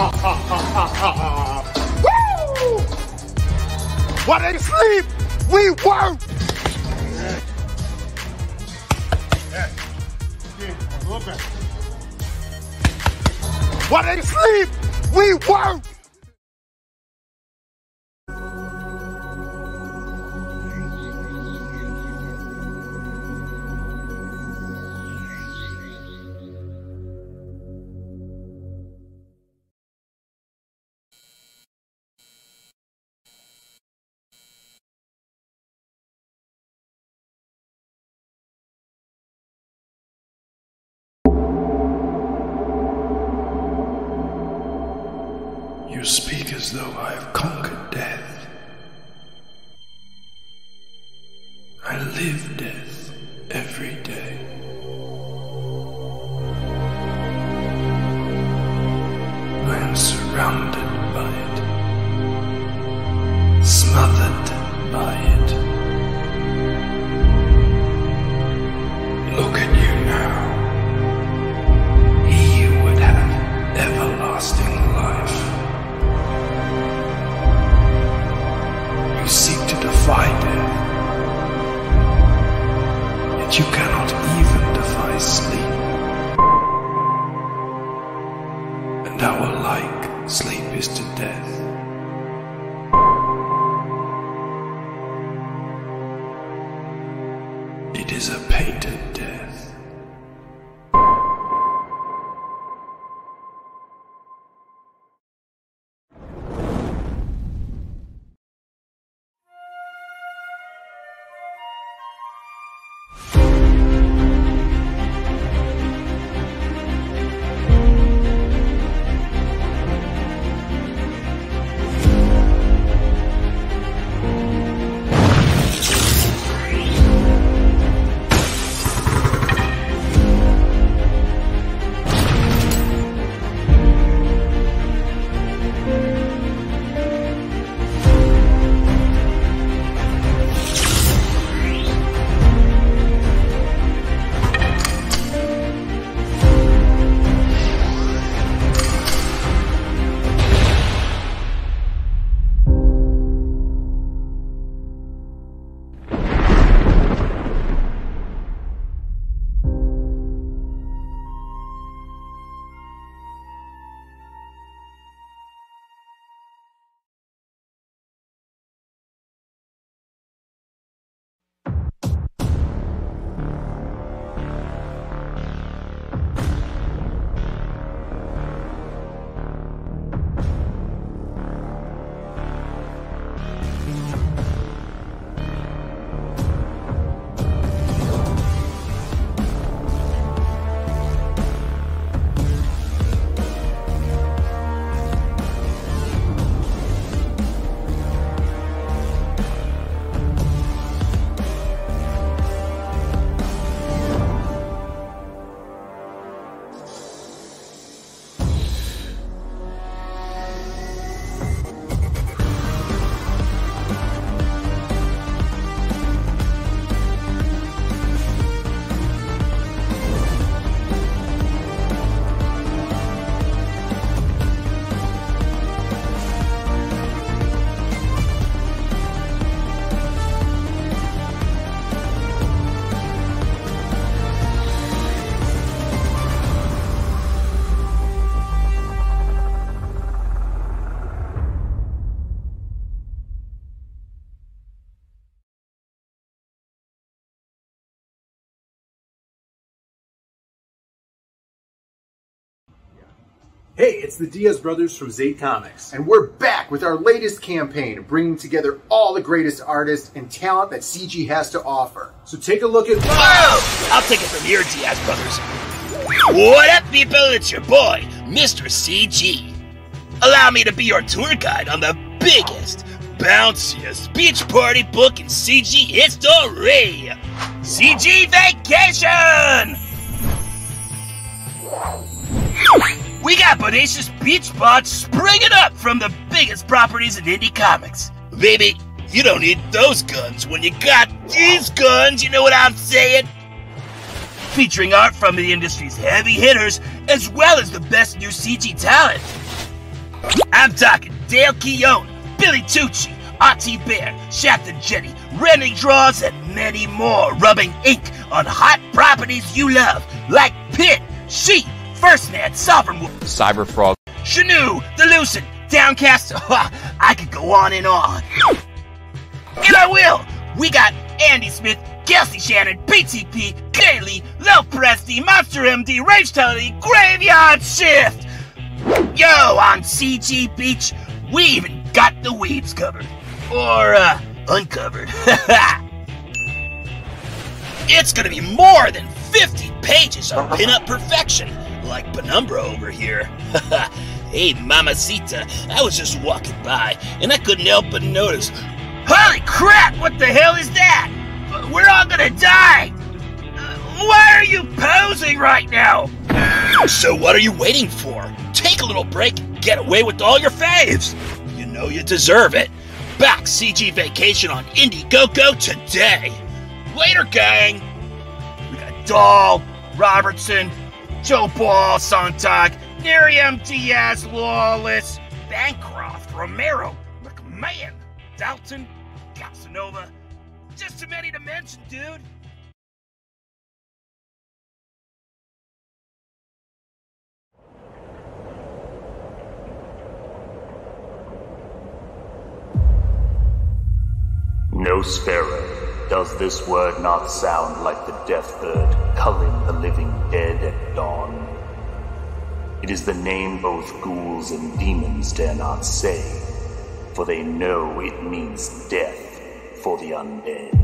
Woo! While they sleep, we work. While they sleep, we work. Hey, it's the Diaz brothers from Zate Comics. And we're back with our latest campaign, bringing together all the greatest artists and talent that CG has to offer. So take a look at. Whoa! I'll take it from here, Diaz Brothers. What up, people? It's your boy, Mr. CG. Allow me to be your tour guide on the biggest, bounciest beach party book in CG history CG Vacation! We got bodacious beach spots springing up from the biggest properties in indie comics. Baby, you don't need those guns when you got these guns, you know what I'm saying? Featuring art from the industry's heavy hitters, as well as the best new CG talent. I'm talking Dale Keown, Billy Tucci, Auntie Bear, Shanth Enjeti, Rennie Draws, and many more rubbing ink on hot properties you love, like Pitt, Shi, FirstNet, Sovereign Wolf, Cyberfrog, Shanu, The Lucent, Downcast. I could go on and on. And I will. We got Andy Smith, Kelsey Shannon, PTP, Kaylee, Lil Presty, Monster MD, Rage Tully, Graveyard Shift. Yo, on CG Beach, we even got the weeds covered. Or, uh, uncovered. it's gonna be more than 50 pages of pinup perfection, like Penumbra over here. hey, Mamacita, I was just walking by, and I couldn't help but notice. Holy crap, what the hell is that? We're all gonna die! Uh, Why are you posing right now? So what are you waiting for? Take a little break get away with all your faves. You know you deserve it. Back CG Vacation on Indiegogo today. Later, gang. We got Doll, Robertson, Joe Ball, Sontag, Miriam Diaz, Lawless, Bancroft, Romero, McMahon, Dalton, Casanova. Just too many to mention, dude. Nosfero, does this word not sound like the death bird culling the living dead at dawn? It is the name both ghouls and demons dare not say, for they know it means death for the undead.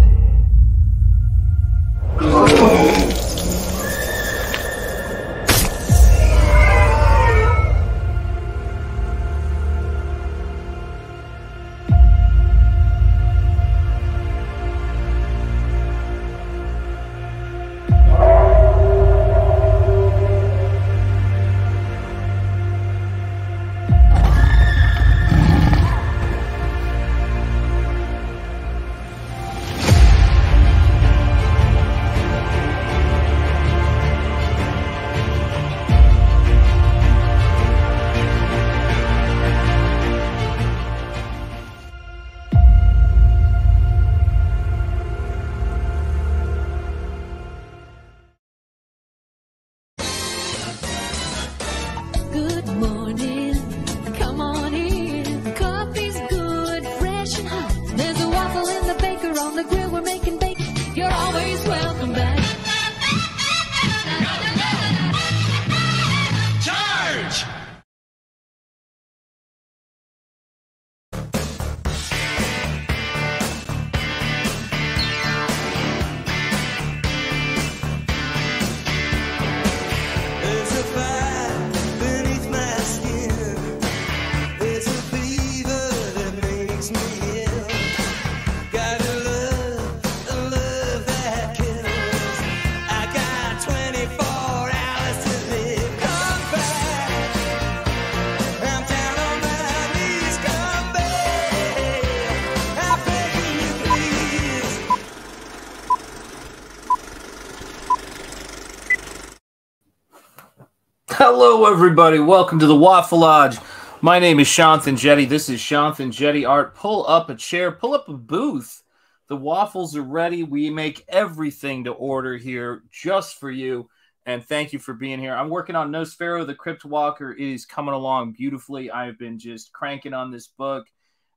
Hello, everybody. Welcome to the Waffle Lodge. My name is Shanth Enjeti. This is Shanth Enjeti Art. Pull up a chair, pull up a booth. The waffles are ready. We make everything to order here just for you. And thank you for being here. I'm working on Nosfero, the Crypt Walker. It is coming along beautifully. I've been just cranking on this book,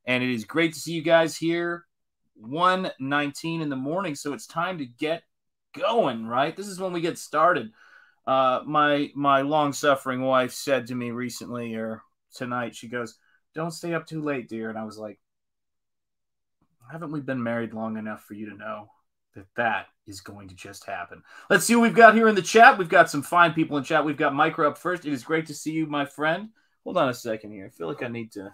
and it is great to see you guys here. 1:19 in the morning, so it's time to get going. Right, this is when we get started uh, my my long suffering wife said to me recently or tonight, she goes, "Don't stay up too late, dear." And I was like, "Haven't we been married long enough for you to know that that is going to just happen?" Let's see what we've got here in the chat. We've got some fine people in chat. We've got Micro up first. It is great to see you, my friend. Hold on a second here. I feel like I need to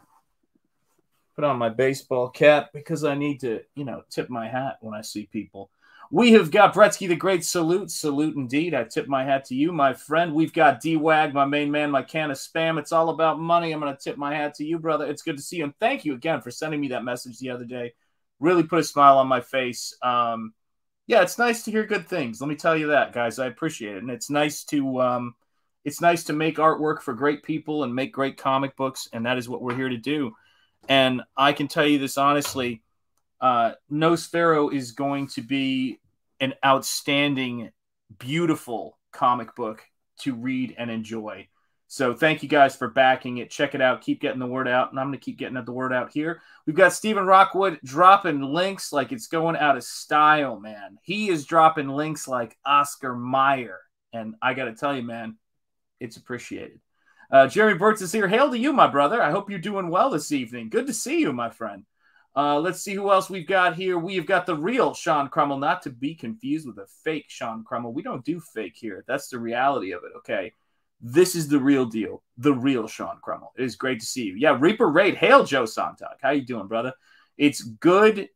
put on my baseball cap because I need to, you know, tip my hat when I see people. We have got Bretsky the Great salute. Salute indeed. I tip my hat to you, my friend. We've got D Wag, my main man, my can of spam. It's all about money. I'm going to tip my hat to you, brother. It's good to see you. And thank you again for sending me that message the other day. Really put a smile on my face. Um, yeah, it's nice to hear good things. Let me tell you that, guys. I appreciate it. And it's nice to, um, It's nice to make artwork for great people and make great comic books, and that is what we're here to do. And I can tell you this honestly, uh, Nosfero is going to be an outstanding, beautiful comic book to read and enjoy. So thank you guys for backing it. Check it out. Keep getting the word out. And I'm going to keep getting the word out here. We've got Stephen Rockwood dropping links like it's going out of style, man. He is dropping links like Oscar Mayer. And I got to tell you, man, it's appreciated. Uh, Jeremy Burtz is here. Hail to you, my brother. I hope you're doing well this evening. Good to see you, my friend. Uh, let's see who else we've got here. We've got the real Sean Crummell, not to be confused with a fake Sean Crummell. We don't do fake here. That's the reality of it, okay? This is the real deal, the real Sean Crummell. It is great to see you. Yeah, Reaper Raid. Hail, Joe Sontag. How you doing, brother? It's good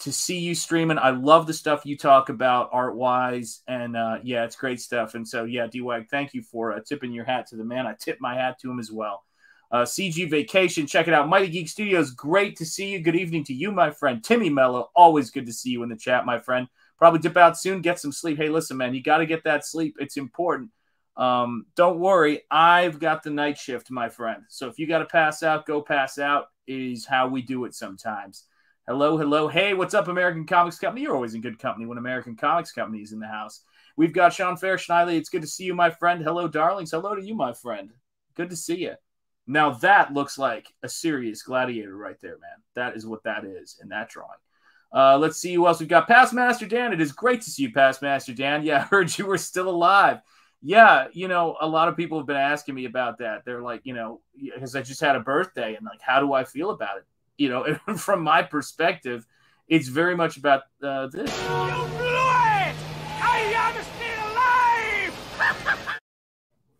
to see you streaming. I love the stuff you talk about art wise, and uh, yeah, it's great stuff. And so, yeah, D-Wag, thank you for uh, tipping your hat to the man. I tip my hat to him as well. Uh, CG Vacation, check it out. Mighty Geek Studios, great to see you. Good evening to you, my friend. Timmy Mello, always good to see you in the chat, my friend. Probably dip out soon, get some sleep. Hey, listen, man, you got to get that sleep. It's important. Um, don't worry, I've got the night shift, my friend. So if you got to pass out, go pass out is how we do it sometimes. Hello, hello. Hey, what's up, American Comics Company? You're always in good company when American Comics Company is in the house. We've got Sean Fair Schneidley. It's good to see you, my friend. Hello, darlings. Hello to you, my friend. Good to see you. Now that looks like a serious gladiator right there, man. That is what that is in that drawing. Uh, let's see who else we've got. Past Master Dan. It is great to see you, Past Master Dan. Yeah, I heard you were still alive. Yeah, you know, a lot of people have been asking me about that. They're like, you know, because I just had a birthday and like, how do I feel about it? You know, from my perspective, it's very much about uh, this.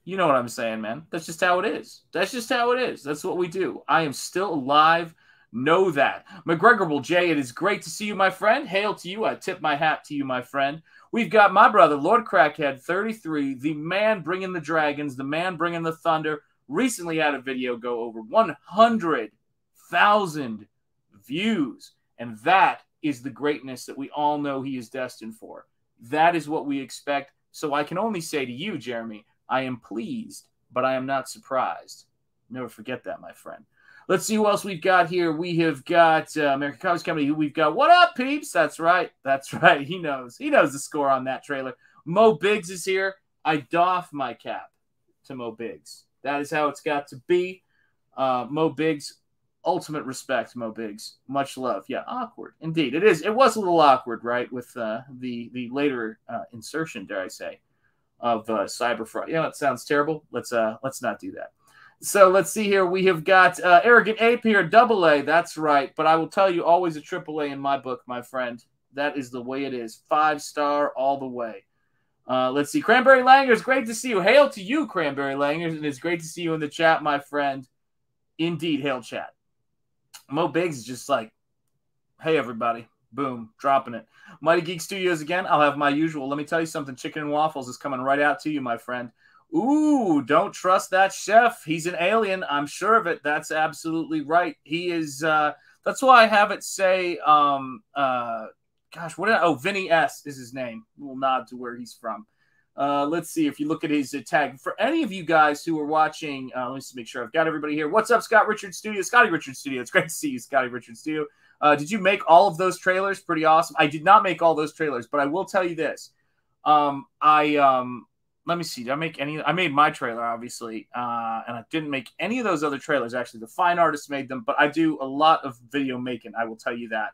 You know what I'm saying, man. That's just how it is. That's just how it is. That's what we do. I am still alive. Know that. McGregor McGregorable Jay, it is great to see you, my friend. Hail to you. I tip my hat to you, my friend. We've got my brother, Lord Crackhead, 33, the man bringing the dragons, the man bringing the thunder. Recently had a video go over 100,000 views. And that is the greatness that we all know he is destined for. That is what we expect. So I can only say to you, Jeremy, I am pleased, but I am not surprised. Never forget that, my friend. Let's see who else we've got here. We have got uh, American Comics Company. We've got? What up, peeps? That's right. That's right. He knows. He knows the score on that trailer. Mo Biggs is here. I doff my cap to Mo Biggs. That is how it's got to be. Uh, Mo Biggs, ultimate respect, Mo Biggs. Much love. Yeah, awkward indeed. It is. It was a little awkward, right, with uh, the the later uh, insertion, dare I say, of uh, Cyberfrog. Yeah, it sounds terrible. Let's uh let's not do that. So let's see here. We have got uh, arrogant ape here, double A. That's right. But I will tell you, always a triple A in my book, my friend. That is the way it is. Five star all the way. Uh, let's see. Cranberry Langers, great to see you. Hail to you, Cranberry Langers, and it's great to see you in the chat, my friend. Indeed, hail chat. Mo Biggs is just like, hey everybody, boom, dropping it. Mighty Geek Studios again. I'll have my usual. Let me tell you something. Chicken and waffles is coming right out to you, my friend. Ooh, don't trust that chef. He's an alien. I'm sure of it. That's absolutely right. He is. Uh, that's why I have it say, um, uh, gosh, what? Did I, oh, Vinny S is his name. A little nod to where he's from. Uh, let's see if you look at his uh, tag. For any of you guys who are watching, uh, let me just make sure I've got everybody here. What's up, Scott Richard Studio? Scotty Richard Studio. It's great to see you, Scotty Richard Studio. Uh, did you make all of those trailers? Pretty awesome. I did not make all those trailers, but I will tell you this. Um, I um, let me see. Did I make any? I made my trailer, obviously, uh, and I didn't make any of those other trailers. Actually, the fine artists made them, but I do a lot of video making. I will tell you that.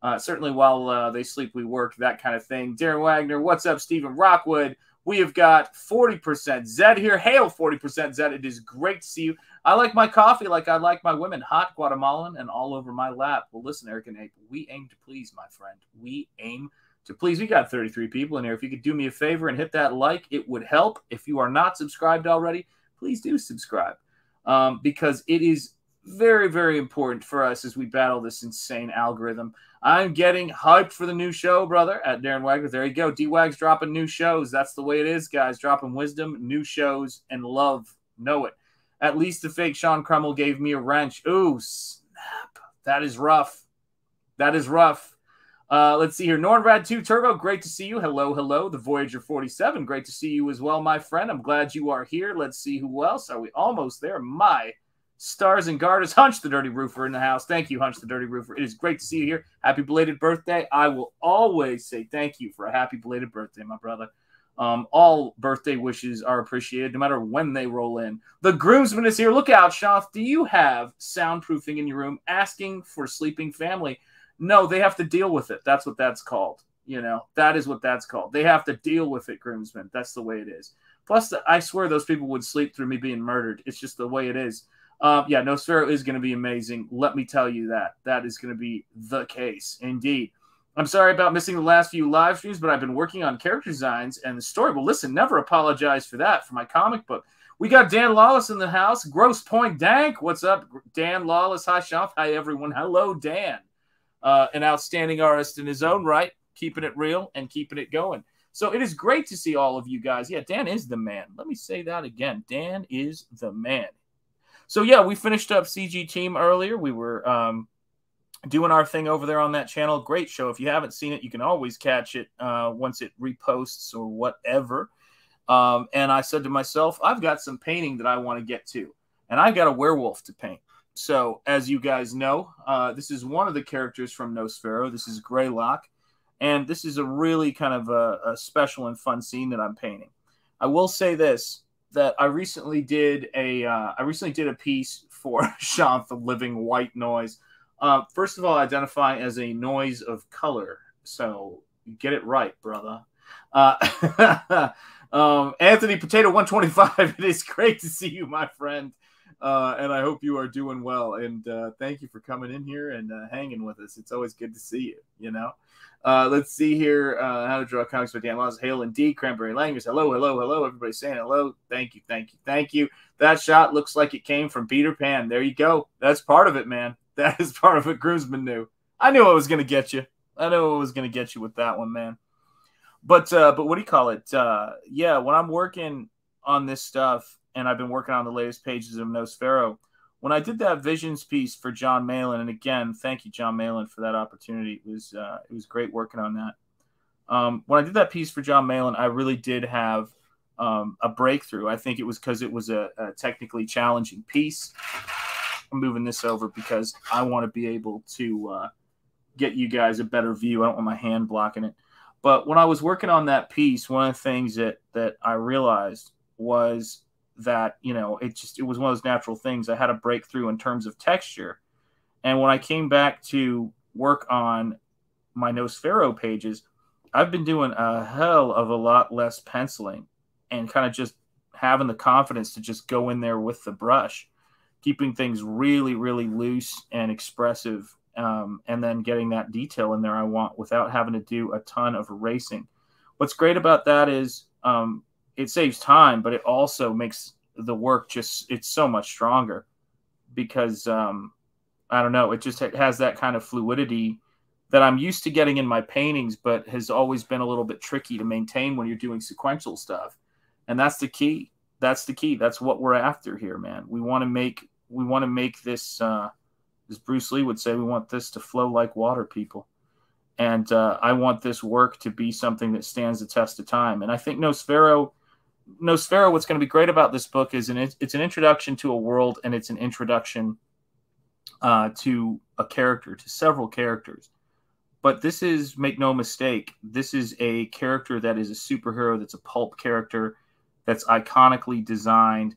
Uh, certainly, while uh, they sleep, we work. That kind of thing. Darren Wagner, what's up, Stephen Rockwood? We have got 40% Zed here. Hail 40% Zed. It is great to see you. I like my coffee like I like my women, hot Guatemalan and all over my lap. Well, listen, Arrogant Ape, we aim to please, my friend. We aim to please. We got 33 people in here. If you could do me a favor and hit that like, it would help. If you are not subscribed already, please do subscribe um, because it is very, very important for us as we battle this insane algorithm. I'm getting hyped for the new show, brother, at Darren Wagner. There you go. D Wag's dropping new shows. That's the way it is, guys. Dropping wisdom, new shows, and love. Know it. At least the fake Sean Crummell gave me a wrench. Ooh, snap. That is rough. That is rough. Uh, let's see here. Nornrad2 Turbo, great to see you. Hello, hello. The Voyager 47, great to see you as well, my friend. I'm glad you are here. Let's see who else. Are we almost there? My stars and garters. Hunch the Dirty Roofer in the house. Thank you, Hunch the Dirty Roofer. It is great to see you here. Happy belated birthday. I will always say thank you for a happy belated birthday, my brother. Um, all birthday wishes are appreciated, no matter when they roll in. The groomsman is here. Look out, Shoff. Do you have soundproofing in your room asking for sleeping family? No, they have to deal with it. That's what that's called. You know, that is what that's called. They have to deal with it, groomsmen. That's the way it is. Plus, I swear those people would sleep through me being murdered. It's just the way it is. Um, yeah, Nosfero is going to be amazing. Let me tell you that. That is going to be the case, indeed. I'm sorry about missing the last few live streams, but I've been working on character designs and the story. Well, listen, never apologize for that for my comic book. We got Dan Lawless in the house. Gross Point Dank. What's up, Dan Lawless? Hi, Shop. Hi, everyone. Hello, Dan uh, an outstanding artist in his own right, keeping it real and keeping it going. So it is great to see all of you guys. Yeah, Dan is the man. Let me say that again. Dan is the man. So yeah, we finished up CG Team earlier. We were um, doing our thing over there on that channel. Great show. If you haven't seen it, you can always catch it uh, once it reposts or whatever. Um, and I said to myself, I've got some painting that I want to get to, and I've got a werewolf to paint. So, as you guys know, uh, this is one of the characters from Nosfero. This is Greylock, and this is a really kind of a, a, special and fun scene that I'm painting. I will say this: that I recently did a uh, I recently did a piece for Shanth, living white noise. Uh, first of all, identify as a noise of color, so get it right, brother. Uh, um, Anthony Potato 125. It is great to see you, my friend. Uh, and I hope you are doing well. And uh, thank you for coming in here and uh, hanging with us. It's always good to see you. You know. Uh, let's see here. Uh, how to draw comics by Dan Laws. Hail indeed. Cranberry Language. Hello, hello, hello. Everybody saying hello. Thank you, thank you, thank you. That shot looks like it came from Peter Pan. There you go. That's part of it, man. That is part of what Groomsman knew. I knew I was going to get you. I knew I was going to get you with that one, man. But uh, but what do you call it? Uh, yeah, when I'm working on this stuff, and I've been working on the latest pages of Nosfero. When I did that visions piece for Jon Malin, and again, thank you, Jon Malin, for that opportunity. It was uh, it was great working on that. Um, when I did that piece for Jon Malin, I really did have um, a breakthrough. I think it was because it was a, a, technically challenging piece. I'm moving this over because I want to be able to uh, get you guys a better view. I don't want my hand blocking it. But when I was working on that piece, one of the things that that I realized was that you know it just it was one of those natural things. I had a breakthrough in terms of texture, and when I came back to work on my Nosfero pages, I've been doing a hell of a lot less penciling and kind of just having the confidence to just go in there with the brush, keeping things really, really loose and expressive, um, and then getting that detail in there I want without having to do a ton of erasing. What's great about that is um, it saves time, but it also makes the work just it's so much stronger because um, I don't know, it just has that kind of fluidity that I'm used to getting in my paintings, but has always been a little bit tricky to maintain when you're doing sequential stuff. And that's the key. That's the key. That's what we're after here, man. We want to make we want to make this uh, as Bruce Lee would say, we want this to flow like water, people. And uh, I want this work to be something that stands the test of time. And I think Nosfero Nosfero, what's going to be great about this book is an it's an introduction to a world and it's an introduction uh, to a character, to several characters. But this is, make no mistake, this is a character that is a superhero, that's a pulp character, that's iconically designed,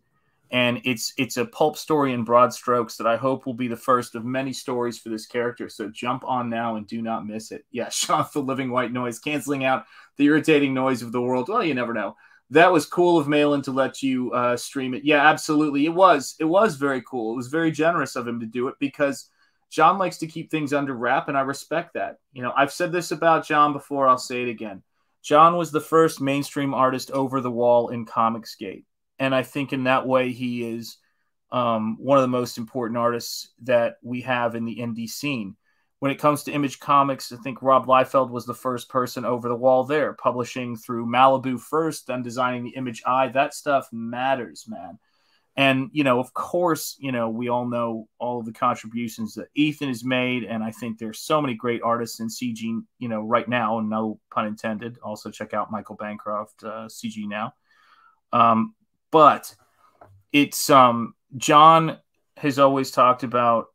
and it's it's a pulp story in broad strokes that I hope will be the first of many stories for this character. So jump on now and do not miss it. Yeah, Sean the living white noise, canceling out the irritating noise of the world. Well, you never know that was cool of Malin to let you uh, stream it. Yeah, absolutely. It was. It was very cool. It was very generous of him to do it because Jon likes to keep things under wrap, and I respect that. You know, I've said this about Jon before. I'll say it again. Jon was the first mainstream artist over the wall in Comicsgate, and I think in that way he is um, one of the most important artists that we have in the indie scene when it comes to Image Comics, I think Rob Liefeld was the first person over the wall there, publishing through Malibu first, then designing the Image Eye. That stuff matters, man. And you know, of course, you know we all know all of the contributions that Ethan has made, and I think there's so many great artists in CG, you know, right now. No pun intended. Also, check out Michael Bancroft uh, CG now. Um, but it's um, Jon has always talked about,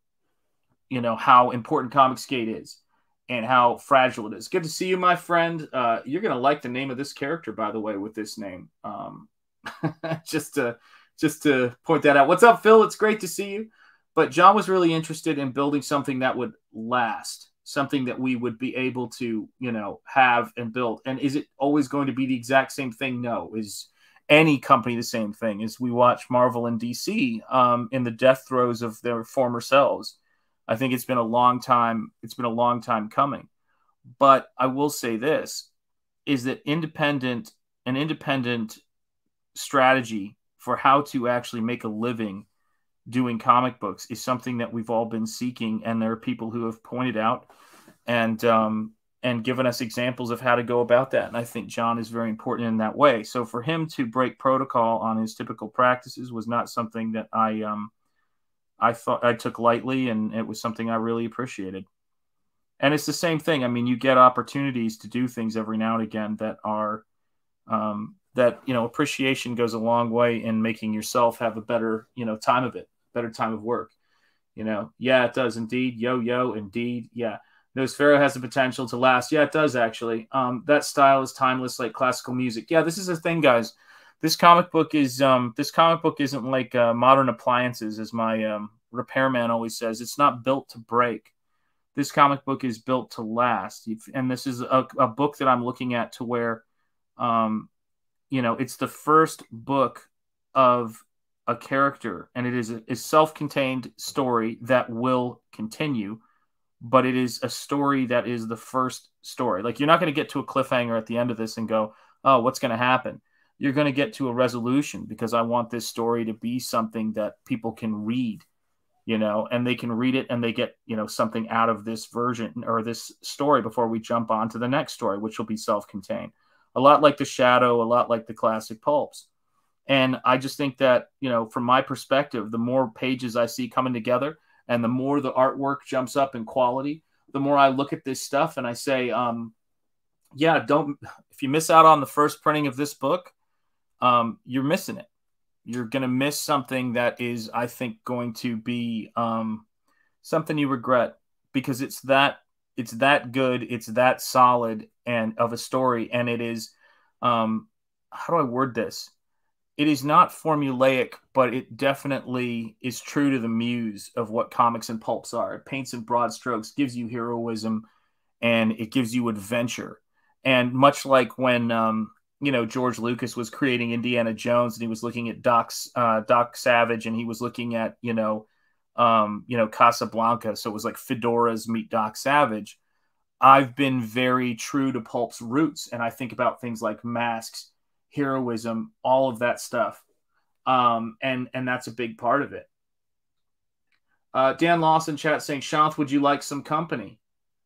you know, how important Comicsgate is and how fragile it is. Good to see you, my friend. Uh, you're gonna like the name of this character, by the way, with this name. Um, just to just to point that out. What's up, Phil? It's great to see you. But Jon was really interested in building something that would last, something that we would be able to, you know, have and build. And is it always going to be the exact same thing? No. Is any company the same thing? As we watch Marvel and DC um, in the death throes of their former selves. I think it's been a long time. It's been a long time coming. But I will say this: is that independent, an independent strategy for how to actually make a living doing comic books is something that we've all been seeking, and there are people who have pointed out and um, and given us examples of how to go about that. And I think Jon is very important in that way. So for him to break protocol on his typical practices was not something that I um, I thought I took lightly, and it was something I really appreciated. And it's the same thing. I mean, you get opportunities to do things every now and again that are um, that you know appreciation goes a long way in making yourself have a better you know time of it, better time of work. You know, yeah, it does indeed. Yo yo, indeed, yeah. Those Nosferatu has the potential to last. Yeah, it does actually. Um, that style is timeless, like classical music. Yeah, this is a thing, guys this comic book is um, this comic book isn't like uh, modern appliances, as my um, repairman always says. It's not built to break. This comic book is built to last, and this is a, a book that I'm looking at to where, um, you know, it's the first book of a character, and it is a, a self-contained story that will continue, but it is a story that is the first story. Like you're not going to get to a cliffhanger at the end of this and go, "Oh, what's going to happen?" You're going to get to a resolution because I want this story to be something that people can read, you know, and they can read it and they get, you know, something out of this version or this story before we jump on to the next story, which will be self contained. A lot like The Shadow, a lot like the classic pulps. And I just think that, you know, from my perspective, the more pages I see coming together and the more the artwork jumps up in quality, the more I look at this stuff and I say, um, yeah, don't, if you miss out on the first printing of this book, um, you're missing it. You're going to miss something that is, I think, going to be um, something you regret because it's that it's that good, it's that solid and of a story, and it is. Um, how do I word this? It is not formulaic, but it definitely is true to the muse of what comics and pulps are. It paints in broad strokes, gives you heroism, and it gives you adventure. And much like when um, you know George Lucas was creating Indiana Jones and he was looking at Doc's uh, Doc Savage and he was looking at you know um, you know Casablanca. So it was like Fedoras meet Doc Savage. I've been very true to Pulp's roots and I think about things like masks heroism all of that stuff. Um, and and that's a big part of it. Uh, Dan Lawson chat saying Shanth would you like some company?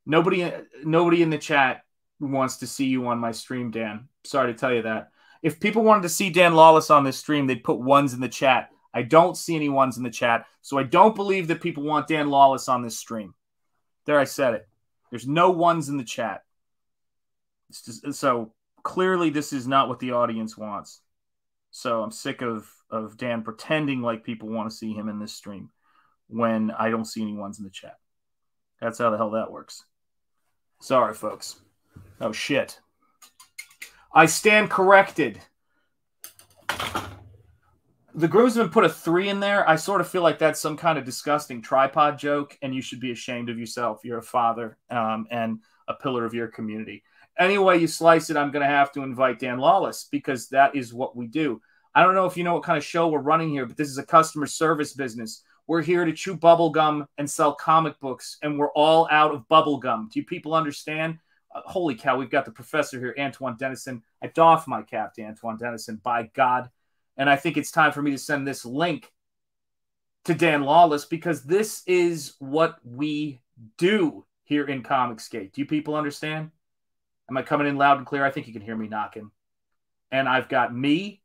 Nobody nobody in the chat wants to see you on my stream, Dan. Sorry to tell you that. If people wanted to see Dan Lawless on this stream, they'd put ones in the chat. I don't see any ones in the chat, so I don't believe that people want Dan Lawless on this stream. There, I said it. There's no ones in the chat. Just, so clearly, this is not what the audience wants. So I'm sick of of Dan pretending like people want to see him in this stream when I don't see any ones in the chat. That's how the hell that works. Sorry, folks. Oh, shit. I stand corrected. The groomsman put a three in there. I sort of feel like that's some kind of disgusting tripod joke, and you should be ashamed of yourself. You're a father um, and a pillar of your community. Anyway, you slice it, I'm going to have to invite Dan Lawless because that is what we do. I don't know if you know what kind of show we're running here, but this is a customer service business. We're here to chew bubble gum and sell comic books, and we're all out of bubble gum. Do you people understand? Uh, holy cow, we've got the professor here, Antoine Dennison. I doff my cap to Antoine Dennison, by God. And I think it's time for me to send this link to Dan Lawless because this is what we do here in Comicsgate. Do you people understand? Am I coming in loud and clear? I think you can hear me knocking. And I've got me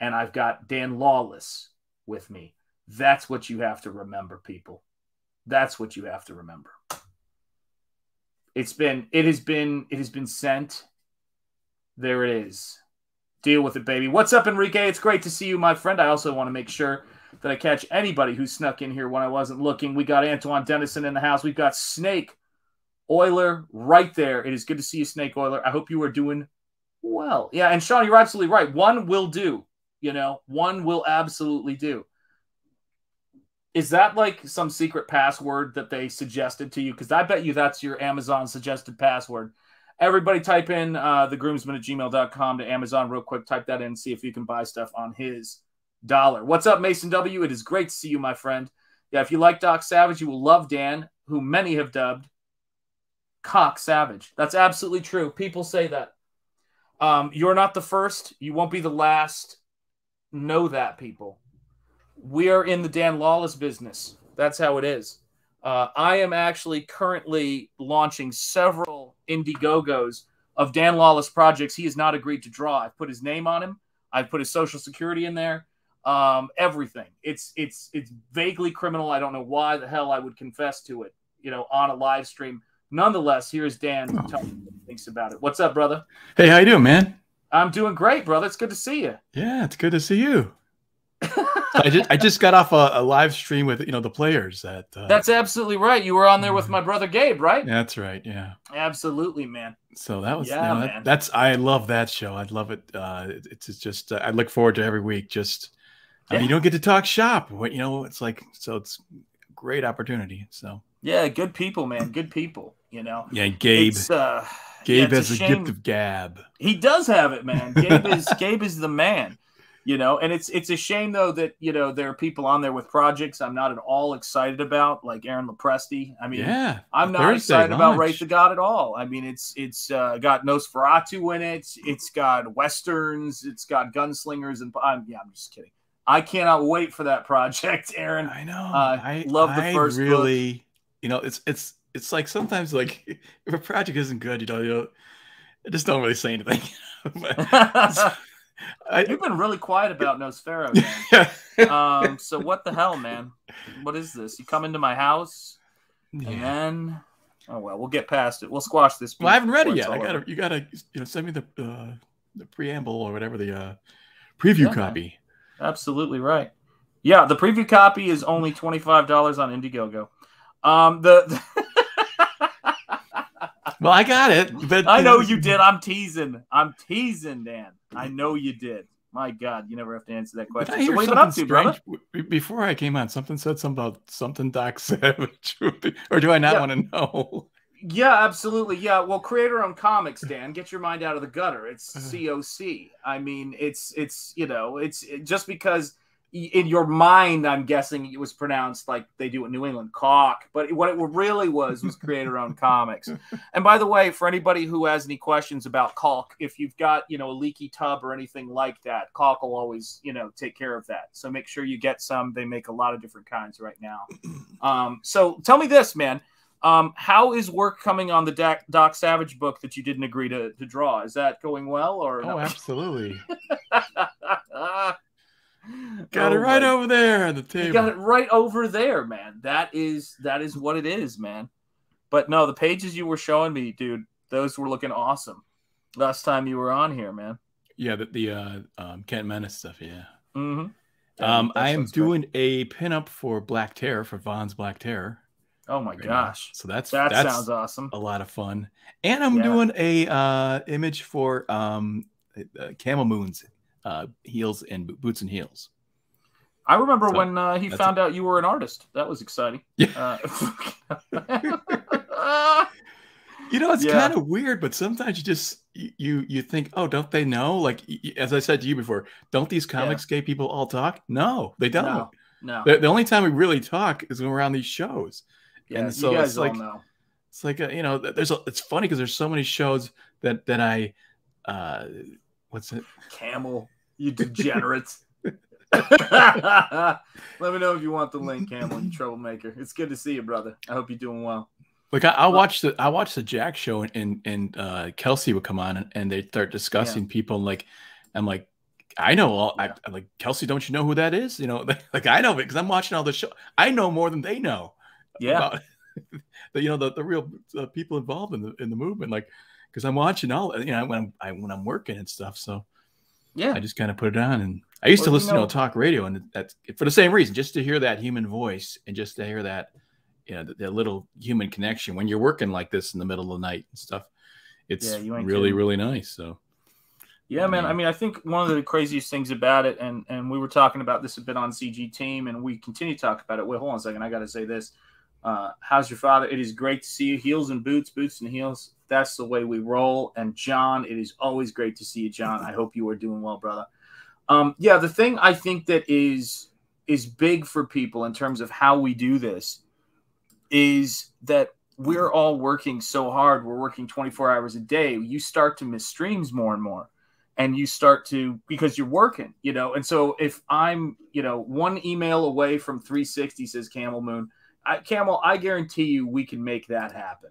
and I've got Dan Lawless. with me. That's what you have to remember, people. That's what you have to remember. It's been, it has been, it has been sent. There it is. Deal with it, baby. What's up, Enrique? It's great to see you, my friend. I also want to make sure that I catch anybody who snuck in here when I wasn't looking. We got Antoine Dennison in the house. We've got Snake Oiler right there. It is good to see you, Snake Oiler. I hope you are doing well. Yeah, and Sean, you're absolutely right. One will do. You know, one will absolutely do. Is that like some secret password that they suggested to you? Because I bet you that's your Amazon suggested password. Everybody type in uh, the groomsman at gmail.com to Amazon real quick. Type that in and see if you can buy stuff on his dollar. What's up, Mason W? It is great to see you, my friend. Yeah, if you like Doc Savage, you will love Dan, who many have dubbed Cock Savage. That's absolutely true. People say that. Um, you're not the first. You won't be the last. Know that, people. We are in the Dan Lawless business. That's how it is. Uh, I am actually currently launching several Indiegogos of Dan Lawless projects he has not agreed to draw. I've put his name on him. I've put his social security in there. Um, everything. It's it's it's vaguely criminal. I don't know why the hell I would confess to it. You know, on a live stream. Nonetheless, here's Dan Oh. telling me what he thinks about it. What's up, brother? Hey, how you doing, man? I'm doing great, brother. It's good to see you. Yeah, it's good to see you. I just I just got off a, a live stream with you know the players that. Uh, That's absolutely right. You were on there with my brother Gabe, right? that's right. Yeah. Absolutely, man. So that was Yeah, you know, that- that's I love that show. I love it. Uh, it's it's just uh, I look forward to every week. Just I mean, you don't get to talk shop. What you know, it's like so it's a great opportunity. So Yeah, good people, man. Good people. You know, yeah, Gabe. It's, uh, Gabe yeah, has the shame. gift of gab. He does have it, man. Gabe is Gabe is the man. You know, and it's it's a shame though that you know there are people on there with projects I'm not at all excited about, like Aaron Lopresti. I mean, Yeah, I'm not Thursday excited about. Wraith the God at all. I mean, it's it's uh, got Nosferatu in it. It's got westerns. It's got gunslingers, and I'm yeah, I'm just kidding. I cannot wait for that project, Aaron. I know. Uh, I love the I first book. really, you know, it's it's it's like sometimes like if a project isn't good, you know, you know, I just don't really say anything. But I, You've been really quiet about Nosferatu. man. um, so what the hell, man? What is this? You come into my house and Yeah. then oh well, we'll get past it. We'll squash this. Well, I haven't read it yet. I gotta, over. you gotta, you know, send me the uh, the preamble or whatever the uh, preview Yeah, man. copy. Absolutely right. Yeah, the preview copy is only twenty five dollars on Indiegogo. Um, the, Well, I got it, but I know you did. I'm teasing. I'm teasing, Dan. I know you did. My God, you never have to answer that question. So what have you been up to, brother? before I came on? Something said something about something Doc Savage, or do I not Yeah. want to know? Yeah, absolutely. Yeah. Well, creator owned comics, Dan. Get your mind out of the gutter. It's Uh. COC. I mean, it's it's you know, it's it, just because in your mind, I'm guessing it was pronounced like they do in New England, cock. But what it really was was creator owned comics. And by the way, for anybody who has any questions about caulk, if you've got you know a leaky tub or anything like that, caulk will always you know take care of that. So make sure you get some. They make a lot of different kinds right now. Um, so tell me this, man. Um, how is work coming on the Doc, Doc Savage book that you didn't agree to, to draw? Is that going well or Oh, no? absolutely. got Got it right over there on the table. You got it right over there, man. That is that is what it is, man. But no, the pages you were showing me, dude, those were looking awesome. Last time you were on here, man. Yeah, the, the uh, um, Kent Menace stuff. Yeah. Mm-hmm. Um, I am doing a pinup for Black Terror for Vaughn's Black Terror. Oh my right now. gosh, So that's that that's sounds awesome. a lot of fun. And I'm Yeah. doing a uh, image for um, uh, Camel Moon's uh, heels and boots and heels. I remember So, when uh, he found out you were an artist. That was exciting. Yeah. Uh, You know, it's Yeah. kind of weird, but sometimes you just you you, think, oh, don't they know? Like as I said to you before, don't these Comicsgate people all talk? No, they don't. no, no. The, the only time we really talk is when we're on these shows. Yeah, and so it's like know. it's like uh, you know, there's a, it's funny because there's so many shows that that I uh what's it? Camel, you degenerate. Let me know if you want the link, Camel, you troublemaker. It's good to see you, brother. I hope you're doing well. Like I, I'll watch the I watch the Jack show and and uh Kelsey would come on and, and they start discussing people and like I'm like I know all. I, I'm like Kelsey. Don't you know who that is? You know, like I know it because I'm watching all the show. I know more than they know. Yeah. about the you know the, the real uh, people involved in the in the movement. Like because I'm watching all you know when I'm I, when I'm working and stuff. So Yeah. I just kind of put it on. And I used Well, to you listen know- to talk radio, and that's for the same reason, just to hear that human voice and just to hear that you know that, the little human connection when you're working like this in the middle of the night and stuff. It's Yeah, really kidding. really nice. So Yeah, man. I mean, I think one of the craziest things about it, and and we were talking about this a bit on CG Team, and we continue to talk about it. Wait, hold on a second. I got to say this. Uh, how's your father? It is great to see you. Heels and boots, boots and heels. That's the way we roll. And John, it is always great to see you, John. I hope you are doing well, brother. Um, yeah, the thing I think that is is big for people in terms of how we do this is that we're all working so hard. We're working 24 hours a day. You start to miss streams more and more and you start to because you're working, you know. And so if I'm, you know, one email away from 360 says Camel Moon, I, Camel, I guarantee you we can make that happen.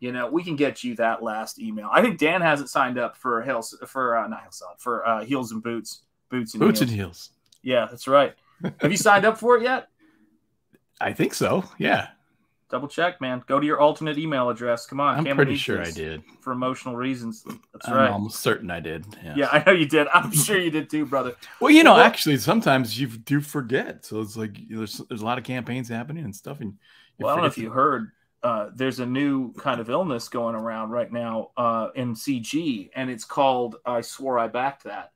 You know, we can get you that last email. I think Dan hasn't signed up for heels for uh, not Hills for uh, Heels and Boots, Boots and boots heels. and heels. Yeah, that's right. Have you signed up for it yet? I think so. Yeah, Double check, man. Go to your alternate email address. Come on, I'm pretty sure I did. for emotional reasons. That's I'm right. almost certain I did. Yeah. Yeah, I know you did. I'm sure you did too, brother. Well, you know, Well- actually, sometimes you do forget. So it's like you know, there's there's a lot of campaigns happening and stuff, and Well, I don't know if you heard. Uh, there's a new kind of illness going around right now uh, in CG, and it's called "I swore I backed that,"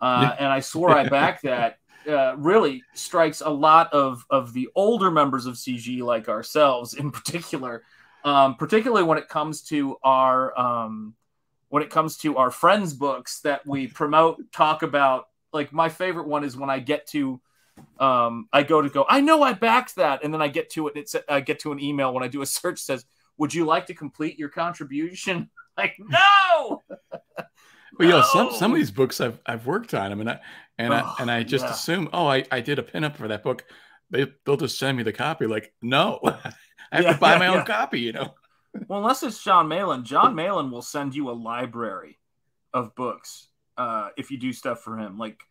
uh, and I swore I backed that. Uh, really strikes a lot of of the older members of CG, like ourselves in particular, um, particularly when it comes to our um, when it comes to our friends' books that we promote, talk about. Like my favorite one is when I get to um, I go to go, I know I backed that, and then I get to it. It's I get to an email when I do a search says, "Would you like to complete your contribution?" Like, no. Well, you know, some some of these books I've I've worked on them, and I and I Oh, and I just yeah. assume, oh, I, I did a pinup for that book. They they'll just send me the copy. Like, no, I have Yeah, to buy yeah, my own copy. You know. Well, unless it's Jon Malin, Jon Malin will send you a library of books uh, if you do stuff for him. Like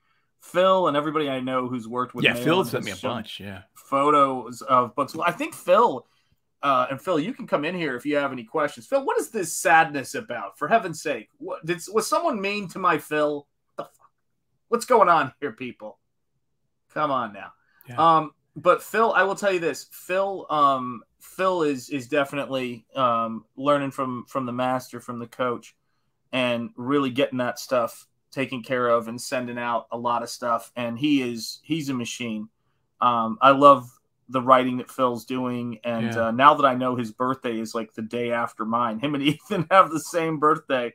Phil and everybody I know who's worked with yeah, Phil sent me a bunch. Yeah. photos of books. Well, I think Phil uh, and Phil, you can come in here if you have any questions. Phil, what is this sadness about? For heaven's sake, what did was someone mean to my Phil? What the fuck? What's going on here, people? Come on now. Yeah. Um, but Phil, I will tell you this: Phil, um, Phil is is definitely um, learning from from the master, from the coach, and really getting that stuff taken care of and sending out a lot of stuff. And he is he's a machine. Um, I love the writing that Phil's doing, and Yeah. uh, now that I know his birthday is like the day after mine, him and Ethan have the same birthday.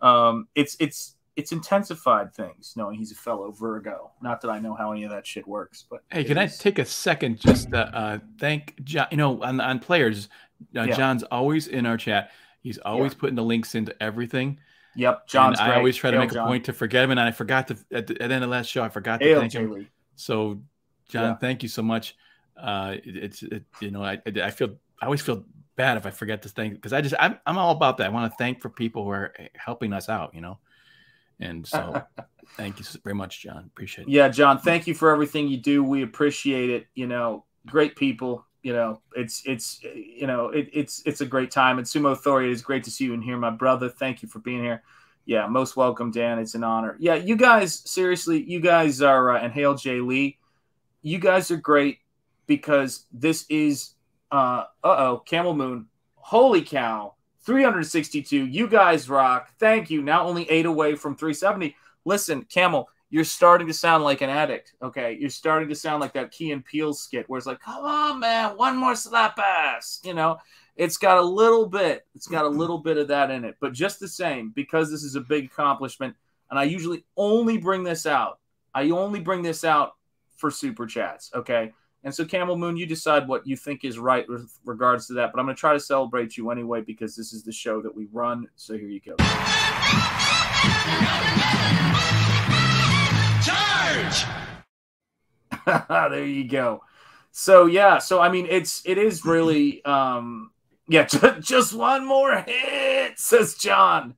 Um, it's it's it's intensified things knowing he's a fellow Virgo. Not that I know how any of that shit works, but Hey, can I take a second just to uh, thank John? You know, on, on players, uh, Yeah. John's always in our chat. He's always putting the links into everything. Yep, John's and I always try to Hail, make John. a point to forget him, and I forgot to at the, at the end of last show. I forgot to Hail, thank him. Lee. So, John, Yeah. thank you so much. Uh, it, it's it, you know I I feel I always feel bad if I forget to thank because I just I'm I'm all about that. I want to thank for people who are helping us out, you know. And so, thank you very much, John. Appreciate it. Yeah, John, thank you for everything you do. We appreciate it. You know, great people. You know, it's it's you know it, it's it's a great time. And Sumo Authority, it's great to see you in here, my brother. Thank you for being here. Yeah, most welcome, Dan. It's an honor. Yeah, you guys, seriously, you guys are uh, and Hail Jay Lee. You guys are great because this is uh oh Camel Moon. Holy cow, 362. You guys rock. Thank you. Now only eight away from 370. Listen, Camel, you're starting to sound like an addict. Okay, you're starting to sound like that Key and Peele skit where it's like, "Come on, man, one more slap ass." You know, it's got a little bit, it's got a mm-hmm. little bit of that in it. But just the same, because this is a big accomplishment, and I usually only bring this out. I only bring this out for super chats. Okay. And so, Camel Moon, you decide what you think is right with regards to that. But I'm going to try to celebrate you anyway because this is the show that we run. So here you go. There you go. So yeah, so I mean, it's it is really um yeah, just, just one more hit, says John.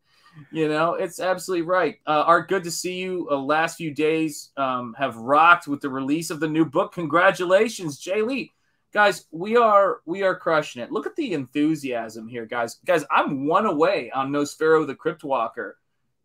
you know, it's absolutely right. Uh, Art, good to see you. Uh, last few days um, have rocked with the release of the new book. Congratulations, Jay Lee. Guys, we are we are crushing it. Look at the enthusiasm here, guys. Guys, I'm one away on Nosfero the Crypt Walker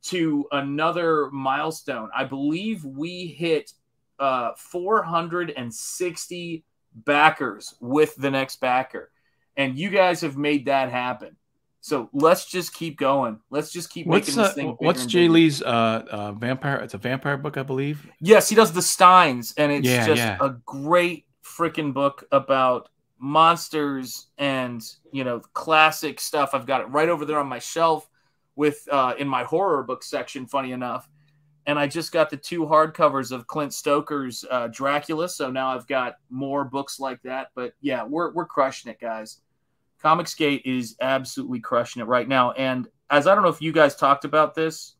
to another milestone. I believe we hit uh, 460 backers with the next backer, and you guys have made that happen. So let's just keep going. Let's just keep What's making this uh, thing. what's Jay bigger. Lee's uh, uh vampire? It's a vampire book, I believe. Yes, he does the Steins, and it's Yeah, just yeah. a great freaking book about monsters and you know classic stuff. I've got it right over there on my shelf with uh, in my horror book section. Funny enough, and I just got the two hardcovers of Clint Stoker's uh, Dracula, so now I've got more books like that. But yeah, we're we're crushing it, guys. Comicsgate is absolutely crushing it right now. And as I don't know if you guys talked about this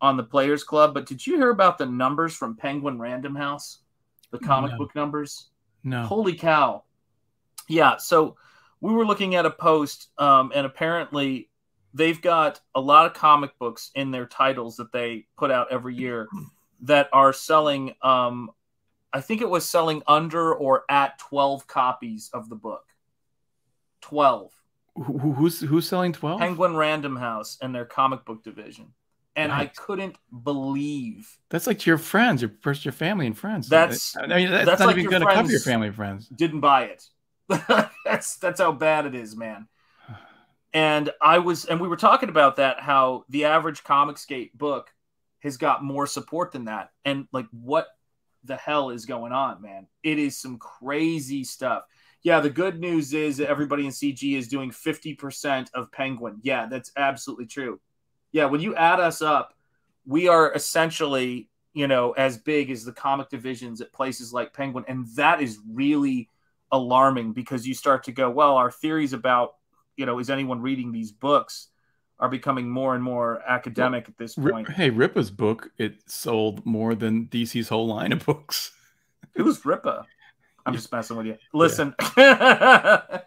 on the Players Club, but did you hear about the numbers from Penguin Random House? The comic No. book numbers? No. Holy cow. Yeah, so we were looking at a post, um, and apparently they've got a lot of comic books in their titles that they put out every year that are selling um, I think it was selling under or at 12 copies of the book. 12. Who, who- who's who's selling twelve? Penguin Random House and their comic book division. And I couldn't believe That's like to your friends, your first your family and friends. That's- I mean that's, that's not like even going to cover your family and friends. didn't buy it. that's that's how bad it is, man. And I was and we were talking about that how the average Comicsgate book has got more support than that. And like what the hell is going on, man? It is some crazy stuff. Yeah, the good news is everybody in CG is doing 50% of Penguin. Yeah, that's absolutely true. Yeah, when you add us up, we are essentially, you know, as big as the comic divisions at places like Penguin. And that is really alarming because you start to go, well, our theories about, you know, is anyone reading these books are becoming more and more academic at this point. hey, Rippa's book it sold more than DC's whole line of books. It was Rippa. I'm just messing with you. Listen. I,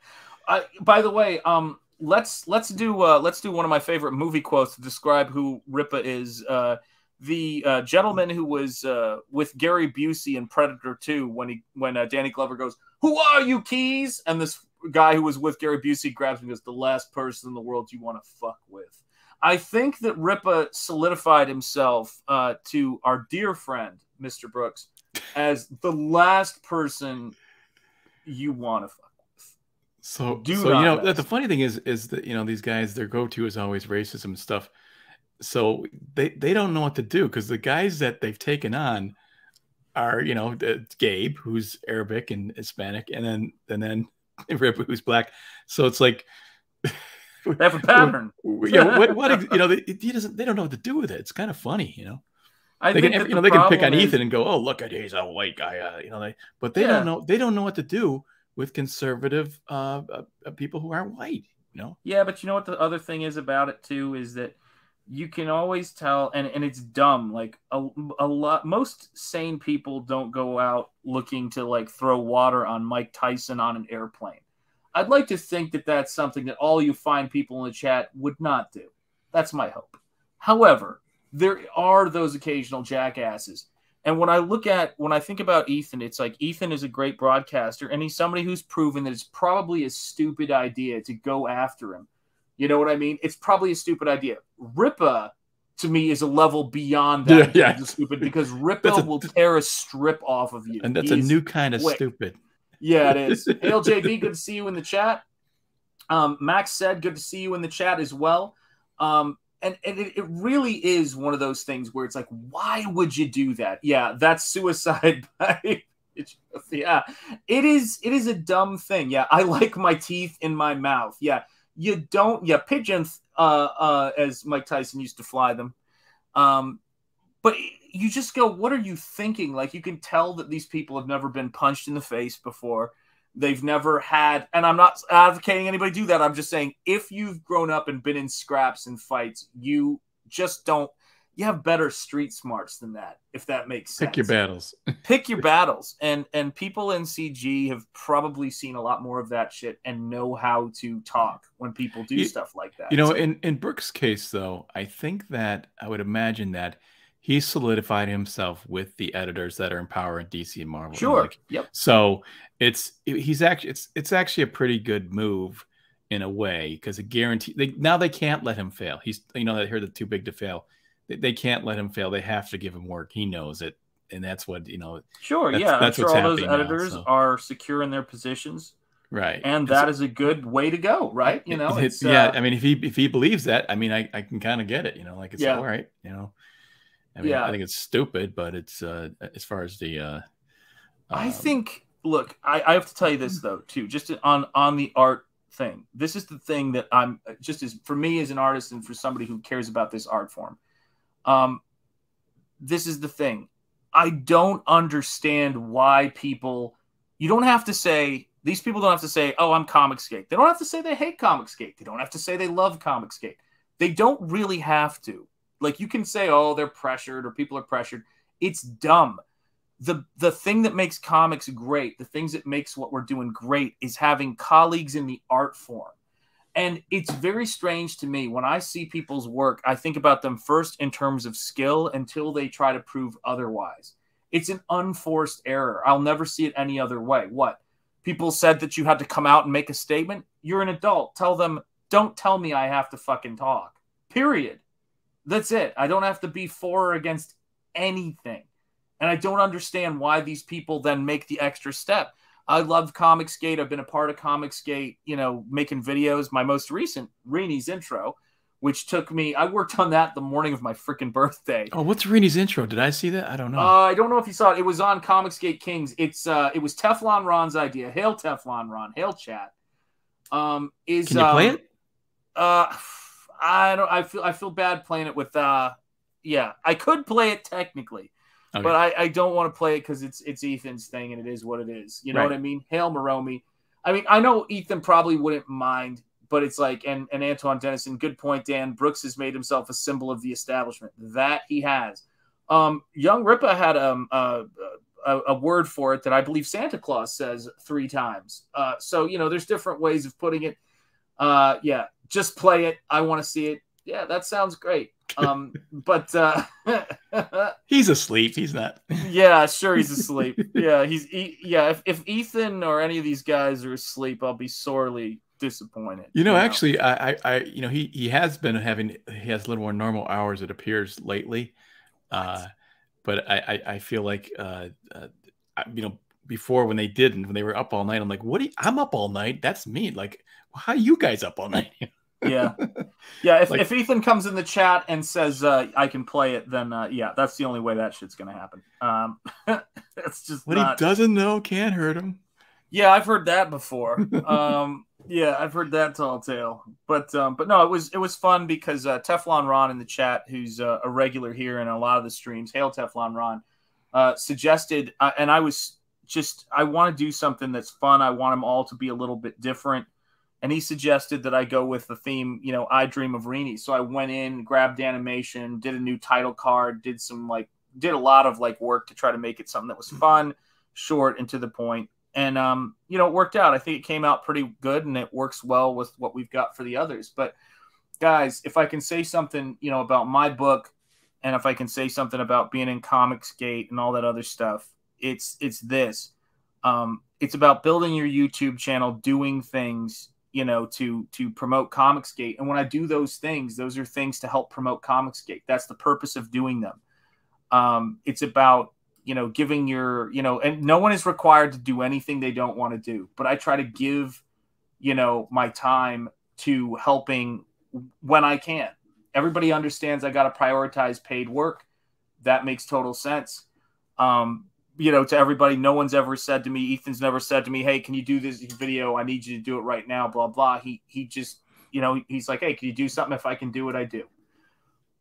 by the way, um, let's let's do uh, let's do one of my favorite movie quotes to describe who Rippa is. Uh, the uh, gentleman who was uh, with Gary Busey in Predator 2 when he when uh, Danny Glover goes, "Who are you, Keyes?" and this guy who was with Gary Busey grabs me goes, "The last person in the world you want to fuck with." I think that Rippa solidified himself uh, to our dear friend Mr. Brooks as the last person you want to fuck with. So, Do so you know, mess. the, the funny thing is, is that you know these guys, their go-to is always racism and stuff. So they they don't know what to do because the guys that they've taken on are you know Gabe, who's Arabic and Hispanic, and then and then Rip, who's black. So it's like, They have a pattern. yeah, what what you know, they, he doesn't, they don't know what to do with it. It's kind of funny, you know. I they think can, you know, the they can pick on is- Ethan and go, "Oh, look at he's a white guy," uh, you know. They, but they Yeah. don't know. They don't know what to do with conservative uh, uh, people who aren't white. You know. Yeah, but you know what the other thing is about it too is that you can always tell, and, and it's dumb. Like a, a lot, most sane people don't go out looking to like throw water on Mike Tyson on an airplane. I'd like to think that that's something that all you fine people in the chat would not do. That's my hope. However, there are those occasional jackasses. And when I look at, when I think about Ethan, it's like Ethan is a great broadcaster and he's somebody who's proven that it's probably a stupid idea to go after him. You know what I mean? It's probably a stupid idea. Rippa, to me, is a level beyond that. Yeah, yeah. Stupid because Rippa will tear a strip off of you. And that's a new kind of quick. stupid. Yeah, it is. Hail JB, good to see you in the chat. Um, Max said, good to see you in the chat as well. Um, and and it, it really is one of those things where it's like, why would you do that? Yeah, that's suicide by yeah. It is it is a dumb thing. Yeah, I like my teeth in my mouth. Yeah. You don't yeah, pigeons uh uh as Mike Tyson used to fly them. Um but you just go, what are you thinking? Like you can tell that these people have never been punched in the face before. They've never had, and I'm not advocating anybody do that. I'm just saying if you've grown up and been in scraps and fights, you just don't. You have better street smarts than that, if that makes sense. Pick your battles. Pick your battles. And and people in CG have probably seen a lot more of that shit and know how to talk when people do You- stuff like that. You know, So- in in Brooks' case, though, I think that I would imagine that he solidified himself with the editors that are in Power and DC and Marvel. Sure. like, Yep. So it's he's actually it's it's actually a pretty good move in a way because it guarantee they now they can't let him fail. He's you know I heard the too big to fail. They, can't let him fail. They have to give him work. He knows it, and that's what you know. Sure, That's- yeah. that's I'm sure what's all those happening now, editors so. are secure in their positions. Right, And that is a good way to go, right? You know, It- it's yeah. uh, I mean, if he if he believes that, I mean, I, I can kind of get it. You know, like it's Yeah. all right. You know, I mean, Yeah. I think it's stupid, but it's uh as far as the uh, I um, think. Look, I, I have to tell you this though too. Just on on the art thing, this is the thing that I'm just as for me as an artist and for somebody who cares about this art form. Um, this is the thing. I don't understand why people. You don't have to say these people don't have to say, "Oh, I'm Comicsgate." They don't have to say they hate Comicsgate. They don't have to say they love Comicsgate. They don't really have to. Like you can say, "Oh, they're pressured" or people are pressured. It's dumb the the thing that makes comics great, the things that makes what we're doing great is having colleagues in the art form. And it's very strange to me when I see people's work, I think about them first in terms of skill until they try to prove otherwise. It's an unforced error. I'll never see it any other way. What? People said that you had to come out and make a statement. You're an adult. Tell them, don't tell me I have to fucking talk. Period. That's it. I don't have to be for or against anything. And I don't understand why these people then make the extra step. I love Comicsgate. I've been a part of Comicsgate, you know, making videos. My most recent, Reenie's intro, which took me, I worked on that the morning of my freaking birthday. Oh, what's Reenie's intro? Did I see that? I don't know. Uh, I don't know if you saw it. It was on Comicsgate Kings. It's uh, it was Teflon Ron's idea. Hail Teflon Ron. Hail chat. Um, is Can you play um, it? Uh, I don't. I feel I feel bad playing it with. Uh, yeah, I could play it technically, Okay. but I, I don't want to play it because it's it's Ethan's thing and it is what it is. You know Right. what I mean? Hail Maromi. I mean, I know Ethan probably wouldn't mind, but it's like and and Antoine Dennison. Good point, Dan. Brooks has made himself a symbol of the establishment. That he has. Um, Young Rippa had um uh, a, a word for it that I believe Santa Claus says three times. Uh, so you know, there's different ways of putting it. Uh, yeah, just play it. I want to see it. Yeah, that sounds great. Um, but uh, He's asleep. He's not. yeah, sure, he's asleep. yeah, he's he, yeah. If, if Ethan or any of these guys are asleep, I'll be sorely disappointed. You know, actually, I, I, I, you know, he he has been having he has a little more normal hours. It appears lately, uh, but I, I, I feel like, uh, uh, you know, before when they didn't, when they were up all night, I'm like, what? You, I'm up all night. That's me. Like, how are you guys up all night? yeah, yeah. If, Like- if Ethan comes in the chat and says uh, I can play it, then uh, yeah, that's the only way that shit's gonna happen. Um, that's just what not. he doesn't know can't hurt him. Yeah, I've heard that before. um, yeah, I've heard that tall tale. But um, but no, it was it was fun because uh, Teflon Ron in the chat, who's uh, a regular here in a lot of the streams, hail Teflon Ron, uh, suggested, uh, and I was just I want to do something that's fun. I want them all to be a little bit different. And he suggested that I go with the theme, you know, I Dream of Reenie. So I went in, grabbed animation, did a new title card, did some like, did a lot of like work to try to make it something that was fun, short, and to the point. and um, you know, it worked out. I think it came out pretty good, and it works well with what we've got for the others. But guys, if I can say something, you know, about my book, and if I can say something about being in Comicsgate and all that other stuff, it's it's this. Um, it's about building your YouTube channel, doing things, you know, to to promote Comicsgate. And when I do those things, those are things to help promote Comicsgate. That's the purpose of doing them. Um, it's about you know giving your you know and no one is required to do anything they don't want to do but i try to give you know my time to helping when i can everybody understands i got to prioritize paid work that makes total sense um you know to everybody no one's ever said to me ethan's never said to me hey can you do this video? I need you to do it right now blah blah. He he just you know he's like hey can you do something? If i can do it i do.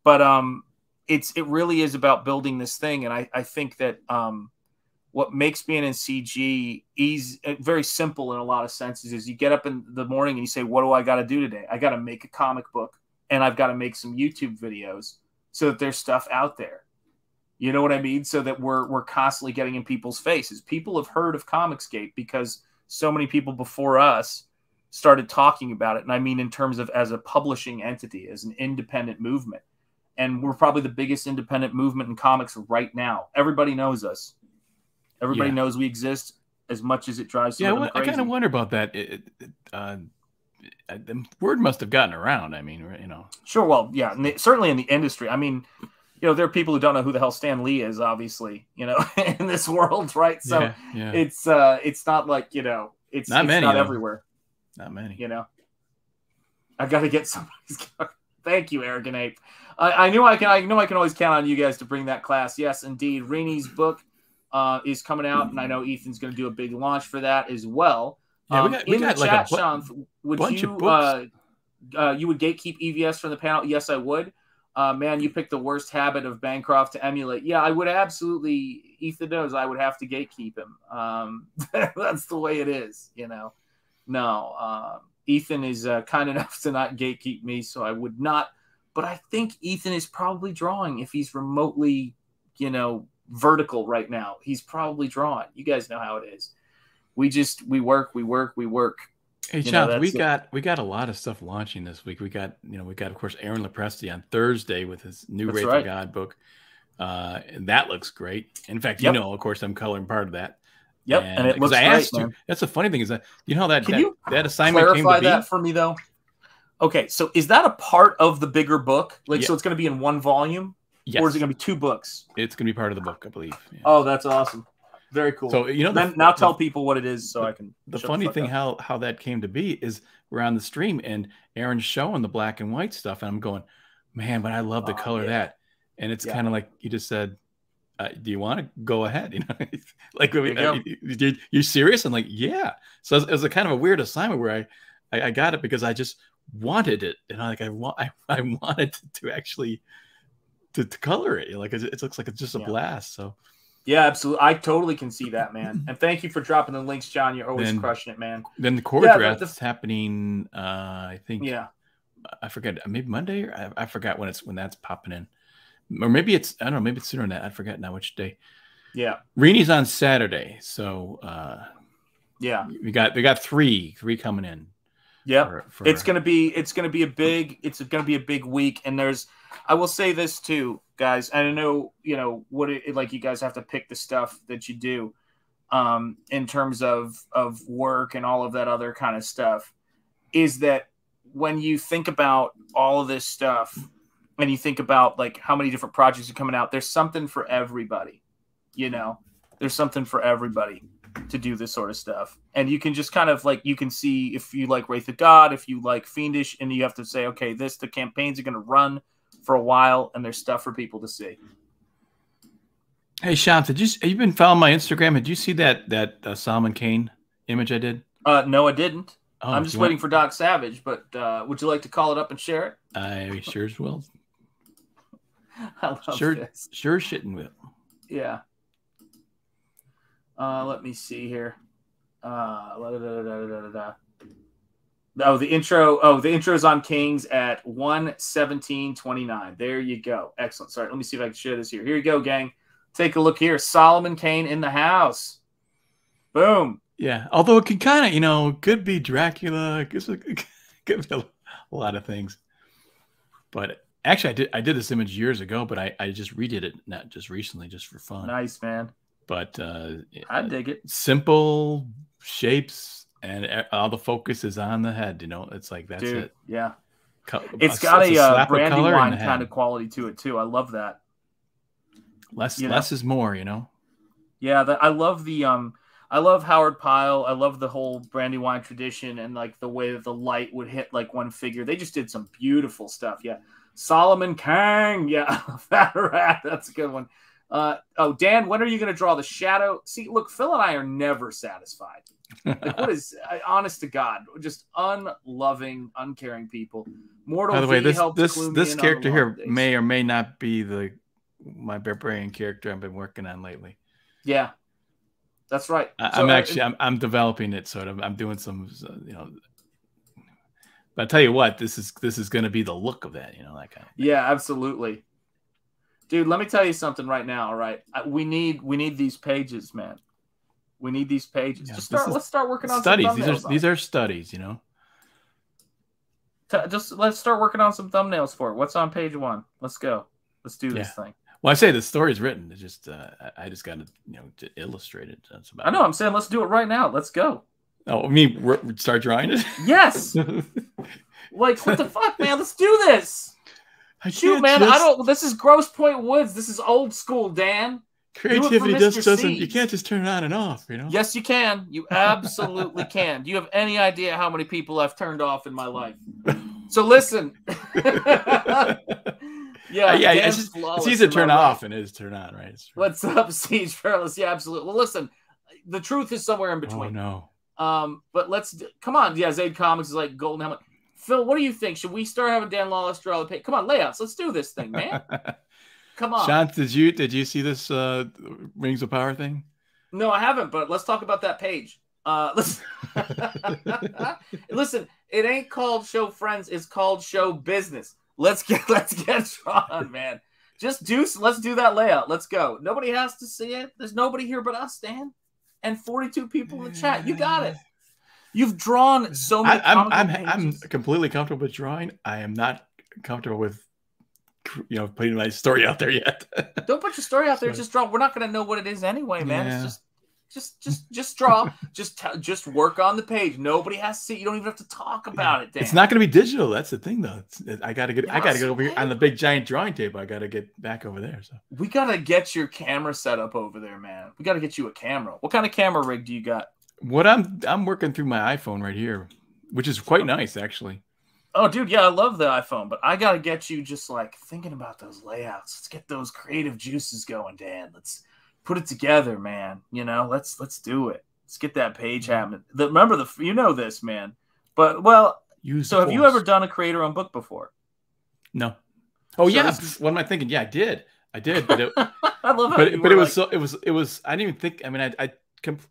But um it's it really is about building this thing. And i i think that um what makes being in cg easy very simple in a lot of senses is you get up in the morning and you say what do i got to do today? I got to make a comic book and i've got to make some youtube videos so that there's stuff out there. You know what I mean? So that we're we're constantly getting in people's faces. People have heard of Comicsgate because so many people before us started talking about it. And I mean in terms of as a publishing entity, as an independent movement. And we're probably the biggest independent movement in comics right now. Everybody knows us. Everybody Yeah. knows we exist as much as it drives Yeah, well, I kind of wonder about that. It, it- uh, the word must have gotten around. I mean, you know, Sure. Well, yeah, certainly in the industry. I mean, you know, there are people who don't know who the hell Stan Lee is, obviously, you know, in this world, right? So yeah, yeah, it's uh it's not like, you know, it's Not it's many, not though. everywhere, not many. you know. I gotta get somebody's thank you, Arrogant Ape. I, I knew I can I know I can always count on you guys to bring that class. Yes, indeed. Reenie's book uh is coming out, and I know Ethan's gonna do a big launch for that as well. Yeah, we Um, we in got the like a chat, bu- Sean, would you uh, uh, you would gatekeep EVS from the panel? Yes, I would. Uh, man, you picked the worst habit of Bancroft to emulate. Yeah, I would absolutely. Ethan knows I would have to gatekeep him. Um, that's the way it is, you know. No, um, Ethan is uh, kind enough to not gatekeep me, so I would not. But I think Ethan is probably drawing if he's remotely, you know, vertical right now. He's probably drawing. You guys know how it is. We just we work, we work, we work. Hey, John, we got we got a lot of stuff launching this week. We got you know we got of course Aaron Lopresti on Thursday with his new Wraith right. of God book, uh, and that looks great. In fact, Yep. you know, of course, I'm coloring part of that. Yep, and, it 'cause looks I great, asked man. you. That's the funny thing is that you know how that Can that, you that assignment came clarify to be. for me though okay so is that a part of the bigger book like Yeah. so it's going to be in one volume yes, or is it going to be two books it's going to be part of the book, I believe. Yeah. oh that's awesome very cool So you know, the- now the- tell people what it is so i can the funny thing up. how how that came to be is we're on the stream and Aaron's showing the black and white stuff, and I'm going, man, but I love the Oh, color of yeah. that. And it's Yeah. kind of like you just said, uh, do you want to go ahead? You know, like you uh, you, you, you serious? I'm like, yeah. So it was, it was a kind of a weird assignment where I, I I got it because I just wanted it, and I like I want I, I wanted to actually to, to color it. Like it, it looks like it's just a Yeah. blast. So yeah absolutely i totally can see that man and thank you for dropping the links john you're always Then- crushing it man then the core Yeah, draft is happening. Uh, I think yeah I forget, maybe Monday or I, I forgot when it's when that's popping in, or maybe it's I don't know, maybe it's sooner than that. I forget now which day. yeah Reenie's on Saturday, so uh, yeah we got we got three three coming in. yeah for- it's gonna be it's gonna be a big it's gonna be a big week and there's i will say this too guys i know you know what it like you guys have to pick the stuff that you do um in terms of of work and all of that other kind of stuff is that when you think about all of this stuff and you think about like how many different projects are coming out there's something for everybody you know there's something for everybody to do this sort of stuff. And you can just kind of like you can see if you like Wraith of God, if you like Fiendish, and you have to say, okay, this the campaigns are going to run for a while, and there's stuff for people to see. Hey, Sean, did you have you been following my Instagram? Did you see that that uh, Solomon Kane image I did? Uh, no, I didn't. Oh, I'm just waiting want- for Doc Savage, but uh, would you like to call it up and share it? I sure as will. I love Sure, this. sure, shitting will. Yeah. Uh, let me see here. Uh, da- da- da. Oh, the intro. Oh, the intro's on Kings at 117.29. There you go. Excellent. Sorry, let me see if I can share this here. Here you go, gang. Take a look here. Solomon Kane in the house. Boom. Yeah, although it could kind of, you know, could be Dracula, it could, could be a, a lot of things. But actually, I did I did this image years ago, but I, I just redid it not just recently, just for fun. Nice, man. But uh, I dig it. simple shapes, and all the focus is on the head. You know, it's like that's Dude, it. yeah. Co- It's a- got it's a, slap of color in brandywine the head. kind of quality to it, too. I love that. less you know? less is more. You know. Yeah, that I love the um I love Howard Pyle. I love the whole Brandywine tradition and like the way that the light would hit like one figure. They just did some beautiful stuff. Yeah. Solomon Kang. Yeah. Fat rat. That's a good one. Uh, oh, Dan, when are you going to draw the shadow? See, look, Phil and I are never satisfied. Like, what is, honest to God, just unloving, uncaring people. Mortal By the way, V this this this in on the character here days. may or may not be the my barbarian character I've been working on lately. Yeah, that's right. I, So, I'm uh, actually I'm, I'm developing it sort of. I'm doing some uh, you know. But I tell you what, this is this is going to be the look of that. You know that kind of. Yeah, absolutely. Dude, let me tell you something right now. All right, we need we need these pages, man. We need these pages. Yeah, just start. Let's start working on studies. Some These are these are studies. You know. Just let's start working on some thumbnails for it. What's on page one? Let's go. Let's do this thing. Well, I say the story's written. It's just uh, I- just got to you know to illustrate it. That's about I know. it. I'm saying let's do it right now. Let's go. Oh, I mean, start drawing it. Yes. like what the fuck, man? Let's do this. I Shoot, man. I don't. This is Grosse Pointe Woods. This is old school, Dan. Do Creativity just Mr. doesn't. You can't just turn it on and off. You know. Yes, you can. You absolutely can. Do you have any idea how many people I've turned off in my life? So listen. yeah, yeah, yeah. Dan's It's, just, flawless, it's easy to turn right? off and it is turn on, right? It's. What's up, Siege Fearless? Yeah, absolutely. Well, listen, the truth is somewhere in Oh between. no. Um, but let's come on. Yeah, Zaid Comics is like golden helmet. Phil, what do you think? Should we start having Dan Lawless draw the page? Come on, layouts. Let's do this thing, man. Come on. Sean, did you did you see this uh Rings of Power thing? No, I haven't, but let's talk about that page. Uh, listen, listen, it ain't called show friends; it's called show business. Let's get let's get drawn, man. Just do let's do that layout. Let's go. Nobody has to see it. There's nobody here but us, Dan, and 42 people in the chat. You got it. You've drawn so many. I, I'm I'm I'm completely comfortable with drawing. I am not comfortable with you know putting my story out there yet. Don't put your story out there. Just draw. We're not gonna know what it is anyway, man. Yeah. It's just, just, just, just draw. just, just work on the page. Nobody has to see. You don't even have to talk about it. Dan. It's not going to be digital. That's the thing, though. It's, I got to get I got to get over here on the big giant drawing table. I got to get back over there. So We gotta get your camera set up over there, man. We gotta get you a camera. What kind of camera rig do you got? what I'm I'm working through my iPhone right here, which is quite nice actually. Oh, dude, yeah, I love the iPhone, but I gotta get you just like thinking about those layouts. Let's get those creative juices going, Dan. Let's put it together, man. You know, let's let's do it. Let's get that page mm-hmm. happening. The, remember the you know this, man. But well, Use so have you ever done a creator on book before? No. Oh So yeah. What am I thinking? Yeah, I did. I did, but it, I love but you but it was like- so it was it was I didn't even think. I mean, I I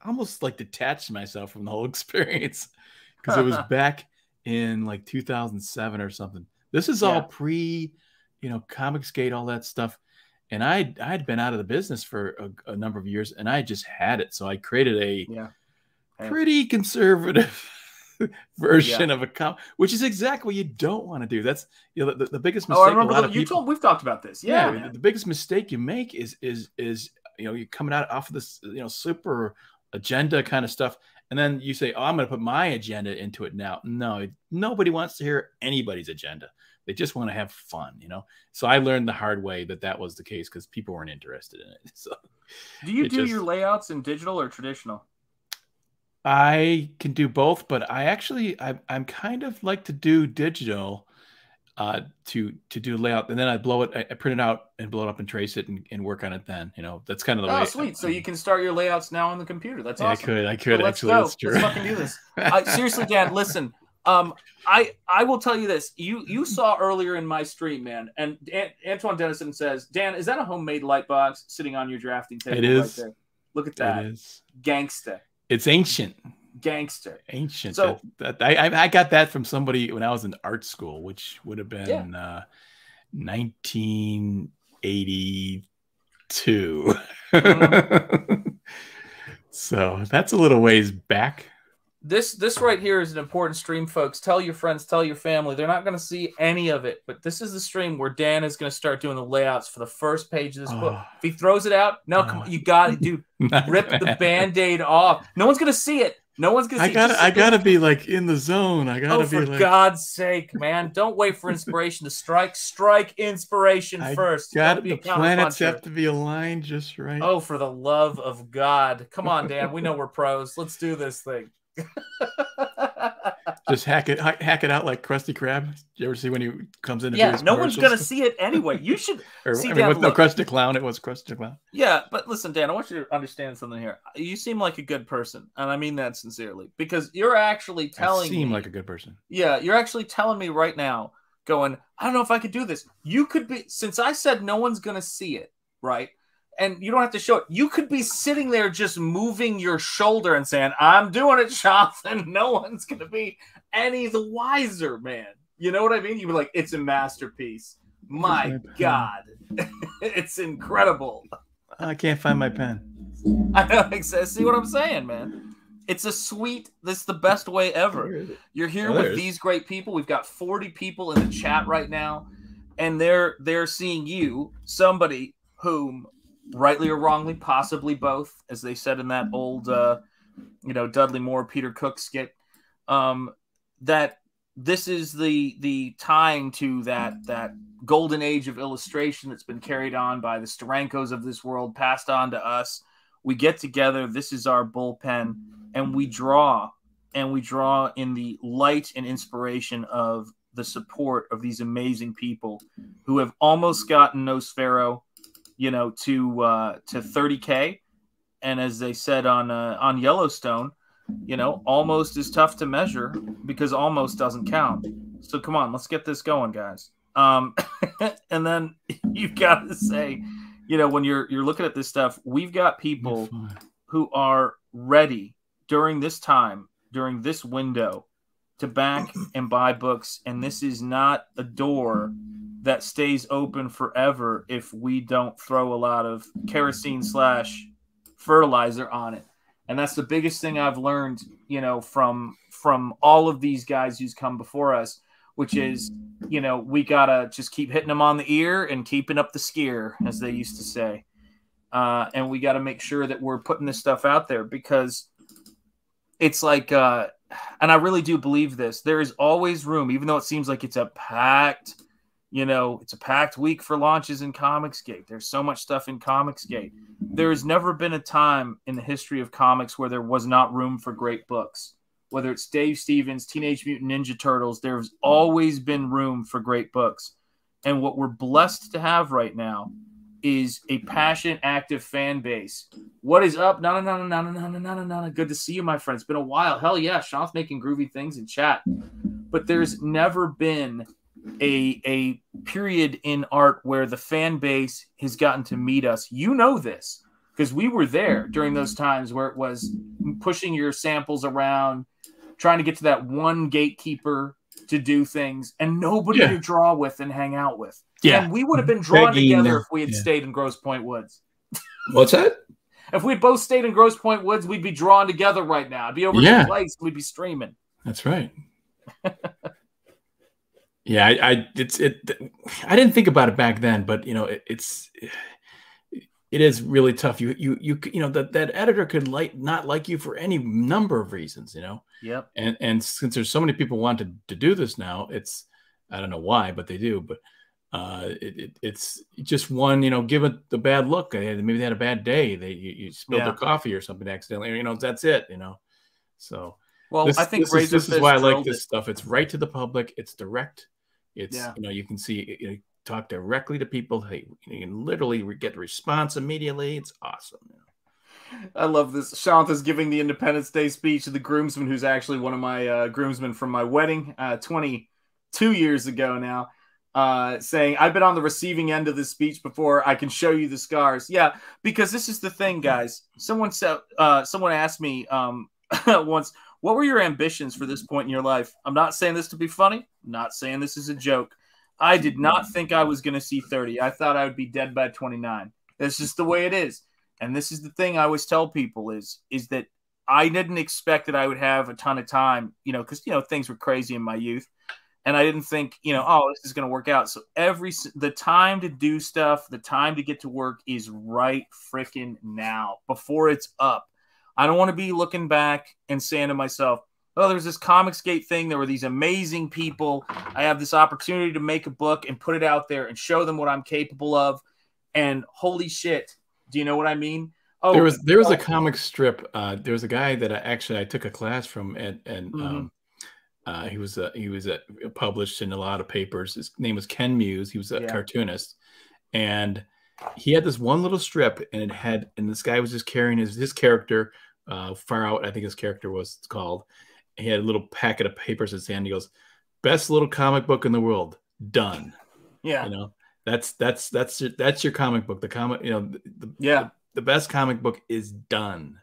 almost like detached myself from the whole experience because it was back in like 2007 or something. This is Yeah. all pre, you know, Comicsgate, all that stuff. And I I had been out of the business for a, a number of years, and I just had it. So I created a yeah. Yeah. pretty conservative version of a com, which is exactly what you don't want to do. That's you know the, the biggest mistake. Oh, I remember lot the, of you people, told we've talked about this. Yeah, the, the biggest mistake you make is is is you know you're coming out off of this you know super agenda kind of stuff, and then you say, "Oh, I'm going to put my agenda into it now." No, nobody wants to hear anybody's agenda. They just want to have fun, you know. So I learned the hard way that that was the case because people weren't interested in it. So Do you do just- your layouts in digital or traditional? I can do both, but I actually I, I'm kind of like to do digital uh, to to do layout, and then I blow it, I, I print it out and blow it up and trace it and, and work on it. Then you know that's kind of the Oh, way. sweet! So you can start your layouts now on the computer. That's Yeah, awesome. I could, I So could let's actually. go. That's true. Let's fucking do this. Uh, seriously, Dan, listen. Um, I I will tell you this. You you saw earlier in my stream, man, and An- Antoine Dennison says, Dan, is that a homemade light box sitting on your drafting table? It is. Right there? Look at that, It is. gangster, It's ancient, gangster. ancient. So- that, that- I I got that from somebody when I was in art school, which would have been uh, 1982. Mm-hmm. so that's a little ways back. This this right here is an important stream, folks. Tell your friends, tell your family. They're not going to see any of it, but this is the stream where Dan is going to start doing the layouts for the first page of this book. Oh. If he throws it out, no, come on, you got it, dude. Rip the band-aid off. No one's going to see it. No one's to I see. it. gotta, I gotta be like in the zone. I gotta Oh, be for like, God's sake, man! Don't wait for inspiration to strike. Strike inspiration I first. got Don't be the planets have to be aligned just right. Oh, for the love of God! Come on, Dan. We know we're pros. Let's do this thing. Just hack it, hack it out like Krusty Krab. You ever see when he comes in? Yeah, no one's gonna see it anyway. You should Or, see I mean, Dan. with no. Krusty Clown, it was Krusty Clown. Yeah, but listen, Dan, I want you to understand something here. You seem like a good person, and I mean that sincerely, because you're actually telling. I seem me, like a good person. yeah, you're actually telling me right now, going, I don't know if I could do this. You could be, since I said no one's gonna see it, right? And you don't have to show it. You could be sitting there just moving your shoulder and saying, "I'm doing it, Jonathan." No one's gonna be any the wiser, man. You know what I mean? You'd be like, "It's a masterpiece." My God, it's incredible. I can't find my pen. I know. exa- See what I'm saying, man? It's a sweet. This the best way ever. You're here Oh, with these great people. We've got 40 people in the chat right now, and they're they're seeing you, somebody whom, rightly or wrongly, possibly both, as they said in that old, uh, you know, Dudley Moore, Peter Cook skit, um, that this is the the tying to that that golden age of illustration that's been carried on by the Sterankos of this world, passed on to us. We get together. This is our bullpen, and we draw, and we draw in the light and inspiration of the support of these amazing people who have almost gotten Nosfero, you know, to uh, to 30k, and as they said on uh, on Yellowstone, you know, almost is tough to measure because almost doesn't count. So come on, let's get this going, guys. Um, and then you've got to say, you know, when you're you're looking at this stuff, we've got people who are ready during this time, during this window, to back and buy books, and this is not a door that stays open forever if we don't throw a lot of kerosene slash fertilizer on it and that's the biggest thing I've learned, you know, from from all of these guys who's come before us, which is, you know, we gotta just keep hitting them on the ear and keeping up the skier, as they used to say, uh, and we got to make sure that we're putting this stuff out there because it's like, uh, and I really do believe this. There is always room, even though it seems like it's a packed you know, it's a packed week for launches in Comicsgate. There's so much stuff in Comicsgate. There has never been a time in the history of comics where there was not room for great books. Whether it's Dave Stevens, Teenage Mutant Ninja Turtles, there's always been room for great books. And what we're blessed to have right now is a passionate, active fan base. What is up? No, no, no, no, no, no, no, no, no. Good to see you, my friend. It's been a while. Hell yeah, Sean's making groovy things in chat. But there's never been a a period in art where the fan base has gotten to meet us. You know this because we were there during those times where it was pushing your samples around, trying to get to that one gatekeeper to do things, and nobody Yeah. to draw with and hang out with. Yeah. and we would have been drawn Begging, together if we had yeah. stayed in Grosse Pointe Woods. What's that? If we'd both stayed in Grosse Pointe Woods, we'd be drawn together right now. I'd be over Yeah. the place, we'd be streaming. That's right. yeah, I, I it's it. I didn't think about it back then, but you know, it, it's it is really tough. You you you you know that that editor could like not like you for any number of reasons, you know. Yep. And and since there's so many people wanting to do this now, it's I don't know why, but they do. But uh, it, it, it's just one, you know, give it the bad look. Maybe they had a bad day. They you, you spilled Yeah. their coffee or something accidentally. You know, that's it. You know. So Well, this, I think this, is, this is why I like this it. stuff. It's right to the public. It's direct. It's Yeah. you know you can see you know, talk directly to people. Hey, you can literally get the response immediately. It's awesome. I love this. Shantha's giving the Independence Day speech to the groomsman, who's actually one of my uh, groomsmen from my wedding uh, 22 years ago now, uh, saying, I've been on the receiving end of this speech before. I can show you the scars. Yeah, because this is the thing, guys. Someone said, uh, someone asked me um, once, what were your ambitions for this point in your life? I'm not saying this to be funny. I'm not saying this is a joke. I did not think I was going to see 30. I thought I would be dead by 29. That's just the way it is. And this is the thing I always tell people is is that I didn't expect that I would have a ton of time, you know, because you know things were crazy in my youth, and I didn't think, you know, oh, this is going to work out. So every the time to do stuff, the time to get to work is right freaking now before it's up. I don't want to be looking back and saying to myself, oh, there's this Comicsgate thing. There were these amazing people. I have this opportunity to make a book and put it out there and show them what I'm capable of. And holy shit, do you know what I mean? Oh, there was there was a oh, comic strip. Uh, there was a guy that I actually I took a class from, and and Mhm. um, uh, he was uh, he was uh, published in a lot of papers. His name was Ken Muse. He was a Yeah. cartoonist, and he had this one little strip, and it had and this guy was just carrying his his character uh, far out. I think his character was called. He had a little packet of papers in his hand. He goes, "Best little comic book in the world, done." Yeah. You know, that's that's that's your, that's your comic book. The comic, you know, the, the, Yeah. the best comic book is done.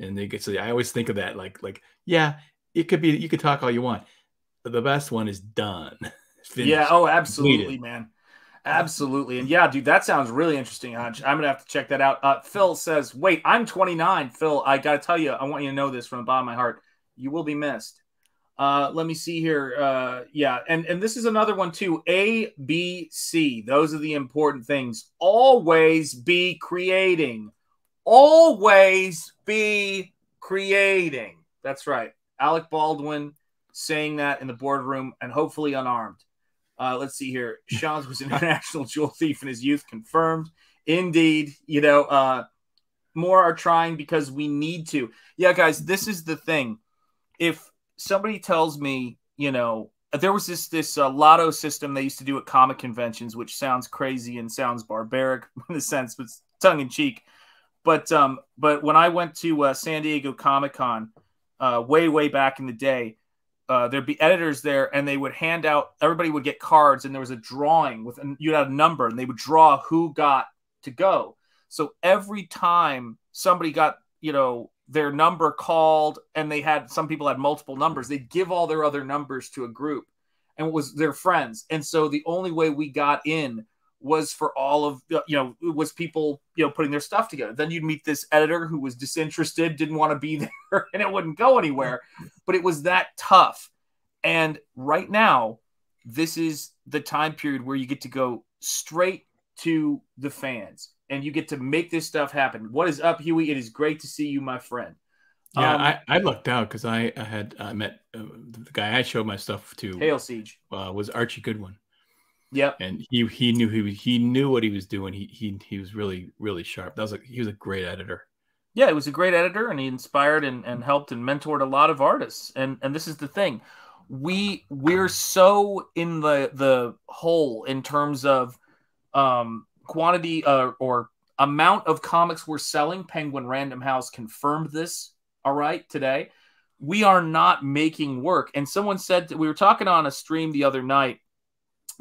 And they get so I always think of that like like yeah, it could be you could talk all you want, but the best one is done. Finished, Yeah. Oh, absolutely, completed. man. Absolutely. And yeah, dude, that sounds really interesting, Hunch. I'm going to have to check that out. Uh, Phil says, wait, I'm 29. Phil, I got to tell you, I want you to know this from the bottom of my heart. You will be missed. Uh, let me see here. Uh, yeah. And, and this is another one too. A, B, C. Those are the important things. Always be creating. Always be creating. That's right. Alec Baldwin saying that in the boardroom and hopefully unarmed. Uh, let's see here. Sean's was an international jewel thief in his youth, confirmed. Indeed, you know, uh, more are trying because we need to. Yeah, guys, this is the thing. If somebody tells me, you know, there was this this uh, lotto system they used to do at comic conventions, which sounds crazy and sounds barbaric in a sense, but tongue in cheek. But um, but when I went to uh, San Diego Comic Con, uh, way way back in the day, uh, there'd be editors there, and they would hand out. Everybody would get cards, and there was a drawing with, and you had a number, and they would draw who got to go. So every time somebody got, you know, their number called, and they had some people had multiple numbers, they'd give all their other numbers to a group, and it was their friends. And so the only way we got in was for all of you know was people you know putting their stuff together. Then you'd meet this editor who was disinterested didn't want to be there and it wouldn't go anywhere. But it was that tough. And right now this is the time period where you get to go straight to the fans and you get to make this stuff happen. What is up huey? It is great to see you my friend. Yeah, Um, I, I lucked out because I, I had I met uh, the guy I showed my stuff to. hail siege. uh, was Archie Goodwin, yep and he he knew he was, he knew what he was doing. He he he was really really sharp. That was a he was a great editor. yeah, he was a great editor and he inspired and, and helped and mentored a lot of artists. And and this is the thing. We we're so in the the hole in terms of um quantity uh, or amount of comics we're selling. Penguin Random House confirmed this, all right, today. We are not making work. And someone said that we were talking on a stream the other night.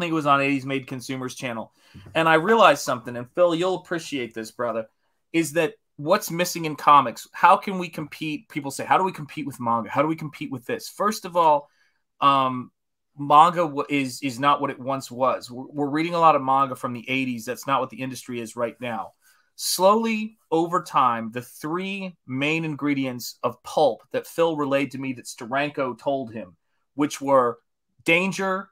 Think it was on 80s Made Consumers channel. And I realized something, and Phil, you'll appreciate this, brother, is that what's missing in comics? How can we compete? People say, how do we compete with manga? How do we compete with this? First of all, um, manga is is not what it once was. We're, we're reading a lot of manga from the 80s. That's not what the industry is right now. Slowly over time, the three main ingredients of pulp that Phil relayed to me that Steranko told him, which were danger,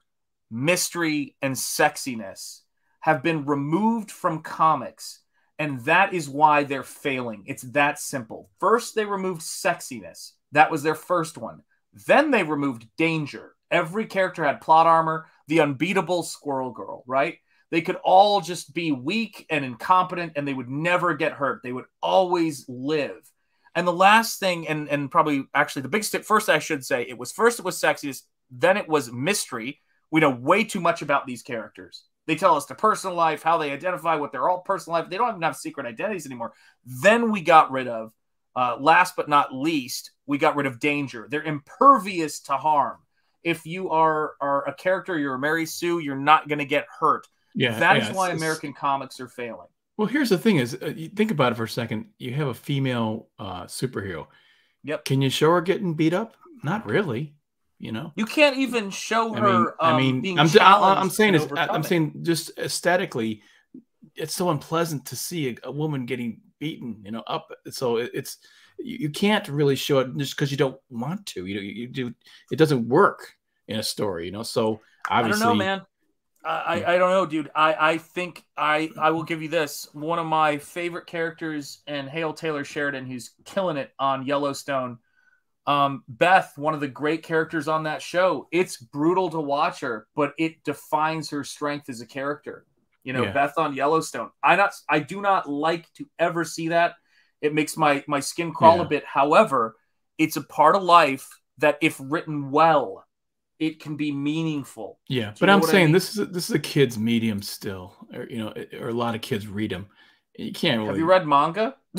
mystery, and sexiness, have been removed from comics. And that is why they're failing. It's that simple. First, they removed sexiness. That was their first one. Then they removed danger. Every character had plot armor, the unbeatable Squirrel Girl, right? They could all just be weak and incompetent and they would never get hurt. They would always live. And the last thing, and, and probably actually the big step, first I should say, it was first it was sexiness, then it was mystery. We know way too much about these characters. They tell us their personal life, how they identify, what their all personal life. They don't even have secret identities anymore. Then we got rid of, uh, last but not least, we got rid of danger. They're impervious to harm. If you are are a character, you're a Mary Sue, you're not going to get hurt. Yeah, that is yeah, why it's- it's- American comics are failing. Well, here's the thing: is uh, you think about it for a second. You have a female uh, superhero. Yep. Can you show her getting beat up? Not really. You know. You can't even show I her. mean, I um, mean, being I'm, I- I'm saying is, I'm saying just aesthetically, it's so unpleasant to see a, a woman getting beaten, you know, up. So it, it's you, you can't really show it just because you don't want to. You know, you do it doesn't work in a story, you know. So obviously, I don't know, man. I, I, I don't know, dude. I, I think I, I will give you this. One of my favorite characters and Hale Taylor Sheridan, who's killing it on Yellowstone. Um, Beth, one of the great characters on that show. It's brutal to watch her, but it defines her strength as a character. You know, Yeah. Beth on Yellowstone. I not I do not like to ever see that. It makes my my skin crawl Yeah. a bit. However, it's a part of life that if written well, it can be meaningful. Yeah, but I'm what I saying mean? this is a, this is a kid's medium still, or you know, or a lot of kids read them. You can't really. Have you read manga?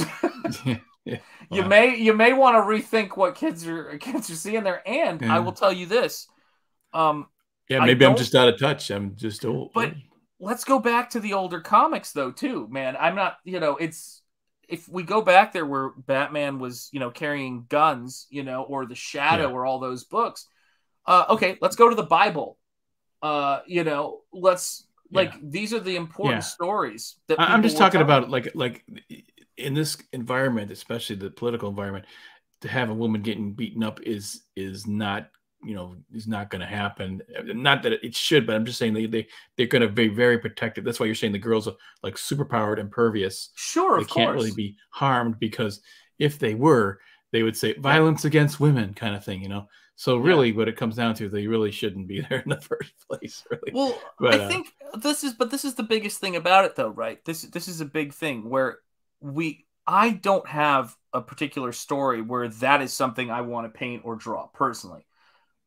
yeah, yeah. You may you may want to rethink what kids are kids are seeing there. And Yeah. I will tell you this. Um, Yeah, maybe I'm just out of touch. I'm just old. But- let's go back to the older comics though too, man. I'm not, you know, it's if we go back there where Batman was, you know, carrying guns, you know, or the Shadow Yeah. or all those books. Uh, okay, let's go to the Bible. Uh, you know, let's Like these are the important Yeah. stories that I- I'm just talking about like like in this environment, especially the political environment, to have a woman getting beaten up is is not you know is not going to happen. Not that it should, but I'm just saying they they they're going to be very protective. That's why you're saying the girls are like super powered, impervious. Sure, they of can't course. really be harmed because if they were, they would say violence against women kind of thing, you know. So really, what it comes down to, they really shouldn't be there in the first place. Really. Well, But, I uh, think this is, but this is the biggest thing about it, though, right? This this is a big thing where we, I don't have a particular story where that is something I want to paint or draw personally,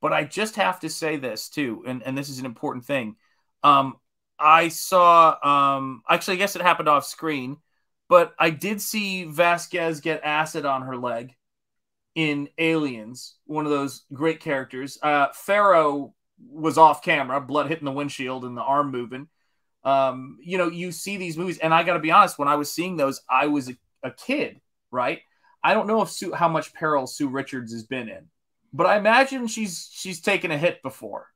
but I just have to say this too, and and this is an important thing. Um, I saw, um, actually, I guess it happened off screen, but I did see Vasquez get acid on her leg in Aliens, one of those great characters. Uh, Ferro was off camera, blood hitting the windshield and the arm moving. Um, you know, you see these movies, and I got to be honest, when I was seeing those, I was a, a kid, right? I don't know if Sue, how much peril Sue Richards has been in, but I imagine she's she's taken a hit before.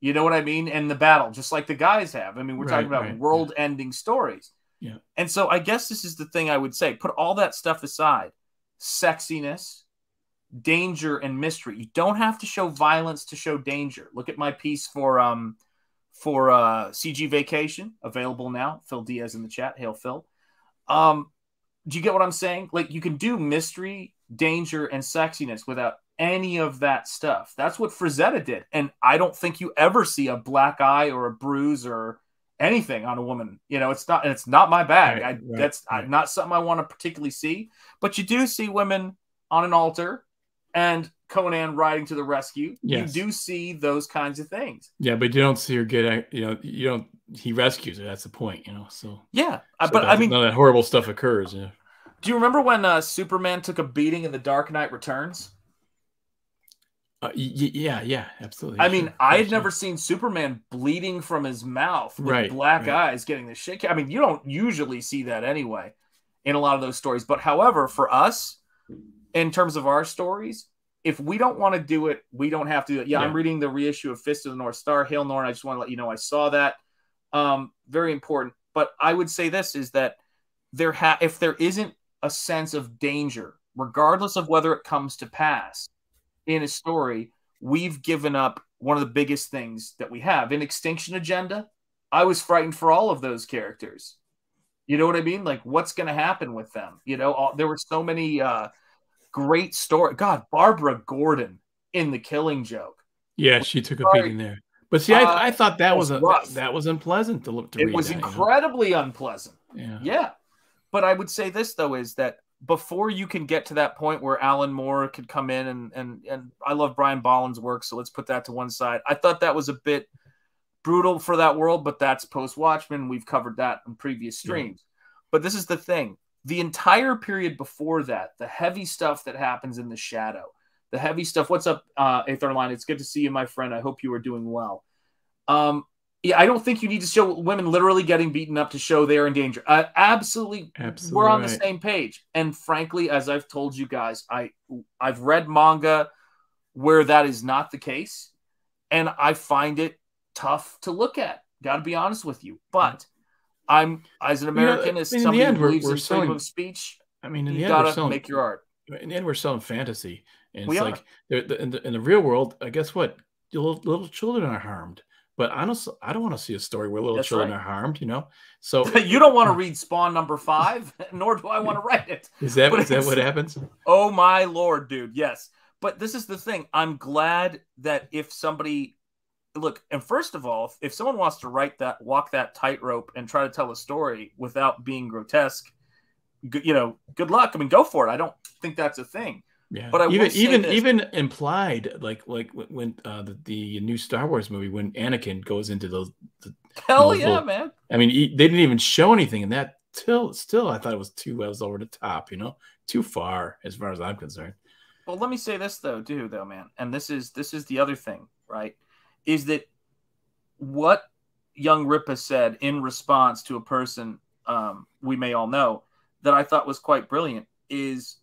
You know what I mean? And the battle, just like the guys have. I mean, we're Right, talking about right, world-ending stories. Yeah. And so I guess this is the thing I would say. Put all that stuff aside. Sexiness, danger, and mystery. You don't have to show violence to show danger. Look at my piece for um for uh CG Vacation, available now. Phil Diaz in the chat. Hail Phil. Um, do you get what I'm saying? Like you can do mystery, danger, and sexiness without any of that stuff. That's what Frazetta did. And I don't think you ever see a black eye or a bruise or anything on a woman. You know, it's not it's not my bag. Right, I, right, that's right. not something I want to particularly see. But you do see women on an altar and Conan riding to the rescue. Yes. You do see those kinds of things. Yeah, but you don't see her get, you know, you don't. He rescues her. That's the point, you know. So, Yeah. So but I mean, none of that horrible stuff occurs. Yeah. do you remember when uh, Superman took a beating in The Dark Knight Returns? Uh, yeah, yeah, absolutely. I mean, I had sure. never seen Superman bleeding from his mouth with Right, black right. eyes getting the shit. I mean, you don't usually see that anyway in a lot of those stories. But however, for us, in terms of our stories, if we don't want to do it, we don't have to do it. Yeah, I'm reading the reissue of Fist of the North Star, Hail Norn. I just want to let you know I saw that. Um, very important. But I would say this is that there ha- if there isn't a sense of danger, regardless of whether it comes to pass in a story, we've given up one of the biggest things that we have in Extinction Agenda. I was frightened for all of those characters. You know what I mean? Like, what's going to happen with them? You know, all, there were so many uh, great story. God, Barbara Gordon in The Killing Joke. Yeah, she took a beating there. But see, Uh, I, I thought that was was a, rough. that, was unpleasant to look to It was that, you know? incredibly unpleasant. Yeah. Yeah. But I would say this though is that before you can get to that point where Alan Moore could come in and and and I love Brian Bolland's work, so let's put that to one side. I thought that was a bit brutal for that world, but that's post Watchmen. We've covered that in previous streams. But this is the thing. The entire period before that, the heavy stuff that happens in the shadow, the heavy stuff. What's up, uh, Aether Line? It's good to see you, my friend. I hope you are doing well. Um, yeah, I don't think you need to show women literally getting beaten up to show they're in danger. Uh, absolutely, Absolutely we're on the same page. And frankly, as I've told you guys, I I've read manga where that is not the case, and I find it tough to look at. Got to be honest with you, but I'm as an You know, American, as in the somebody end, who we're- believes we're in freedom selling- of speech. I mean, in the you end, we're gotta selling, make your art. In the end, we're selling fantasy, and We it's are. like the- the- in the in the real world. I guess what little, little children are harmed, but I don't. I don't want to see a story where little That's children right. are harmed. You know, so you don't want to read Spawn number five, nor do I want to write it. is that But is that what happens? Oh my lord, dude. Yes. But this is the thing. I'm glad that if somebody look, and first of all, if someone wants to write that, walk that tightrope and try to tell a story without being grotesque, you know, good luck. I mean, go for it. I don't think that's a thing. Yeah, But I even even this. even implied, like like when- when uh, the, the new Star Wars movie, when Anakin goes into those, the, Hell those yeah, little- man. I mean, he, they didn't even show anything in that. Till still, I thought it was too. I was over the top. You know, too far as far as I'm concerned. Well, let me say this though, too, though, man. And this is this is the other thing, right? Is that what young Rippa said in response to a person um, we may all know that I thought was quite brilliant is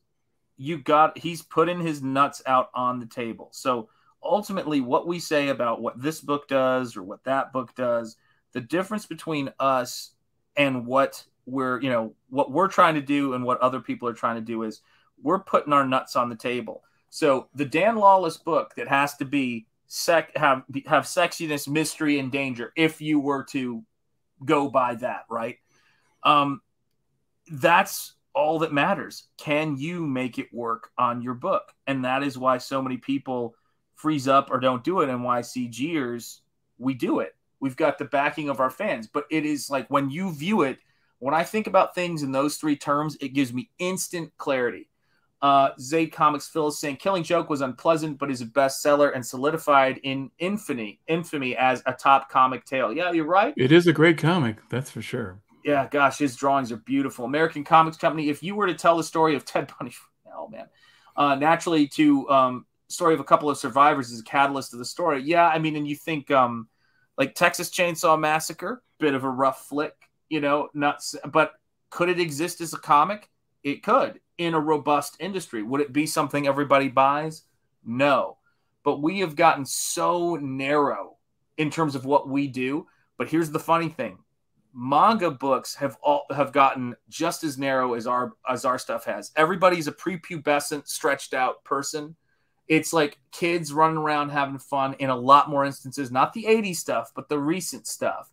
you got he's putting his nuts out on the table. So ultimately, what we say about what this book does or what that book does, The difference between us and what we're, you know, what we're trying to do and what other people are trying to do is we're putting our nuts on the table. So the Dan Lawless book that has to be sec have have sexiness, mystery, and danger. If you were to go by that, right? Um, that's all that matters. Can you make it work on your book? And that is why so many people freeze up or don't do it, and why CGers we do it. We've got the backing of our fans, but it is like when you view it. When I think about things in those three terms, it gives me instant clarity. Uh, Zayd Comics Phil is saying Killing Joke was unpleasant, but is a bestseller and solidified in infamy, infamy as a top comic tale. Yeah, you're right. It is a great comic, that's for sure. Yeah, gosh, his drawings are beautiful. American Comics Company. If you were to tell the story of Ted Bundy, oh man, uh, naturally to um, story of a couple of survivors is a catalyst of the story. Yeah, I mean, and you think um, like Texas Chainsaw Massacre, bit of a rough flick, you know, not, but could it exist as a comic? It could in a robust industry. Would it be something everybody buys? No, but we have gotten so narrow in terms of what we do. But here's the funny thing: manga books have all have gotten just as narrow as our as our stuff has. Everybody's a prepubescent, stretched out person. It's like kids running around having fun in a lot more instances, not the 80s stuff, but the recent stuff.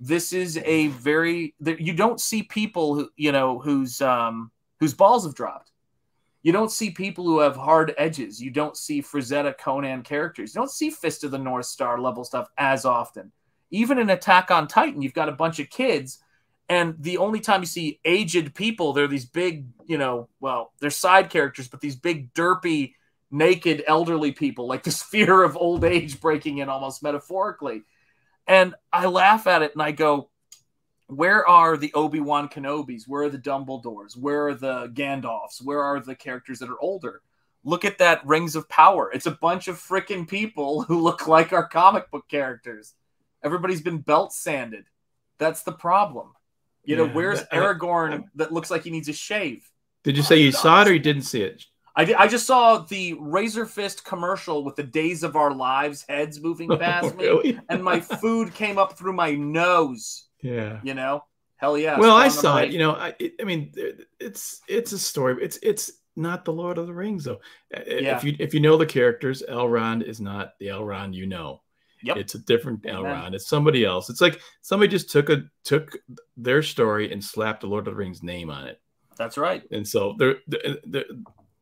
This is a very you don't see people who you know who's um whose balls have dropped. You don't see people who have hard edges. You don't see Frazetta Conan characters. You don't see Fist of the North Star level stuff as often. Even in Attack on Titan, you've got a bunch of kids, and the only time you see aged people, they're these big, you know, well, they're side characters, but these big, derpy, naked, elderly people, like this fear of old age breaking in almost metaphorically. And I laugh at it and I go, where are the Obi Wan Kenobis? Where are the Dumbledores? Where are the Gandalfs? Where are the characters that are older? Look at that Rings of Power. It's a bunch of freaking people who look like our comic book characters. Everybody's been belt sanded. That's the problem. You know, Yeah, where's but I- Aragorn that looks like he needs a shave? Did you say you saw it or you didn't see it? I, di- I just saw the Razor Fist commercial with the Days of Our Lives heads moving past oh, me, Really? and my food came up through my nose. Yeah. You know, hell yeah. well, I saw it. You know, I, it, I mean, it- it's it's a story. It's it's not the Lord of the Rings though. Yeah. If you if you know the characters, Elrond is not the Elrond you know. Yep. It's a different Amen. Elrond. It's somebody else. It's like somebody just took a took their story and slapped the Lord of the Rings name on it. That's right. And so there, there, there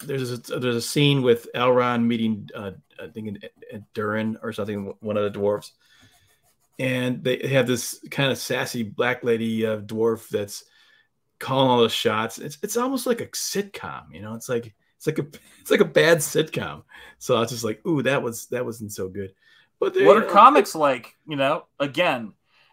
there's a, there's a scene with Elrond meeting uh, I think in, in Durin or something, one of the dwarves, and they have this kind of sassy black lady uh, dwarf that's calling all the shots. It's it's almost like a sitcom, you know. It's like it's like a it's like a bad sitcom. So I was just like, ooh, that was that wasn't so good. But there, what you are know, comics like you know again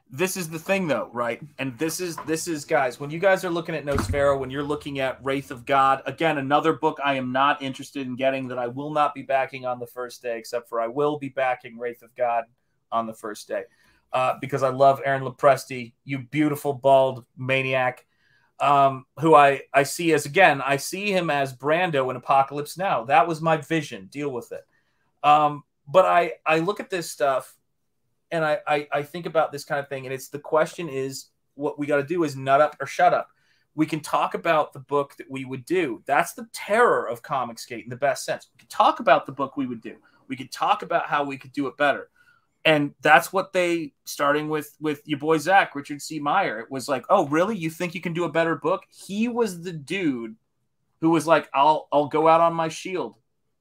this is the thing though right and this is this is guys when you guys are looking at nosfero when you're looking at wraith of god again another book i am not interested in getting that i will not be backing on the first day except for i will be backing wraith of god on the first day uh, because i love aaron lopresti you beautiful bald maniac um, who I, I see as again i see him as brando in apocalypse now that was my vision deal with it um, but I I look at this stuff and I, I I think about this kind of thing, and it's the question is what we got to do is nut up or shut up. We can talk about the book that we would do. That's the terror of Comicsgate in the best sense. We can talk about the book we would do. We could talk about how we could do it better. And that's what they starting with with your boy Zach, Richard C. Meyer. It was like, oh, really? You think you can do a better book? He was the dude who was like, I'll I'll go out on my shield.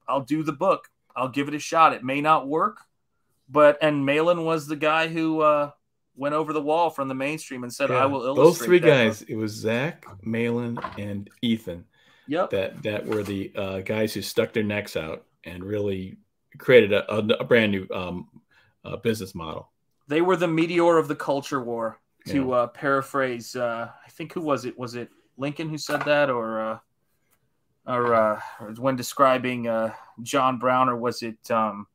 I'll do the book. I'll give it a shot. It may not work, but and Malin was the guy who uh, went over the wall from the mainstream and said, yeah, "I will illustrate." those three guys. book." It was Zach, Malin, and Ethan. Yep. That that were the uh, guys who stuck their necks out and really created a, a, a brand new um, uh, business model. They were the meteor of the culture war. To Yeah. uh, paraphrase, uh, I think who was it? Was it Lincoln who said that, or uh, or, uh, or when describing uh, John Brown, or was it um,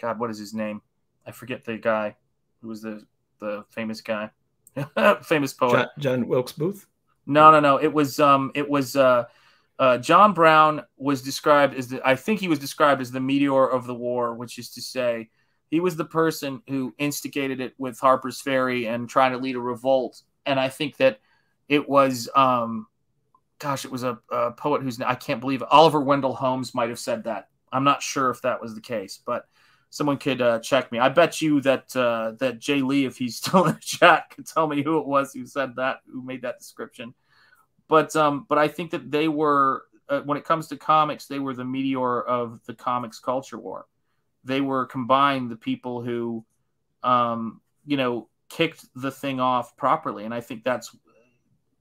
God? What is his name? I forget the guy who was the the famous guy, famous poet. John, John Wilkes Booth. No, no, no. It was um it was uh uh John Brown was described as the I think he was described as the meteor of the war, which is to say He was the person who instigated it with Harper's Ferry and trying to lead a revolt. And I think that it was, um, gosh, it was a, a poet who's I can't believe it. Oliver Wendell Holmes might have said that. I'm not sure if that was the case, but someone could uh, check me. I bet you that uh, that Jay Lee, if he's still in the chat, could tell me who it was who said that, who made that description. But um, but I think that they were uh, when it comes to comics, they were the meteor of the comics culture war. They were combined the people who, um, you know, kicked the thing off properly, and I think that's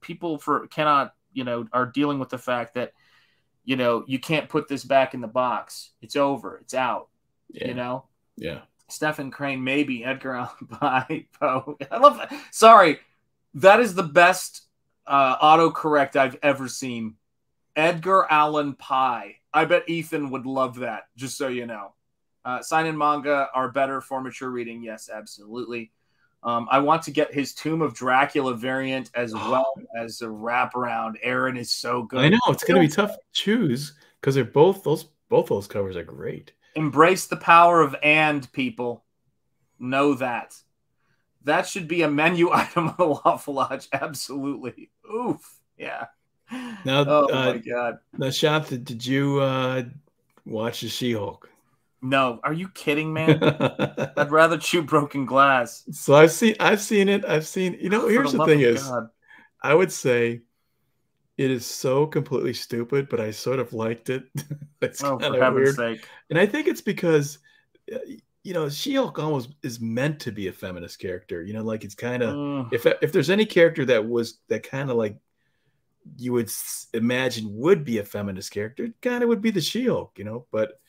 people for cannot you know are dealing with the fact that you know you can't put this back in the box. It's over. It's out. Yeah. You know. Yeah. Stephen Crane, maybe Edgar Allan Poe. I love that. Sorry, that is the best uh, autocorrect I've ever seen. Edgar Allan Pie. I bet Ethan would love that. Just so you know, uh, seinen manga are better for mature reading. Yes, absolutely. Um, I want to get his Tomb of Dracula variant as well as a wraparound. Aaron is so good. I know it's gonna be tough to choose because they're both those both those covers are great. Embrace the power of and people. Know that. That should be a menu item of the Waffle Lodge. Absolutely. Oof. Yeah. Now, oh uh, my god. now, Shanta, did you uh, watch the She-Hulk? No, are you kidding, man? I'd rather chew broken glass. So I've seen I've seen it. I've seen you know, For here's the the, thing is God. I would say it is so completely stupid, but I sort of liked it. it's Oh, kind for of heaven's weird. sake. And I think it's because uh, you know, She-Hulk almost is meant to be a feminist character. You know, like it's kind of Mm. if if there's any character that was that kind of like you would imagine would be a feminist character, kind of would be the She-Hulk, you know. But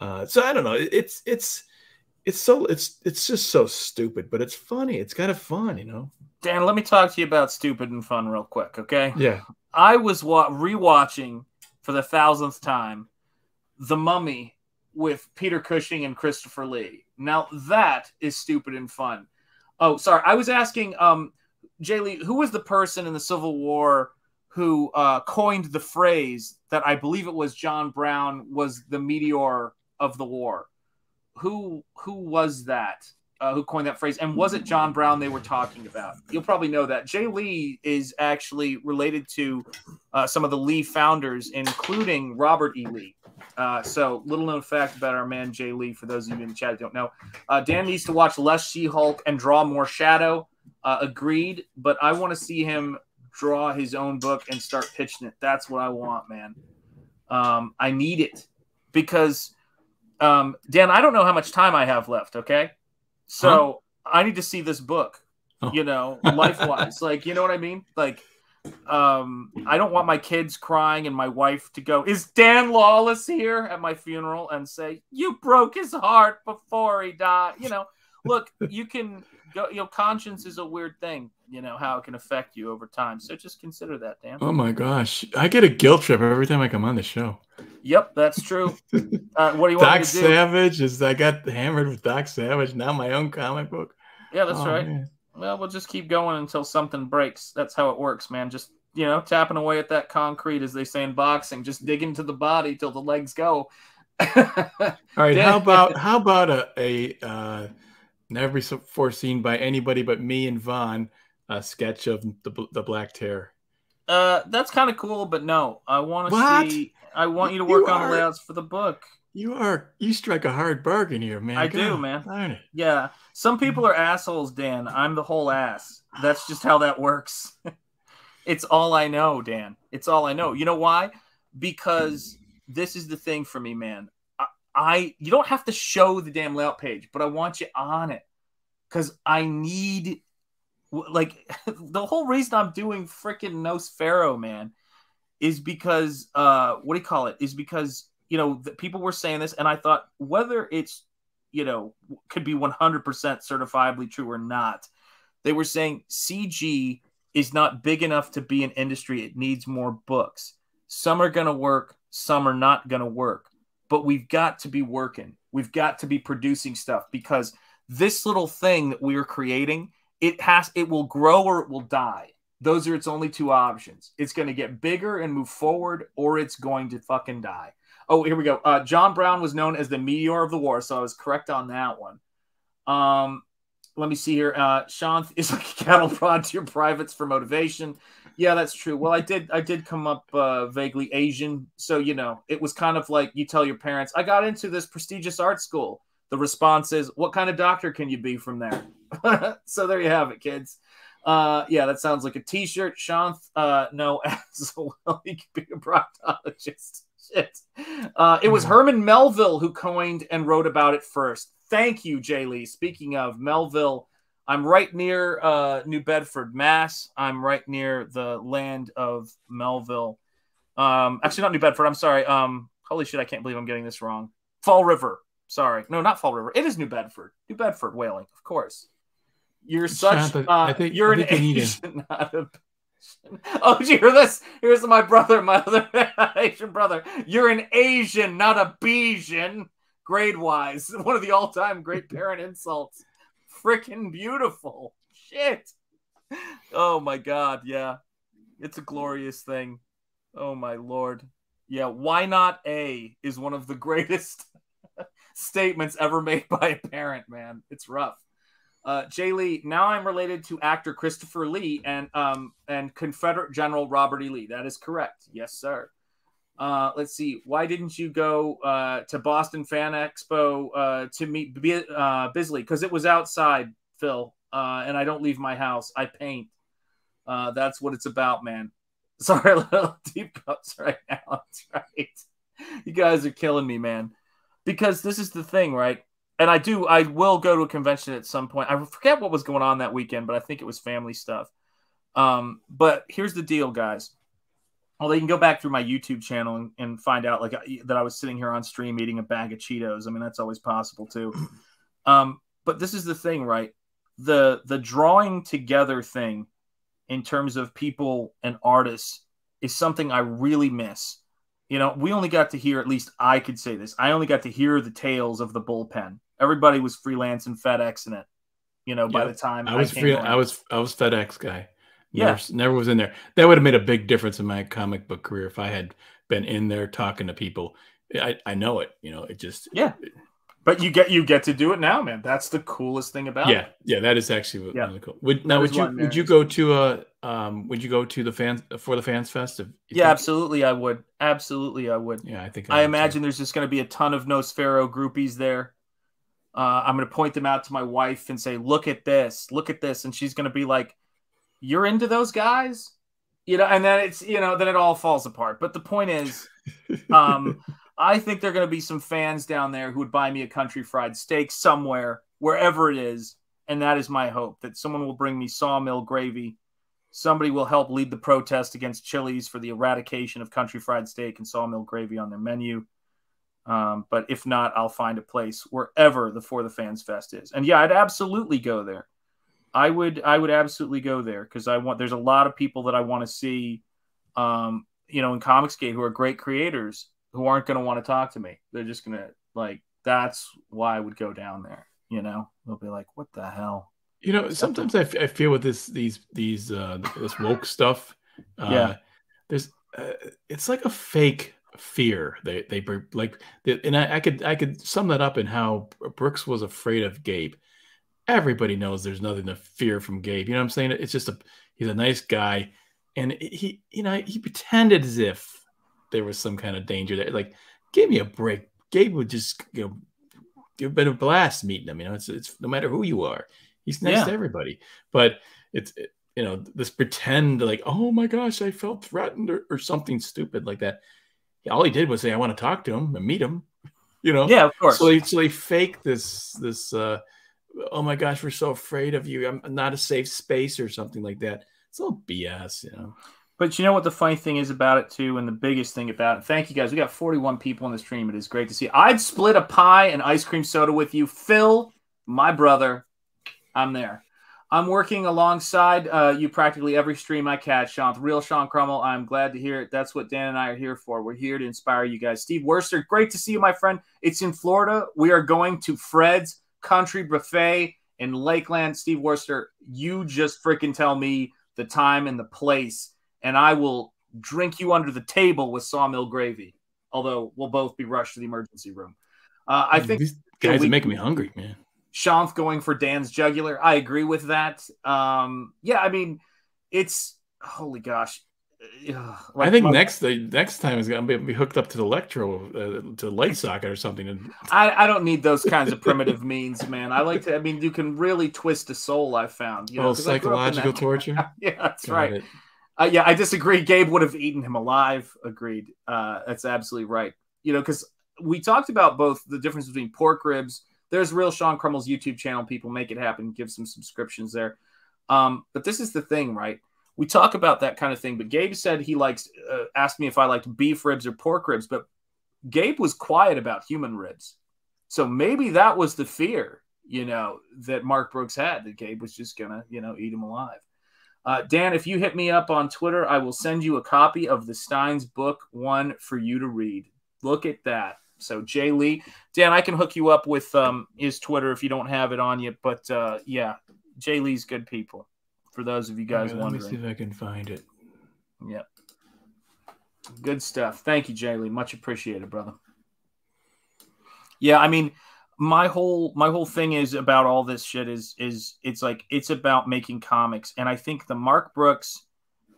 uh, so I don't know. It's it's it's so it's it's just so stupid, but it's funny. It's kind of fun, you know. Dan, let me talk to you about stupid and fun real quick, okay? Yeah. I was wa- rewatching for the thousandth time The Mummy with Peter Cushing and Christopher Lee. Now that is stupid and fun. Oh, sorry. I was asking um Jay Lee, who was the person in the Civil War who uh, coined the phrase that I believe it was John Brown was the meteor of the war? Who who was that? Uh, who coined that phrase? And was it John Brown they were talking about? You'll probably know that. Jay Lee is actually related to uh, some of the Lee founders, including Robert E. Lee. Uh, so, little known fact about our man Jay Lee, for those of you in the chat who don't know. Uh, Dan needs to watch less She Hulk and draw more Shadow. Uh, agreed, but I want to see him draw his own book and start pitching it. That's what I want, man. Um, I need it because, um, Dan, I don't know how much time I have left, okay? So, I need to see this book, Oh. you know, life wise. like, you know what I mean? Like, um i don't want my kids crying and my wife to go is dan lawless here at my funeral and say you broke his heart before he died you know look you can go you know conscience is a weird thing you know how it can affect you over time. So just consider that dan. Oh my gosh, I get a guilt trip every time I come on the show. yep that's true. Uh, what do you want Doc do? Savage is I got hammered with Doc Savage. Now my own comic book. yeah that's Oh, right. man. well we'll just keep going until something breaks. That's how it works man. Just you know tapping away at that concrete as they say in boxing. Just dig into the body till the legs go. All right, how about how about a, a uh, never so- foreseen by anybody but me and Vaughn a sketch of the the Black Terror? Uh, that's kind of cool, but no, I want to see. I want you to You work on are- the layouts for the book. You are you strike a hard bargain here, man. I do, man. Yeah, some people are assholes, Dan. I'm the whole ass. That's just how that works. it's all I know, Dan. It's all I know. You know why? Because this is the thing for me, man. I, you don't have to show the damn layout page, but I want you on it because I need like the whole reason I'm doing freaking Nosfero, man, is because uh, what do you call it? Is because you know the people were saying this, and I thought whether it's you know could be 100% certifiably true or not, they were saying CG is not big enough to be an industry. It needs more books. Some are going to work, some are not going to work. But we've got to be working. We've got to be producing stuff because this little thing that we are creating, it has it will grow or it will die. Those are its only two options. It's going to get bigger and move forward or it's going to fucking die. Oh, here we go. Uh, John Brown was known as the meteor of the war, so I was correct on that one. Um, let me see here. Uh, Sean is like a cattle prod to your privates for motivation. Yeah, that's true. Well, I did. I did come up uh, vaguely Asian, so you know, it was kind of like you tell your parents, "I got into this prestigious art school." The response is, "What kind of doctor can you be from there?" so there you have it, kids. Uh, yeah, that sounds like a T-shirt. Sean, uh, no, as well, he could be a proctologist. Shit. Uh, it was Herman Melville who coined and wrote about it first. Thank you, Jay Lee. Speaking of Melville, I'm right near uh, New Bedford, Mass. I'm right near the land of Melville. Um, actually, not New Bedford. I'm sorry. Um, holy shit, I can't believe I'm getting this wrong. Fall River. Sorry, no, not Fall River. It is New Bedford. New Bedford, Whaling, of course. You're such. Sean, Uh, I think- you're I an Asian, not a. Oh, did you hear this? Here's my brother, my other Asian brother. You're an Asian, not a Bijan. Grade wise, one of the all time great parent insults. Freaking beautiful. Shit. Oh my god, yeah. It's a glorious thing. Oh my lord. Yeah, why not A is one of the greatest statements ever made by a parent, man. It's rough. Uh, Jay Lee, now I'm related to actor Christopher Lee and um and Confederate General Robert E. Lee. That is correct. Yes, sir. Uh, let's see. Why didn't you go uh, to Boston Fan Expo uh, to meet B- uh, Bisley? Because it was outside, Phil, uh, and I don't leave my house. I paint. Uh, that's what it's about, man. Sorry, little deep cuts right now. That's right. You guys are killing me, man. Because this is the thing, right? And I do, I will go to a convention at some point. I forget what was going on that weekend, but I think it was family stuff. Um, but here's the deal, guys. Well, they can go back through my YouTube channel and, and find out like that I was sitting here on stream eating a bag of Cheetos. I mean, that's always possible too. Um, but this is the thing, right? The the drawing together thing in terms of people and artists is something I really miss. You know, we only got to hear, at least I could say this, I only got to hear the tales of the bullpen. Everybody was freelance and FedExing it, you know, by the time I was came free, around. I was I was FedEx guy. Yeah. Never, never was in there. That would have made a big difference in my comic book career if I had been in there talking to people. I, I know it. You know, it just Yeah. But you get you get to do it now, man. That's the coolest thing about yeah it. yeah that is actually Yeah. really cool. Would now would you would you go to a um would you go to the fans for the fans fest? If, if Yeah, you- absolutely I would. Absolutely I would. Yeah, I think I too. imagine there's just going to be a ton of Nosfero groupies there. Uh, I'm going to point them out to my wife and say, "Look at this, look at this," and she's going to be like, "You're into those guys," you know. And then it's you know then it all falls apart. But the point is, um, I think there are going to be some fans down there who would buy me a country fried steak somewhere, wherever it is, and that is my hope that someone will bring me sawmill gravy. Somebody will help lead the protest against Chili's for the eradication of country fried steak and sawmill gravy on their menu. Um, but if not, I'll find a place wherever the For the Fans Fest is. And yeah, I'd absolutely go there. I would I would absolutely go there because I want there's a lot of people that I want to see um, you know, in Comicsgate who are great creators who aren't gonna want to talk to me. They're just gonna like that's why I would go down there, you know. They'll be like, What the hell? You know, sometimes I, f- I feel with this these these uh this woke stuff. Uh, Yeah. there's uh, it's like a fake fear. They they like, and I, I could I could sum that up in how Brooks was afraid of Gabe. Everybody knows there's nothing to fear from Gabe. You know what I'm saying? It's just a he's a nice guy, and he you know he pretended as if there was some kind of danger there. Like, give me a break. Gabe would just you know it's been a blast meeting him. You know, it's it's no matter who you are, he's nice Yeah. to everybody. But it's it- you know this pretend like, oh my gosh, I felt threatened or, or something stupid like that. All he did was say, I want to talk to him and meet him. You know, Yeah, of course. So they so they fake this this. uh Oh my gosh, we're so afraid of you. I'm not a safe space or something like that. It's all BS, you know. But you know what the funny thing is about it too, and the biggest thing about it. Thank you guys. We got 41 people in the stream. It is great to see. I'd split a pie and ice cream soda with you, Phil, my brother. I'm there. I'm working alongside uh, you practically every stream I catch, Sean. Real Sean Crummell. I'm glad to hear it. That's what Dan and I are here for. We're here to inspire you guys. Steve Worster, great to see you, my friend. It's in Florida. We are going to Fred's Country Buffet in Lakeland. Steve Worster, you just freaking tell me the time and the place, and I will drink you under the table with sawmill gravy. Although we'll both be rushed to the emergency room. Uh, I think these guys we- are making me hungry, man. Shanth going for Dan's jugular. I agree with that. Um, yeah, I mean, it's holy gosh. Ugh, I think my- next the next time is gonna be, be hooked up to the electro uh, to the light socket or something. And I, I don't need those kinds of primitive means, man. I like to. I mean, you can really twist a soul. I found. You know, 'cause I grew up in psychological torture. yeah, that's Got right. Uh, yeah, I disagree. Gabe would have eaten him alive. Agreed. Uh, that's absolutely right. You know, because we talked about both the difference between pork ribs. There's real Sean Crummel's YouTube channel. People make it happen. Give some subscriptions there. Um, but this is the thing, right? We talk about that kind of thing. But Gabe said he likes. Uh, asked me if I liked beef ribs or pork ribs. But Gabe was quiet about human ribs. So maybe that was the fear, you know, that Mark Brooks had that Gabe was just gonna, you know, eat him alive. Uh, Dan, if you hit me up on Twitter, I will send you a copy of the Steins book one for you to read. Look at that. So Jay Lee, Dan, I can hook you up with um, his Twitter if you don't have it on you. But uh, yeah, Jay Lee's good people. For those of you guys Okay, let me see if I can find it. yep, good stuff. Thank you, Jay Lee. Much appreciated, brother. Yeah, I mean, my whole my whole thing is about all this shit is is it's like it's about making comics, and I think the Mark Brooks,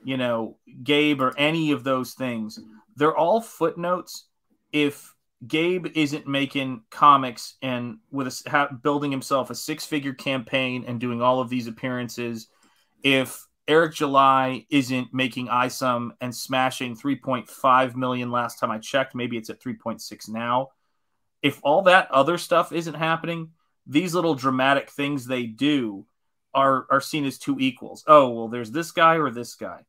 you know, Gabe or any of those things, they're all footnotes. If Gabe isn't making comics and with a, building himself a six figure campaign and doing all of these appearances, if Eric July isn't making ISOM and smashing 3.5 million last time I checked, maybe it's at 3.6 now. If all that other stuff isn't happening, these little dramatic things they do are are seen as two equals. Oh, well, there's this guy or this guy.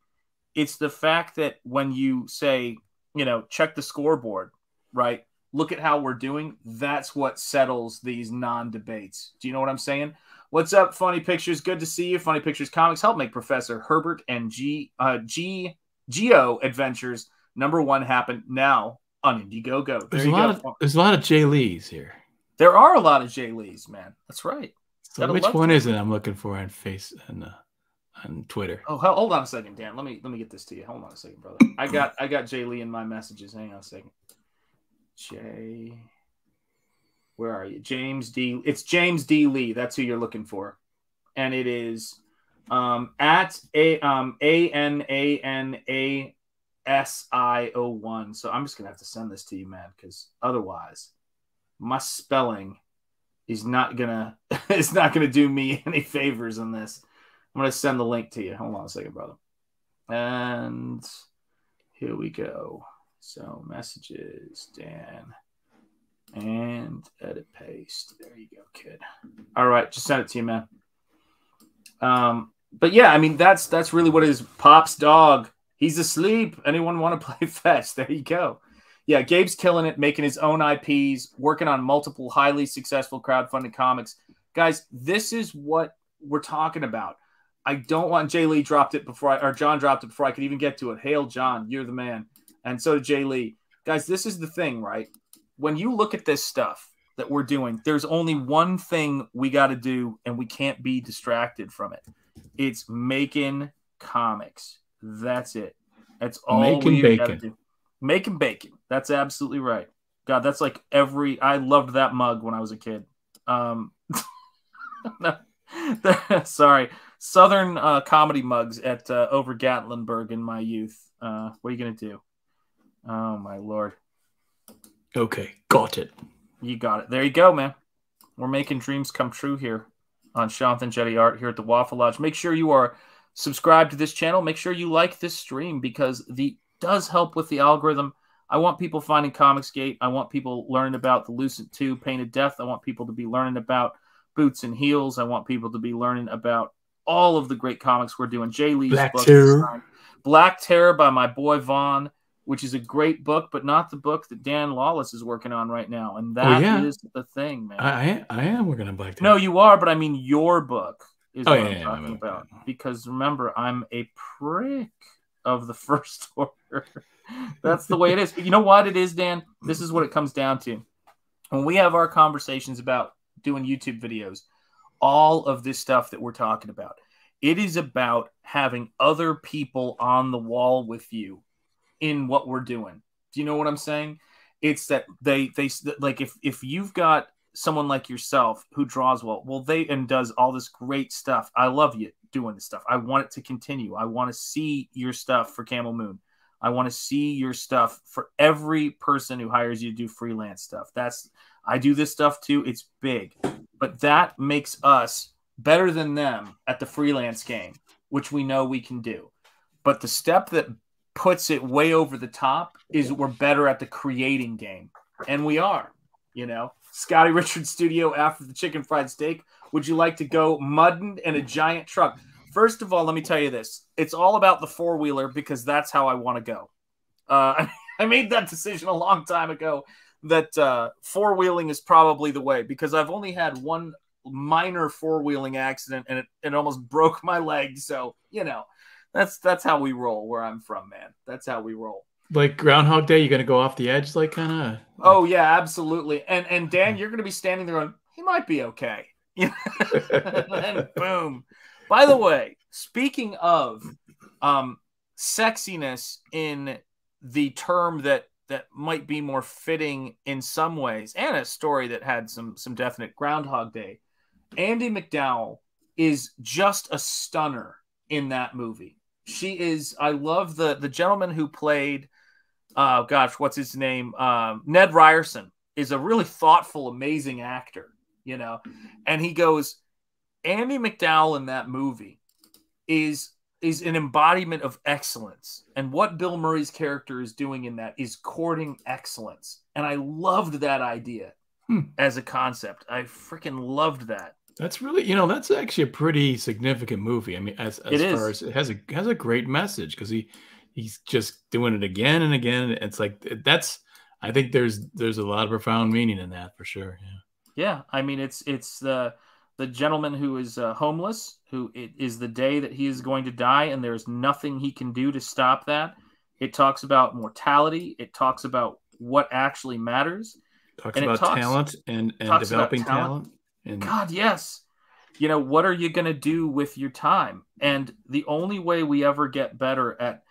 It's the fact that when you say, you know, check the scoreboard, right? Look at how we're doing. That's what settles these non-debates. Do you know what I'm saying? What's up, Funny Pictures? Good to see you. Funny Pictures Comics help make Professor Herbert and G uh, G Geo Adventures number one happen now on Indiegogo. There There's a lot go. of there's a lot of Jay Lees here. there are a lot of Jay Lees, man. That's right. So Gotta which one is it? I'm looking for on face and uh, on Twitter. Oh, hold on a second, Dan. Let me let me get this to you. Hold on a second, brother. I got I got Jay Lee in my messages. Hang on a second. Jay, where are you? James D. It's James D. Lee. That's who you're looking for, and it is um, at a um a n a n a s i o one. So I'm just gonna have to send this to you, man, because otherwise, my spelling is not gonna it's not gonna do me any favors in this. I'm gonna send the link to you. Hold on a second, brother. And here we go. So messages, Dan, and edit paste. There you go, kid. All right, just send it to you, man. Um, but yeah, I mean that's that's really what it is. Pop's dog. He's asleep. Anyone want to play fetch? There you go. Yeah, Gabe's killing it, making his own IPs, working on multiple highly successful crowdfunded comics. Guys, this is what we're talking about. I don't want Jay Lee dropped it before I or John dropped it before I could even get to it. Hail John, you're the man. And so did Jay Lee. Guys, this is the thing, right? When you look at this stuff that we're doing, there's only one thing we got to do, and we can't be distracted from it. It's making comics. That's it. That's all Making we got to bacon. do. Making bacon. That's absolutely right. God, that's like every. I loved that mug when I was a kid. Um, sorry, Southern uh, comedy mugs at uh, over Gatlinburg in my youth. Uh, what are you gonna do? Oh my lord, Okay, got it. you got it. There you go, man. We're making dreams come true here on Shanth Enjeti Art here at the Waffle Lodge. Make sure you are subscribed to this channel. Make sure you like this stream because the does help with the algorithm. I want people finding Comics Gate. I want people learning about the Lucent 2 Painted Death. I want people to be learning about Boots and Heels. I want people to be learning about all of the great comics we're doing. Jay Lee's Black book, Terror. Black Terror by my boy Vaughn, which is a great book, but not the book that Dan Lawless is working on right now. And oh, that is yeah. the thing, man. I I am, working on Black. No, you are, but I mean your book is Oh, what yeah, I'm yeah, talking yeah, about. Because remember, I'm a prick of the first order. That's the way it is. But you know what it is, Dan? This is what it comes down to. When we have our conversations about doing YouTube videos, all of this stuff that we're talking about, it is about having other people on the wall with you in what we're doing. Do you know what I'm saying? It's that they they like if if you've got someone like yourself who draws well, well, they and does all this great stuff. I love you doing this stuff. I want it to continue. I want to see your stuff for Camel Moon. I want to see your stuff for every person who hires you to do freelance stuff. That's I do this stuff too. It's big, but that makes us better than them at the freelance game, which we know we can do. But the step that puts it way over the top is we're better at the creating game, and we are. You know, Scotty Richard Studio after the chicken fried steak. Would you like to go mudding in a giant truck? First of all, let me tell you this: it's all about the four wheeler because that's how I want to go. Uh, I made that decision a long time ago that uh, four wheeling is probably the way because I've only had one minor four wheeling accident and it, it almost broke my leg. So you know, that's that's how we roll where I'm from, man. That's how we roll. Like Groundhog Day, you're gonna go off the edge, like kind of. Oh yeah, absolutely. And and Dan, you're gonna be standing there going, he might be okay. and boom. By the way, speaking of um sexiness in the term that that might be more fitting in some ways, and a story that had some some definite Groundhog Day. Andie MacDowell is just a stunner in that movie. She is. I love the the gentleman who played. Oh gosh, what's his name? Um, Ned Ryerson is a really thoughtful, amazing actor. You know, and he goes. Andie MacDowell in that movie is is an embodiment of excellence. And what Bill Murray's character is doing in that is courting excellence. And I loved that idea Hmm. as a concept. I freaking loved that. That's really, you know, that's actually a pretty significant movie. I mean, as as It far is. as it has a has a great message because he he's just doing it again and again. It's like that's. I think there's there's a lot of profound meaning in that for sure. Yeah. Yeah, I mean it's it's the the gentleman who is uh, homeless, who it is the day that he is going to die, and there's nothing he can do to stop that. It talks about mortality. It talks about what actually matters. Talks And about talks- talent and and developing talent. talent. And God, yes. You know, what are you going to do with your time? And the only way we ever get better at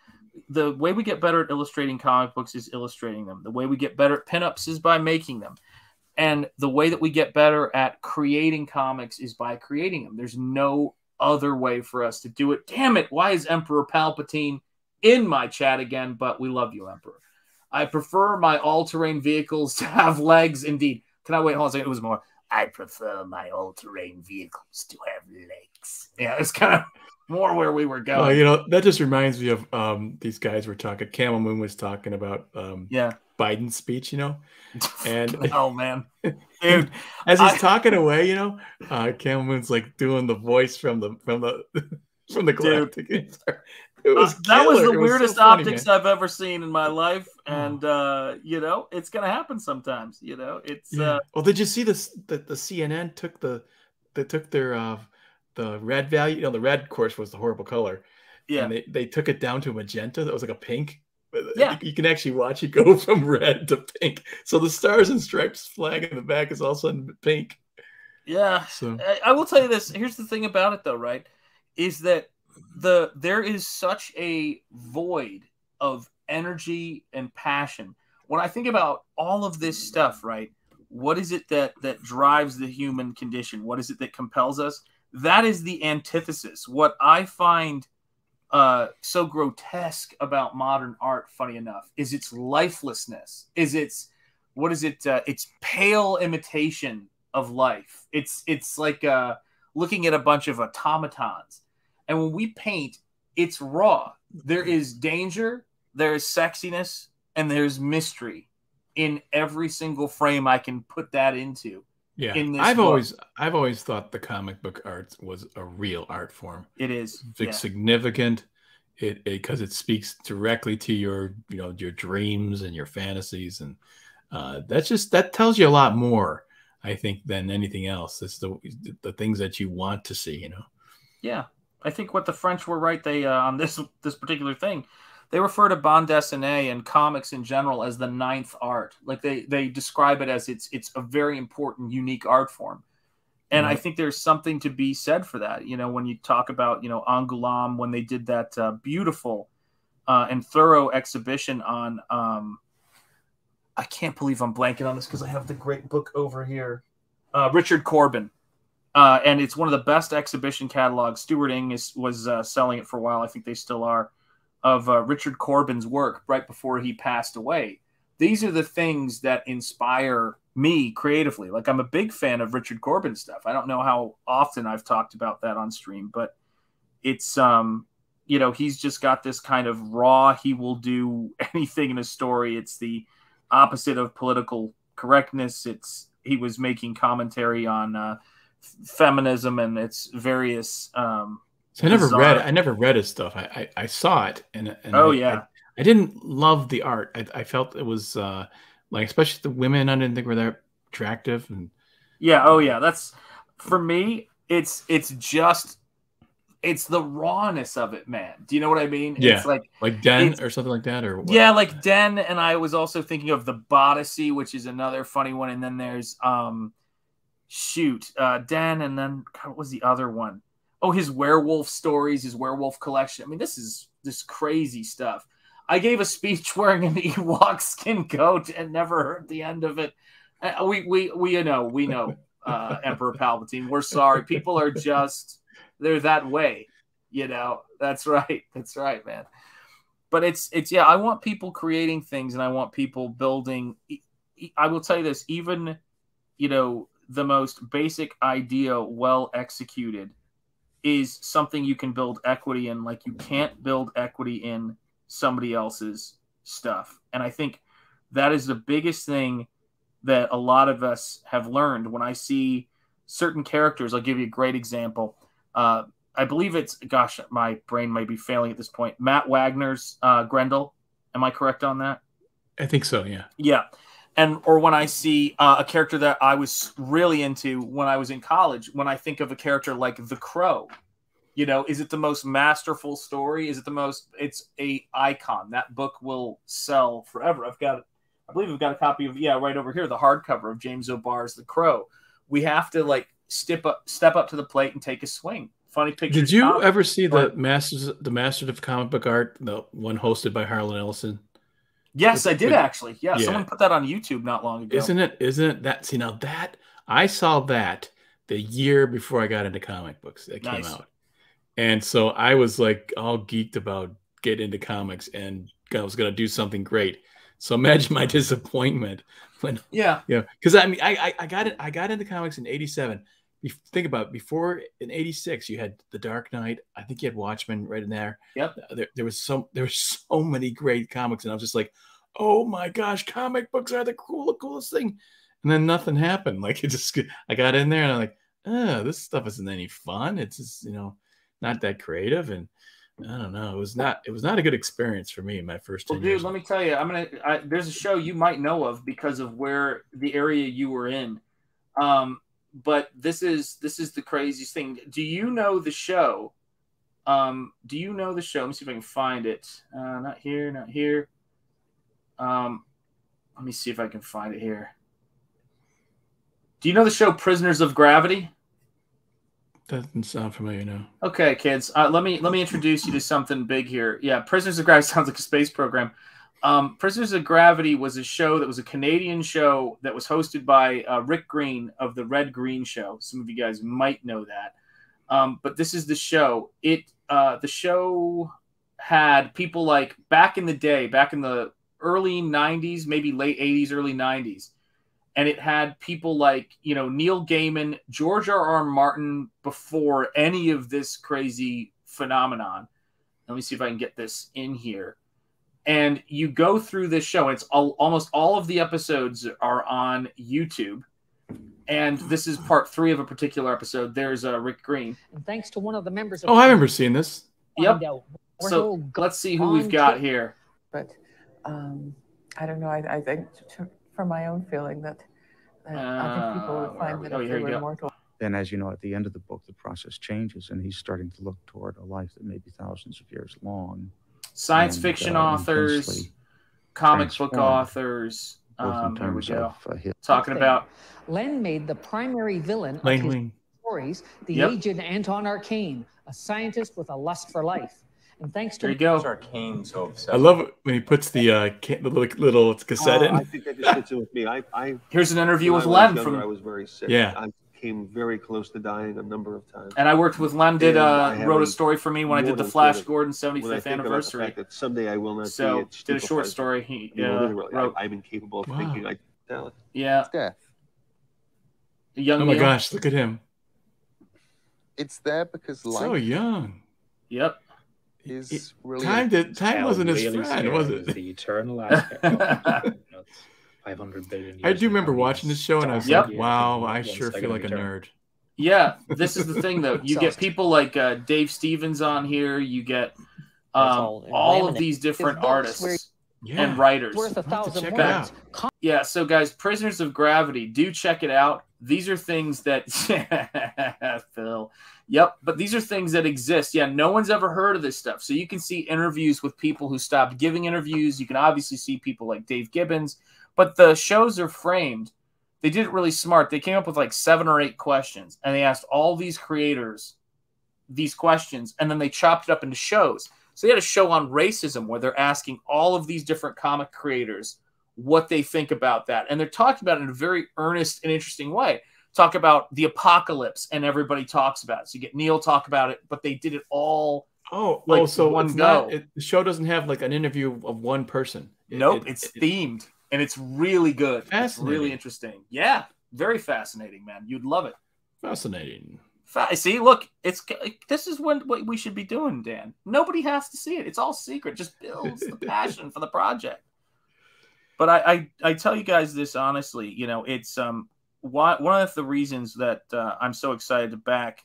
the way we get better at illustrating comic books is illustrating them. The way we get better at pinups is by making them. And the way that we get better at creating comics is by creating them. There's no other way for us to do it. Damn it. Why is Emperor Palpatine in my chat again? But we love you, Emperor. I prefer my all terrain vehicles to have legs. Indeed. Can I wait? Hold on a second. It was more. I prefer my all terrain vehicles to have legs. Yeah, it's kind of more where we were Oh, going. you know, that just reminds me of um, these guys were talking. Camel Moon was talking about um, Yeah. Biden's speech, you know, and oh man, dude, as he's I- talking away, you know, uh, Camel Moon's like doing the voice from the from the from the galactic. Was Uh, that was the It so weirdest funny, optics man. I've ever seen in my life, and uh, you know, it's gonna happen sometimes. You know, it's Yeah. uh, well, did you see this? The, the CNN took the they took their uh the red value. You know, the red, of course, was the horrible color. yeah, And they, they took it down to magenta. That was like a pink. Yeah. You, you can actually watch it go from red to pink. So the stars and stripes flag in the back is all of a sudden pink. yeah. So I, I will tell you this. Here's the thing about it, though, right? Is that the there is such a void of energy and passion. When I think about all of this stuff, right? What is it that that drives the human condition? What is it that compels us? That is the antithesis. What I find uh, so grotesque about modern art, funny enough, is its lifelessness. Is its what is it? Uh, it's pale imitation of life. It's it's like uh, looking at a bunch of automatons. And when we paint, it's raw. There is danger, there is sexiness, and there's mystery in every single frame I can put that into. yeah, in this I've book. always I've always thought the comic book art was a real art form. It is. It's Yeah. significant. It because it, speaks directly to your you know your dreams and your fantasies and uh, that's just that tells you a lot more I think than anything else. It's the the things that you want to see. You know. Yeah, I think what the French were right. They uh, on this this particular thing, they refer to bande dessinée and comics in general as the ninth art. Like they they describe it as it's it's a very important, unique art form. And I think there's something to be said for that. You know, when you talk about you know Angoulême when they did that uh, beautiful uh, and thorough exhibition on. Um, I can't believe I'm blanking on this because I have the great book over here. uh, Richard Corbin, uh, and it's one of the best exhibition catalogs. Stuart is, was uh, selling it for a while. I think they still are. Of uh, Richard Corbin's work right before he passed away. These are the things that inspire me creatively. Like I'm a big fan of Richard Corbin stuff. I don't know how often I've talked about that on stream, but it's um you know he's just got this kind of raw he will do anything in a story it's the opposite of political correctness it's he was making commentary on uh, feminism and its various um So I never bizarre- read. I never read his stuff. I I, I saw it, and, and Oh, I- yeah. I, I didn't love the art. I, I felt it was uh like especially the women. I didn't think were that attractive, and Yeah, oh yeah, that's for me. It's it's just it's the rawness of it, man. Do you know what I mean? Yeah, It's like like Den or something like that, or what? yeah, like Den, and I was also thinking of the Bodyssey, which is another funny one, and then there's um, shoot, uh, Den, and then God, what was the other one? Oh, his werewolf stories, his werewolf collection. I mean, this is this crazy stuff. I gave a speech wearing an Ewok skin coat and never heard the end of it. Uh, we we we you know we know uh, Emperor Palpatine. We're sorry. People are just they're that way. You know. That's right. That's right, man. But it's it's yeah. I want people creating things, and I want people building. I will tell you this: even you know the most basic idea, well executed, is something you can build equity in. Like you can't build equity in somebody else's stuff. And I think that is the biggest thing that a lot of us have learned when I see certain characters. I'll give you a great example. Uh, I believe it's, gosh, my brain might be failing at this point. Matt Wagner's uh, Grendel. Am I correct on that? I think so. Yeah. Yeah. And or when I see uh, a character that I was really into when I was in college, when I think of a character like The Crow, you know, is it the most masterful story? Is it the most? It's a icon. That book will sell forever. I've got, I believe I've got a copy of yeah, right over here, the hardcover of James O'Barr's The Crow. We have to like step up, step up to the plate and take a swing. Funny picture. Did you comic- ever see the Masters, the Masters of Comic Book Art, the one hosted by Harlan Ellison? Yes, I did actually. Yeah, yeah. someone put that on YouTube not long ago. Isn't it? Isn't it that? See now that I saw that the year before I got into comic books that came out, and so I was like all geeked about getting into comics, and I was going to do something great. So imagine my disappointment when Yeah. you know, because I mean, I, I I got it. I got into comics in '87. Think about it, before in '86, you had The Dark Knight. I think you had Watchmen right in there. Yep. There, there was so there were so many great comics, and I was just like, oh my gosh, comic books are the cool, coolest thing. And then nothing happened. Like it just, I got in there and I'm like, oh, this stuff isn't any fun. It's just, you know, not that creative. And I don't know. It was not, it was not a good experience for me my first Well, dude, let me tell you, I'm gonna. I, there's a show you might know of because of where the area you were in. Um, but this is this is the craziest thing. Do you know the show? Um, do you know the show? Let me see if I can find it. Uh, not here, not here. Um, let me see if I can find it here. Do you know the show Prisoners of Gravity? Doesn't sound familiar now. Okay, kids. Uh, let me let me introduce you to something big here. Yeah, Prisoners of Gravity sounds like a space program. Um, Prisoners of Gravity was a show that was a Canadian show that was hosted by uh, Rick Green of the Red Green Show. Some of you guys might know that. Um, but this is the show. It uh, the show had people like back in the day, back in the early '90s, maybe late '80s, early '90s and it had people like you know Neil Gaiman, George R. R. Martin before any of this crazy phenomenon. Let me see if I can get this in here. And you go through this show. It's all, almost all of the episodes are on YouTube. And this is part three of a particular episode. There's uh, Rick Green. And thanks to one of the members of Oh, I remember seeing this. Yep. Find out where So let's see who we've got to- here. but um, I don't know. I, I think t- from my own feeling that, that I think people Uh, would find that Oh, if they you were go. immortal. Then, as you know, at the end of the book, the process changes, and he's starting to look toward a life that may be thousands of years long. Science and, fiction uh, authors, comic book authors. both Um, here we go. of uh, his Talking about Len made the primary villain of his Ling. stories the Yep. aged Anton Arcane, a scientist with a lust for life. And thanks to There you go. Arcane so obsessed. I love it when he puts the uh ca- the little, little cassette Uh, in. I think that just fits in with me. I, I Here's an interview with I Len younger, from- I was very sick. Yeah. I came very close to dying a number of times. And I worked with Len. Did uh, wrote a a story for me when I did the Flash Gordon 75th think about the anniversary. fact that someday I will not So be. It did a short stupefies story. He You know, uh, wrote, I, I'm incapable of Wow. thinking. I tell it. yeah, death. young Oh my Neil. gosh, look at him. It's there because life So young. Yep. is really Time did time wasn't his really friend, was it? The eternal aspect. 500 billion I do remember watching this show and I was Yep. like, wow, I sure feel like a nerd. Yeah, this is the thing though. You get people like uh, Dave Stevens on here. You get um, all all, of these different artists Yeah. and writers. worth a I'll have to thousand check it words. out. Yeah, so guys, Prisoners of Gravity, do check it out. These are things that Phil. Yep, but these are things that exist. Yeah, no one's ever heard of this stuff. So you can see interviews with people who stopped giving interviews. You can obviously see people like Dave Gibbons, but the shows are framed. They did it really smart. They came up with like seven or eight questions and they asked all these creators these questions and then they chopped it up into shows. So they had a show on racism where they're asking all of these different comic creators what they think about that. And they're talking about it in a very earnest and interesting way. Talk about the apocalypse and everybody talks about it. So you get Neil talk about it, but they did it all. Oh, Like oh, so one it's not, it, the show doesn't have like an interview of one person. It- Nope, it- it's it- themed and it's really good. It's really interesting. Yeah, very fascinating, man. You'd love it. fascinating. Fa- See, look, it's this is when what we should be doing, Dan. Nobody has to see it. It's all secret. Just builds the passion for the project. But I, I, I tell you guys this honestly. You know, it's um why, one of the reasons that uh, I'm so excited to back,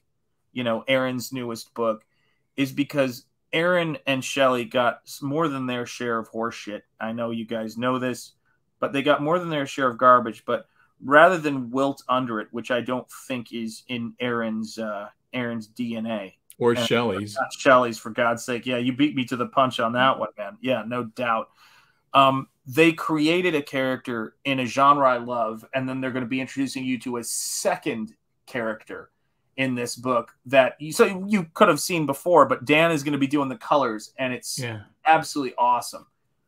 you know, Aaron's newest book, is because Aaron and Shelley got more than their share of horseshit. I know you guys know this, but they got more than their share of garbage. But rather than wilt under it, which I don't think is in Aaron's uh, Aaron's DNA Or And- Shelley's. Shelley's for God's sake. Yeah, you beat me to the punch on that one, man. Yeah, no doubt. Um, they created a character in a genre I love, and then they're going to be introducing you to a second character in this book that you so you could have seen before, but Dan is going to be doing the colors, and it's Yeah. absolutely awesome.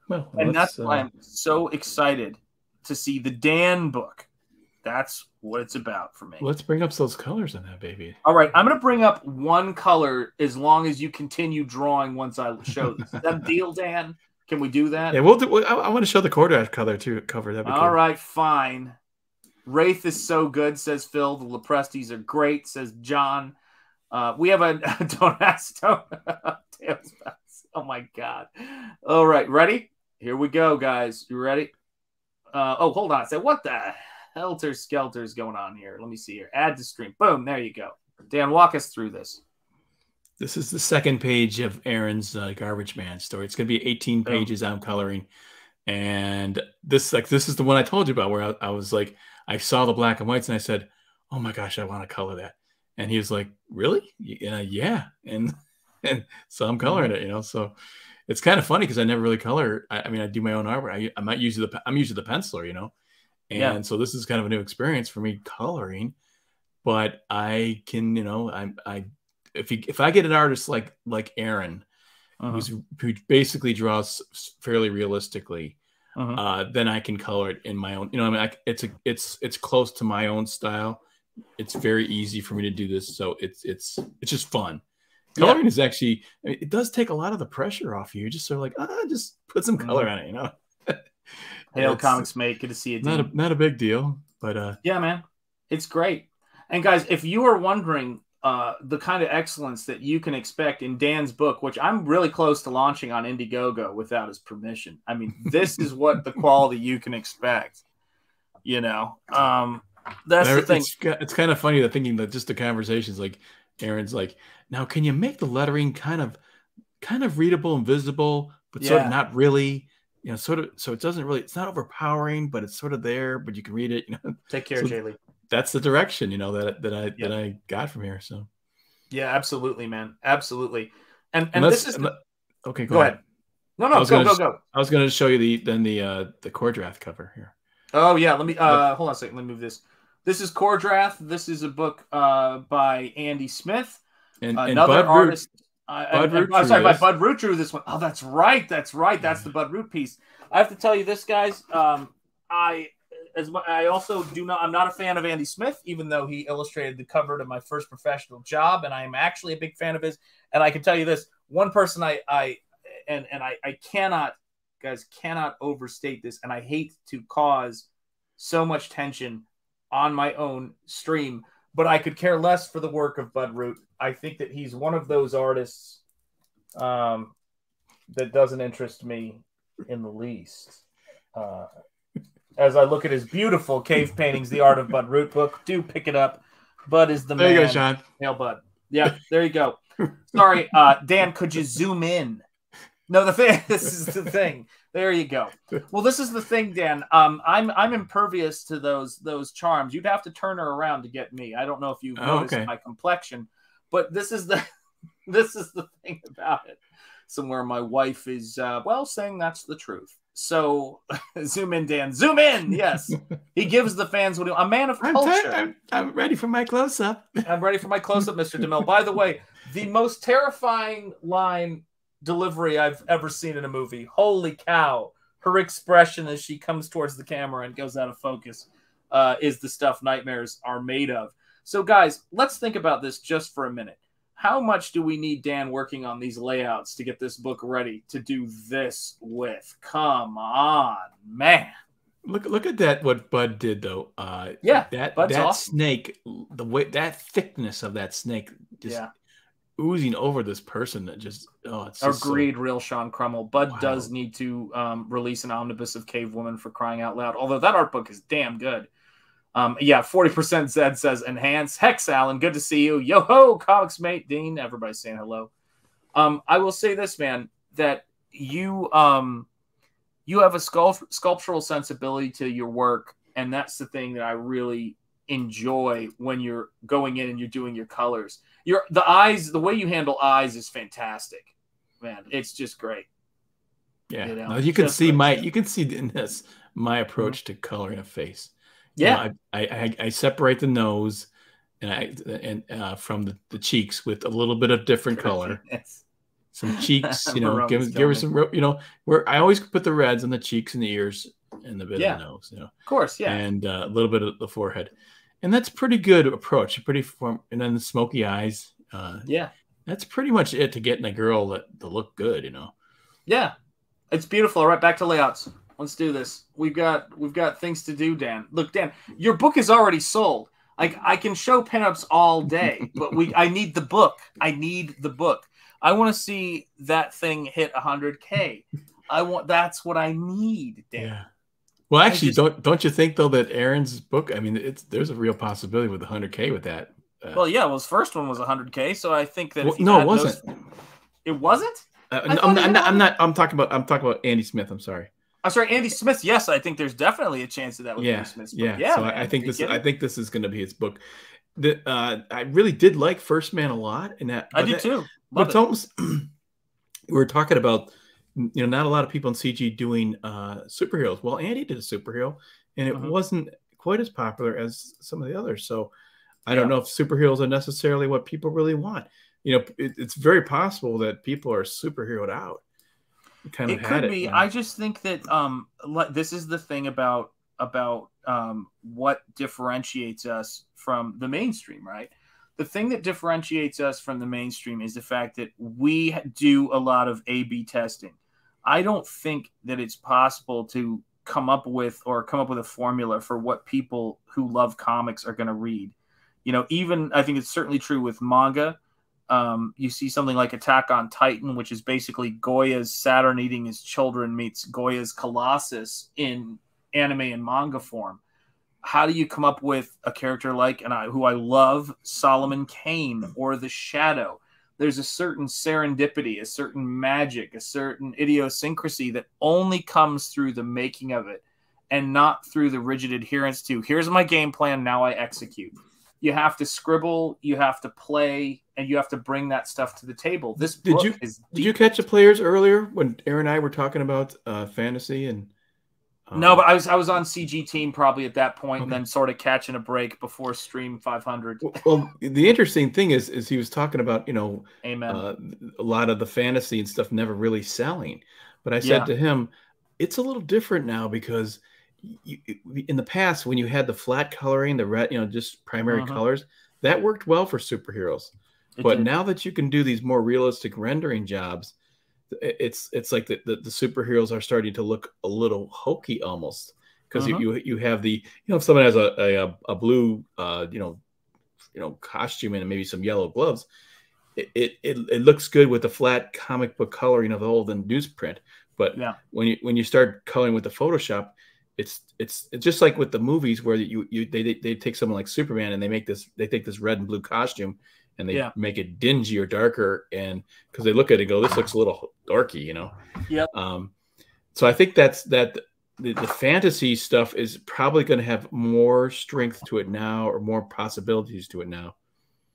Well, and that's why uh, I'm so excited to see the Dan book. That's what it's about for me. Let's bring up those colors in that baby. All right, I'm going to bring up one color as long as you continue drawing once I show this. Is that deal, Dan? Can we do that? Yeah, we'll do. I, I want to show the quarter color too. Cover that. Cool. All right, fine. Wraith is so good, says Phil. The Loprestis are great, says John. Uh, we have a don't ask don't Tails Oh my god. All right, ready? Here we go, guys. You ready? Uh, oh, hold on. Say what the helter skelter is going on here? Let me see here. Add to stream. Boom. There you go. Dan, walk us through this. This is the second page of Aaron's uh, Garbage Man story. It's going to be 18 Oh. pages I'm coloring, and this like this is the one I told you about where I, I was like I saw the black and whites and I said, "Oh my gosh, I want to color that," and he was like, "Really?" And I, yeah, and and so I'm coloring it, you know. So it's kind of funny because I never really color. I, I mean, I do my own artwork. I, I'm not usually the I'm usually the penciler, you know, and Yeah. so this is kind of a new experience for me coloring. But I can, you know, I I if you, if I get an artist like like Aaron, Uh-huh. who's who basically draws fairly realistically, Uh-huh. uh, then I can color it in my own. You know, I mean, I, it's a it's it's close to my own style. It's very easy for me to do this, so it's it's it's just fun. Yeah. Coloring is actually I mean, it does take a lot of the pressure off you. Just sort of like ah, just put some color Mhm. on it, you know. Hail Comics Mate. Good to see you. Not a not a big deal, but uh, Yeah, man. It's great. And guys, if you are wondering uh, the kind of excellence that you can expect in Dan's book, which I'm really close to launching on Indiegogo without his permission. I mean, this is what the quality you can expect. You know, um, that's There- the thing. It's, it's kind of funny that thinking that just the conversations like Aaron's like, now can you make the lettering kind of kind of readable and visible, but sort of not really, you know, sort of so it doesn't really it's not overpowering, but it's sort of there, but you can read it, you know. Take care, So Jaylee. That's the direction, you know, that that I that I got from here. So Yeah, absolutely, man. Absolutely. And and Unless- this is okay, go, ahead. No, no, go, go, go. I was going to show you the then the uh the core draft cover here. Oh yeah, let me uh hold on a second. Let me move this. This is Core Draft. This is a book uh by Andy Smith. And, and Another Bud Root, artist. I, Bud I, Root I'm drew sorry, by. Bud Root drew this one. Oh, that's right. That's right. That's the Bud Root piece. I have to tell you this, guys. Um, I as mu- I also do not. I'm not a fan of Andy Smith, even though he illustrated the cover to my first professional job, and I am actually a big fan of his. And I can tell you this: one person I I and and I I cannot guys cannot overstate this, and I hate to cause so much tension on my own stream, but I could care less for the work of Bud Root. I think that he's one of those artists um, that doesn't interest me in the least. Uh, as I look at his beautiful cave paintings, The Art of Bud Root book, do pick it up. Bud is the There man. you go, Sean. Hail Bud. Yeah, there you go. Sorry, uh, Dan, could you zoom in? No, the thing. This is the thing. There you go. Well, this is the thing, Dan. Um, I'm I'm impervious to those those charms. You'd have to turn her around to get me. I don't know if you've Oh, noticed okay. my complexion, but this is the this is the thing about it. Somewhere my wife is uh, well saying that's the truth. So zoom in, Dan. Zoom in. Yes, he gives the fans what he, a man of I'm, culture. I'm, I'm ready for my close up. I'm ready for my close up, Mr. DeMille. By the way, the most terrifying line delivery I've ever seen in a movie. Holy cow. Her expression as she comes towards the camera and goes out of focus uh, is the stuff nightmares are made of. So, guys, let's think about this just for a minute. How much do we need Dan working on these layouts to get this book ready to do this with? Come on, man. Look look at that what Bud did though. Uh Yeah, that Bud's that awesome. snake, the way that thickness of that snake just Yeah. Oozing over this person that just oh it's just so- Agreed, real Sean Crummell. Bud does need to um, release an omnibus of Cave Woman for crying out loud. Although that art book is damn good. Um, yeah, forty percent Zed says enhance. Hex Alan, good to see you. Yo ho, comics mate Dean. Everybody's saying hello. Um, I will say this, man, that you um, you have a sculpt- sculptural sensibility to your work, and that's the thing that I really enjoy when you're going in and you're doing your colors. Your the eyes, the way you handle eyes is fantastic, man. It's just great. Yeah, you know, Now, you can see my you can see in this my approach to coloring a face. You Yeah. know, I, I I I separate the nose and I and uh, from the, the cheeks with a little bit of different color. Yes. Some cheeks, you know, give give her some, you know, where I always put the reds on the cheeks and the ears and the bit Yeah. of the nose, you know, Of course, yeah. and uh, a little bit of the forehead, and that's pretty good approach. Pretty form, and then the smoky eyes. Uh, Yeah. that's pretty much it to getting a girl that to look good, you know. Yeah, it's beautiful. All right, back to layouts. Let's do this. We've got we've got things to do, Dan. Look, Dan, your book is already sold. Like I can show pinups all day, but we I need the book. I need the book. I want to see that thing hit 100k. I want that's what I need, Dan. Yeah. Well, actually, just- don't don't you think though that Aaron's book? I mean, it's there's a real possibility with 100k with that. Uh, Well, yeah. Well, his first one was 100k, so I think that well, no, it wasn't. it wasn't. Uh, I I'm, thought I'm, not, I'm not. I'm talking about. I'm talking about Andy Smith. I'm sorry. I'm sorry, Andy Smith. Yes, I think there's definitely a chance of that with yeah, Andy Smith's book. yeah. Yeah, so man. I, think this. I think this is going to be his book. The, uh, I really did like First Man a lot, and that I but do that- too. But Love it's it. almost we were talking about you know not a lot of people in CG doing uh, superheroes. Well, Andy did a superhero, and it Mhm. wasn't quite as popular as some of the others. So I don't know if superheroes are necessarily what people really want. You know, it, it's very possible that people are superheroed out. Kind of it had could it. be. you know. I just think that um, this is the thing about about um, what differentiates us from the mainstream, right? The thing that differentiates us from the mainstream is the fact that we do a lot of A/B testing. I don't think that it's possible to come up with or come up with a formula for what people who love comics are going to read. You know, even I think it's certainly true with manga um, you see something like Attack on Titan, which is basically Goya's Saturn eating his children meets Goya's Colossus in anime and manga form. How do you come up with a character like and I who I love, Solomon Kane or the Shadow? There's a certain serendipity, a certain magic, a certain idiosyncrasy that only comes through the making of it and not through the rigid adherence to here's my game plan, now I execute you have to scribble, you have to play, and you have to bring that stuff to the table. This Did you did you catch the players earlier when Aaron and I were talking about uh, fantasy and no, but I was I was on CG team probably at that point, and then sort of catching a break before Stream 500. Well, the interesting thing is, is he was talking about, you know, Amen. uh, a lot of the fantasy and stuff never really selling. But I said Yeah. to him, it's a little different now because you, in the past, when you had the flat coloring, the red, you know, just primary Mhm. colors, that worked well for superheroes. It but did. now that you can do these more realistic rendering jobs, it's it's like the, the, the superheroes are starting to look a little hokey almost because Mhm. you, you you have the you know if someone has a a, a blue uh you know you know costume and maybe some yellow gloves it, it, it, it looks good with the flat comic book coloring of the old newsprint but Yeah. when you when you start coloring with the photoshop it's it's it's just like with the movies where you you they they, they take someone like superman and they make this they take this red and blue costume and they Yeah. make it dingy or darker and because they look at it and go this looks a little dorky you know Yep. um so i think that's that the, the fantasy stuff is probably going to have more strength to it now or more possibilities to it now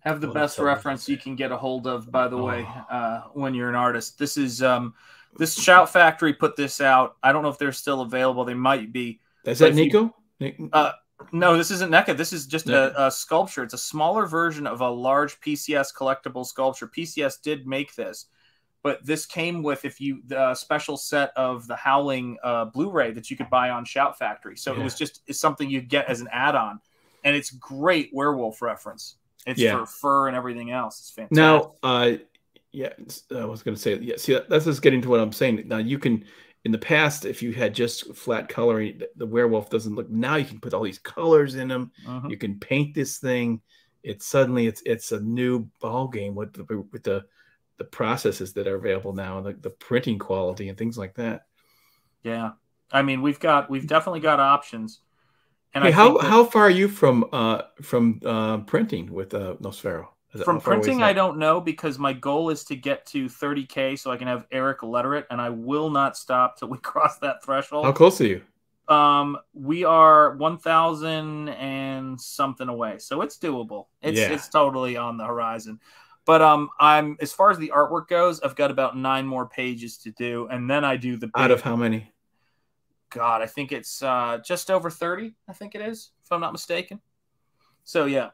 Have the Well, best reference you can get a hold of, by the way, Oh. uh, when you're an artist. This is um, this Shout Factory put this out. I don't know if they're still available. They might be. is that if you- NECA Uh, no, this isn't NECA. This is just a, a sculpture. It's a smaller version of a large PCS collectible sculpture. PCS did make this, but this came with if you the special set of the Howling uh, Blu-ray that you could buy on Shout Factory. So it was just it's something you get as an add-on, and it's great werewolf reference. It's Yeah. for fur and everything else. It's fantastic. Now, uh, yeah, I was going to say, yeah. See, that's just getting to what I'm saying. Now, you can, in the past, if you had just flat coloring, the, the werewolf doesn't look. Now you can put all these colors in them. Mhm. You can paint this thing. It's suddenly it's it's a new ball game with the with the the processes that are available now, and the, the printing quality and things like that. yeah, I mean we've got we've definitely got options. And hey, I how that- how far are you from uh from uh, printing with uh, Nosfero? From how far away is printing. I don't know because my goal is to get to 30k so I can have Eric letter it, and I will not stop till we cross that threshold. How close are you? Um, we are 1,000 and something away, so it's doable. It's Yeah. it's totally on the horizon. But um, I'm as far as the artwork goes, I've got about nine more pages to do, and then I do the Out of how many? God, I think it's uh, just over 30, I think it is, if I'm not mistaken. So, yeah,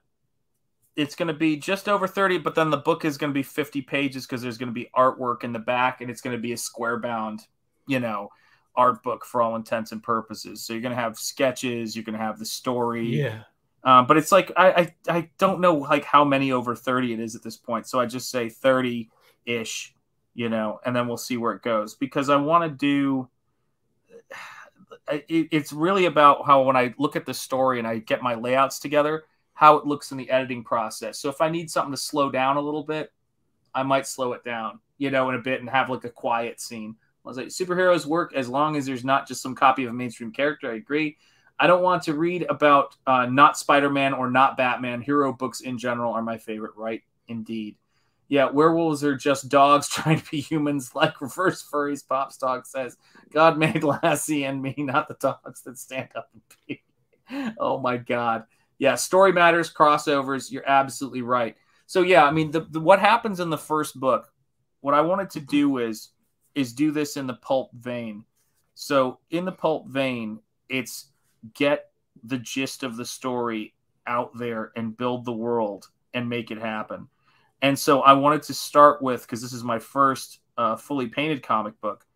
it's going to be just over 30, but then the book is going to be 50 pages because there's going to be artwork in the back and it's going to be a square bound, you know, art book for all intents and purposes. So, you're going to have sketches, you're going to have the story. Yeah. Um, but it's like, I, I, I don't know like how many over 30 it is at this point. So, I just say 30 ish, you know, and then we'll see where it goes because I want to do it, it's really about how when I look at the story and I get my layouts together, how it looks in the editing process. So if I need something to slow down a little bit, I might slow it down, you know, in a bit and have like a quiet scene. I was like, superheroes work as long as there's not just some copy of a mainstream character. I agree. I don't want to read about uh, not Spider Man or not Batman. Hero books in general are my favorite, right? Indeed. Yeah, werewolves are just dogs trying to be humans, like reverse furries. Pops Dog says, God made Lassie and me, not the dogs that stand up and pee. Oh my God. Yeah, story matters, crossovers. You're absolutely right. So yeah, I mean, the, the what happens in the first book, what I wanted to do is is do this in the pulp vein. So in the pulp vein, it's get the gist of the story out there and build the world and make it happen. And so I wanted to start with because this is my first uh, fully painted comic book.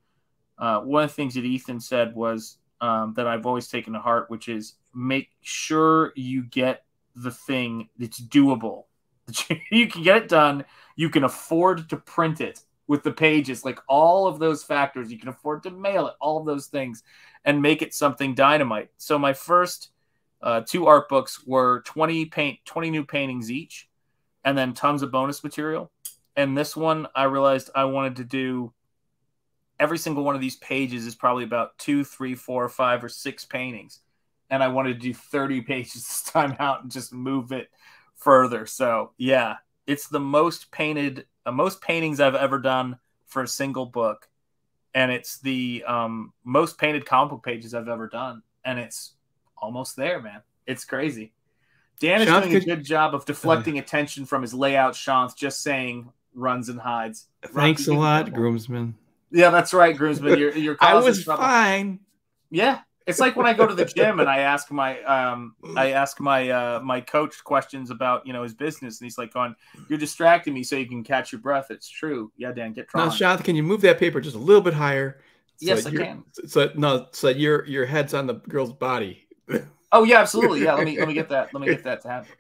Uh, one of the things that Ethan said was um, that I've always taken to heart, which is make sure you get the thing that's doable. you can get it done. You can afford to print it with the pages, like all of those factors. You can afford to mail it, all of those things, and make it something dynamite. So my first uh, two art books were 20 paint, 20 new paintings each, and then tons of bonus material. And this one, I realized I wanted to do every single one of these pages is probably about two, three, four, five, or six paintings. And I wanted to do 30 pages this time out and just move it further. So yeah, it's the most painted, uh, most paintings I've ever done for a single book. And it's the um, most painted comic book pages I've ever done. And it's almost there, man. It's crazy. Dan is Sean, doing a good job of deflecting attention from his layout shots, just saying runs and hides. Thanks a Rocky, lot, groomsman. Yeah, that's right, groomsman. Your your I was trouble. fine. Yeah, It's like when I go to the gym and I ask my um I ask my uh my coach questions about you know his business and he's like on you're distracting me so you can catch your breath. It's true. Yeah, Dan, get Now, trying. Jonathan, can you move that paper just a little bit higher? Yes, I you're- can. So no, so your your head's on the girl's body. Oh yeah, absolutely. Yeah, let me let me get that. Let me get that to happen.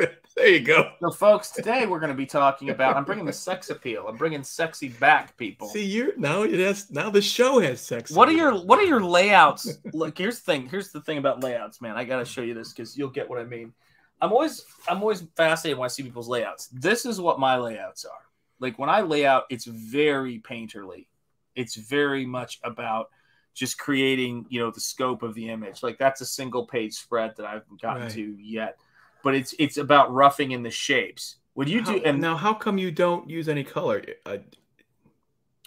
There you go. So, folks, today we're going to be talking about. I'm bringing the sex appeal. I'm bringing sexy back, people. See, you're now it has now the show has sex. What are your What are your layouts? Look, here's the thing. Here's the thing about layouts, man. I got to show you this because you'll get what I mean. I'm always I'm always fascinated when I see people's layouts. This is what my layouts are. Like when I lay out, it's very painterly. It's very much about just creating, you know, the scope of the image. Like that's a single page spread that I haven't gotten Right. to yet. But it's it's about roughing in the shapes. When you do and now, how come you don't use any color? Uh,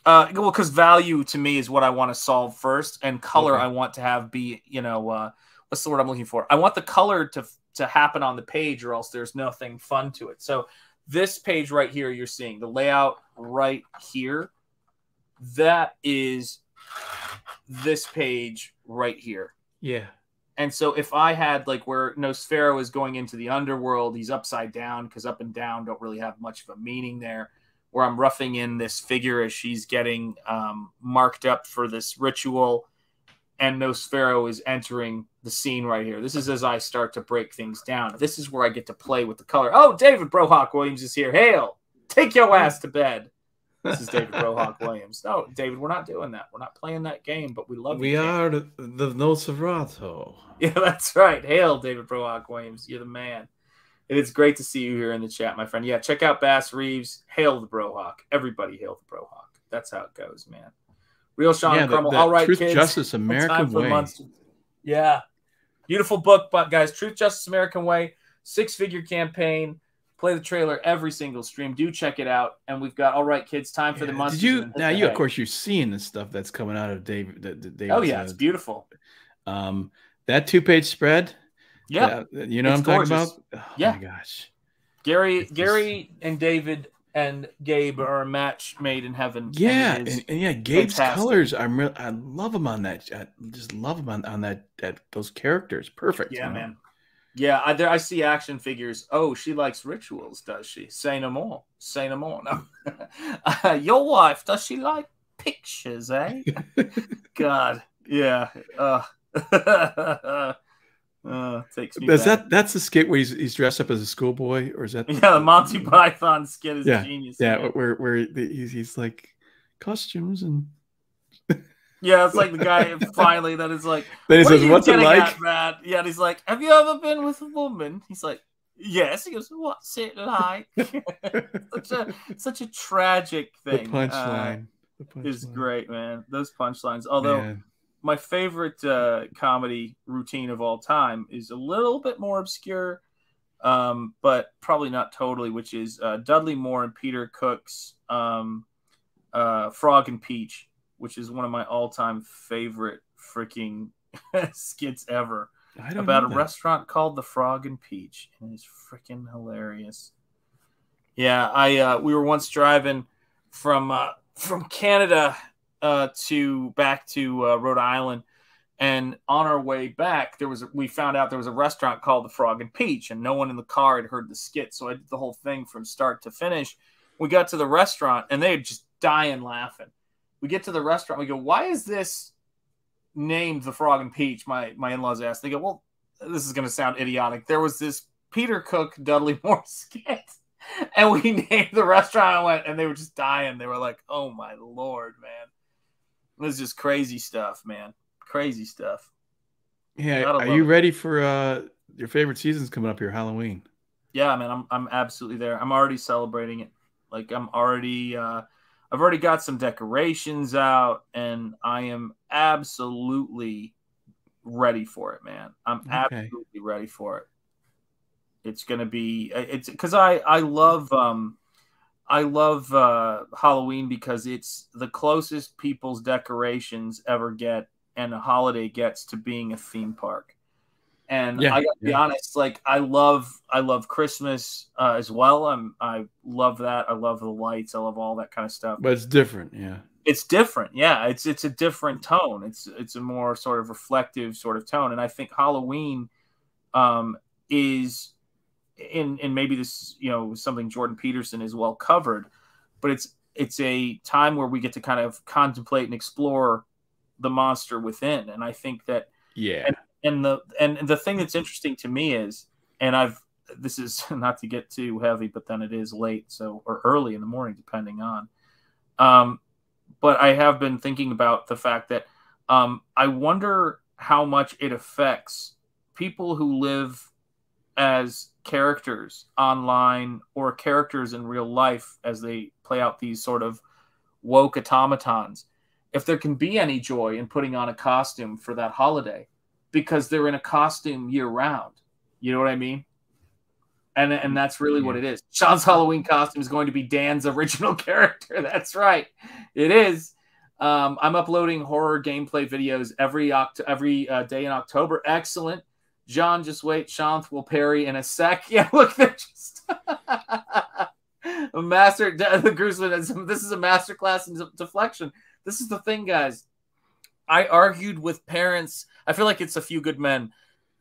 Uh, well, because value to me is what I want to solve first, and color Okay. I want to have be, you know, uh, what's the word I'm looking for? I want the color to to happen on the page, or else there's nothing fun to it. So this page right here, you're seeing the layout right here. That is this page right here. yeah. And so if I had like where Nosfero is going into the underworld, he's upside down because up and down don't really have much of a meaning there. Where I'm roughing in this figure as she's getting um, marked up for this ritual, and Nosfero is entering the scene right here. This is as I start to break things down. This is where I get to play with the color. Oh, David Brohawk Williams is here. Hail! Take your ass to bed. This is David Brohawk Williams. No, David, we're not doing that. We're not playing that game, but we love We you, are the, the Nosferatu. Yeah, that's right. Hail, David Brohawk Williams. You're the man. It is great to see you here in the chat, my friend. Yeah, check out Bass Reeves. Hail the Brohawk. Everybody hail the Brohawk. That's how it goes, man. Real Sean Yeah, Crummell. the All right, Truth, kids. Justice, American Way. Yeah. Beautiful book, but guys, Truth, Justice, American Way, six figure campaign. Play the trailer every single stream. Do check it out. And we've got all right, kids. Time for the month. Did you and- now? You of course you're seeing the stuff that's coming out of Dave. The, the, David's, Oh yeah, uh, it's beautiful. Um, that two page spread. Yeah, that- you know It's what I'm gorgeous. talking about. Oh Yeah. my gosh. Gary, Gary, and David and Gabe are a match made in heaven. Yeah, it and, and yeah, Gabe's fantastic. colors. I'm real. I love him on that. I just love him on, on that that those characters. Perfect. Yeah, you know? man. Yeah, I, there, I see action figures. Oh, she likes rituals, does she? Say no more. Say no more. No. Uh, your wife, does she like pictures, eh? God. Yeah. Uh, uh, takes me Is back. that that's the skit where he's, he's dressed up as a schoolboy, or is that? Yeah, the Monty Python skit is yeah, genius. Yeah, where where the- he's he's like costumes and Yeah, it's like the guy finally that is like, Then he "What says, "What's it like?" at. Yeah, and he's like, "Have you ever been with a woman?" He's like, "Yes." He goes, "What's it like?" such a such a tragic the thing. punchline. Uh, is great, man. Those punchlines. Although Man. my favorite uh, comedy routine of all time is a little bit more obscure, um, but probably not totally. Which is uh, Dudley Moore and Peter Cook's um, uh, Frog and Peach, which is one of my all-time favorite freaking skits ever. About a that. restaurant called the Frog and Peach, and it's freaking hilarious. Yeah, I uh, we were once driving from uh, from Canada uh, to back to uh, Rhode Island, and on our way back, there was a, we found out there was a restaurant called the Frog and Peach, and no one in the car had heard the skit, so I did the whole thing from start to finish. We got to the restaurant, and they were just dying laughing. We get to the restaurant, we go, "Why is this named the Frog and Peach?" My my in laws asked. They go, "Well, this is going to sound idiotic. There was this Peter Cook Dudley Moore skit." and we named the restaurant and went and they were just dying they were like oh my lord man this is just crazy stuff man crazy stuff Yeah, Gotta are you it. ready for uh your favorite season's coming up here, Halloween? yeah man i'm, I'm absolutely there i'm already celebrating it like i'm already uh i've already got some decorations out and i am absolutely ready for it man. I'm Okay. absolutely ready for it. It's gonna be it's because i i love um i love uh halloween because it's the closest people's decorations ever get and a holiday gets to being a theme park and Yeah, i gotta be yeah. honest like i love i love christmas uh, as well i'm i love that i love the lights i love all that kind of stuff But it's different, yeah. It's different, yeah. It's it's a different tone. It's it's a more sort of reflective sort of tone, and I think Halloween um, is in and maybe this you know something Jordan Peterson is well covered, but it's it's a time where we get to kind of contemplate and explore the monster within, and I think that Yeah. and, and the and the thing that's interesting to me is, and I've this is not to get too heavy, but then it is late, so or early in the morning, depending on. Um, but I have been thinking about the fact that um, I wonder how much it affects people who live as characters online or characters in real life as they play out these sort of woke automatons. If there can be any joy in putting on a costume for that holiday, because they're in a costume year round. You know what I mean? And and that's really what it is. Sean's Halloween costume is going to be Dan's original character. That's right. It is. Um, I'm uploading horror gameplay videos every oct- every uh, day in October. Excellent. John, just wait. Shanth will parry in a sec. Yeah, look, they're just a master. The Gruesman. This is a master class in deflection. This is the thing, guys. I argued with parents. I feel like it's a few good men.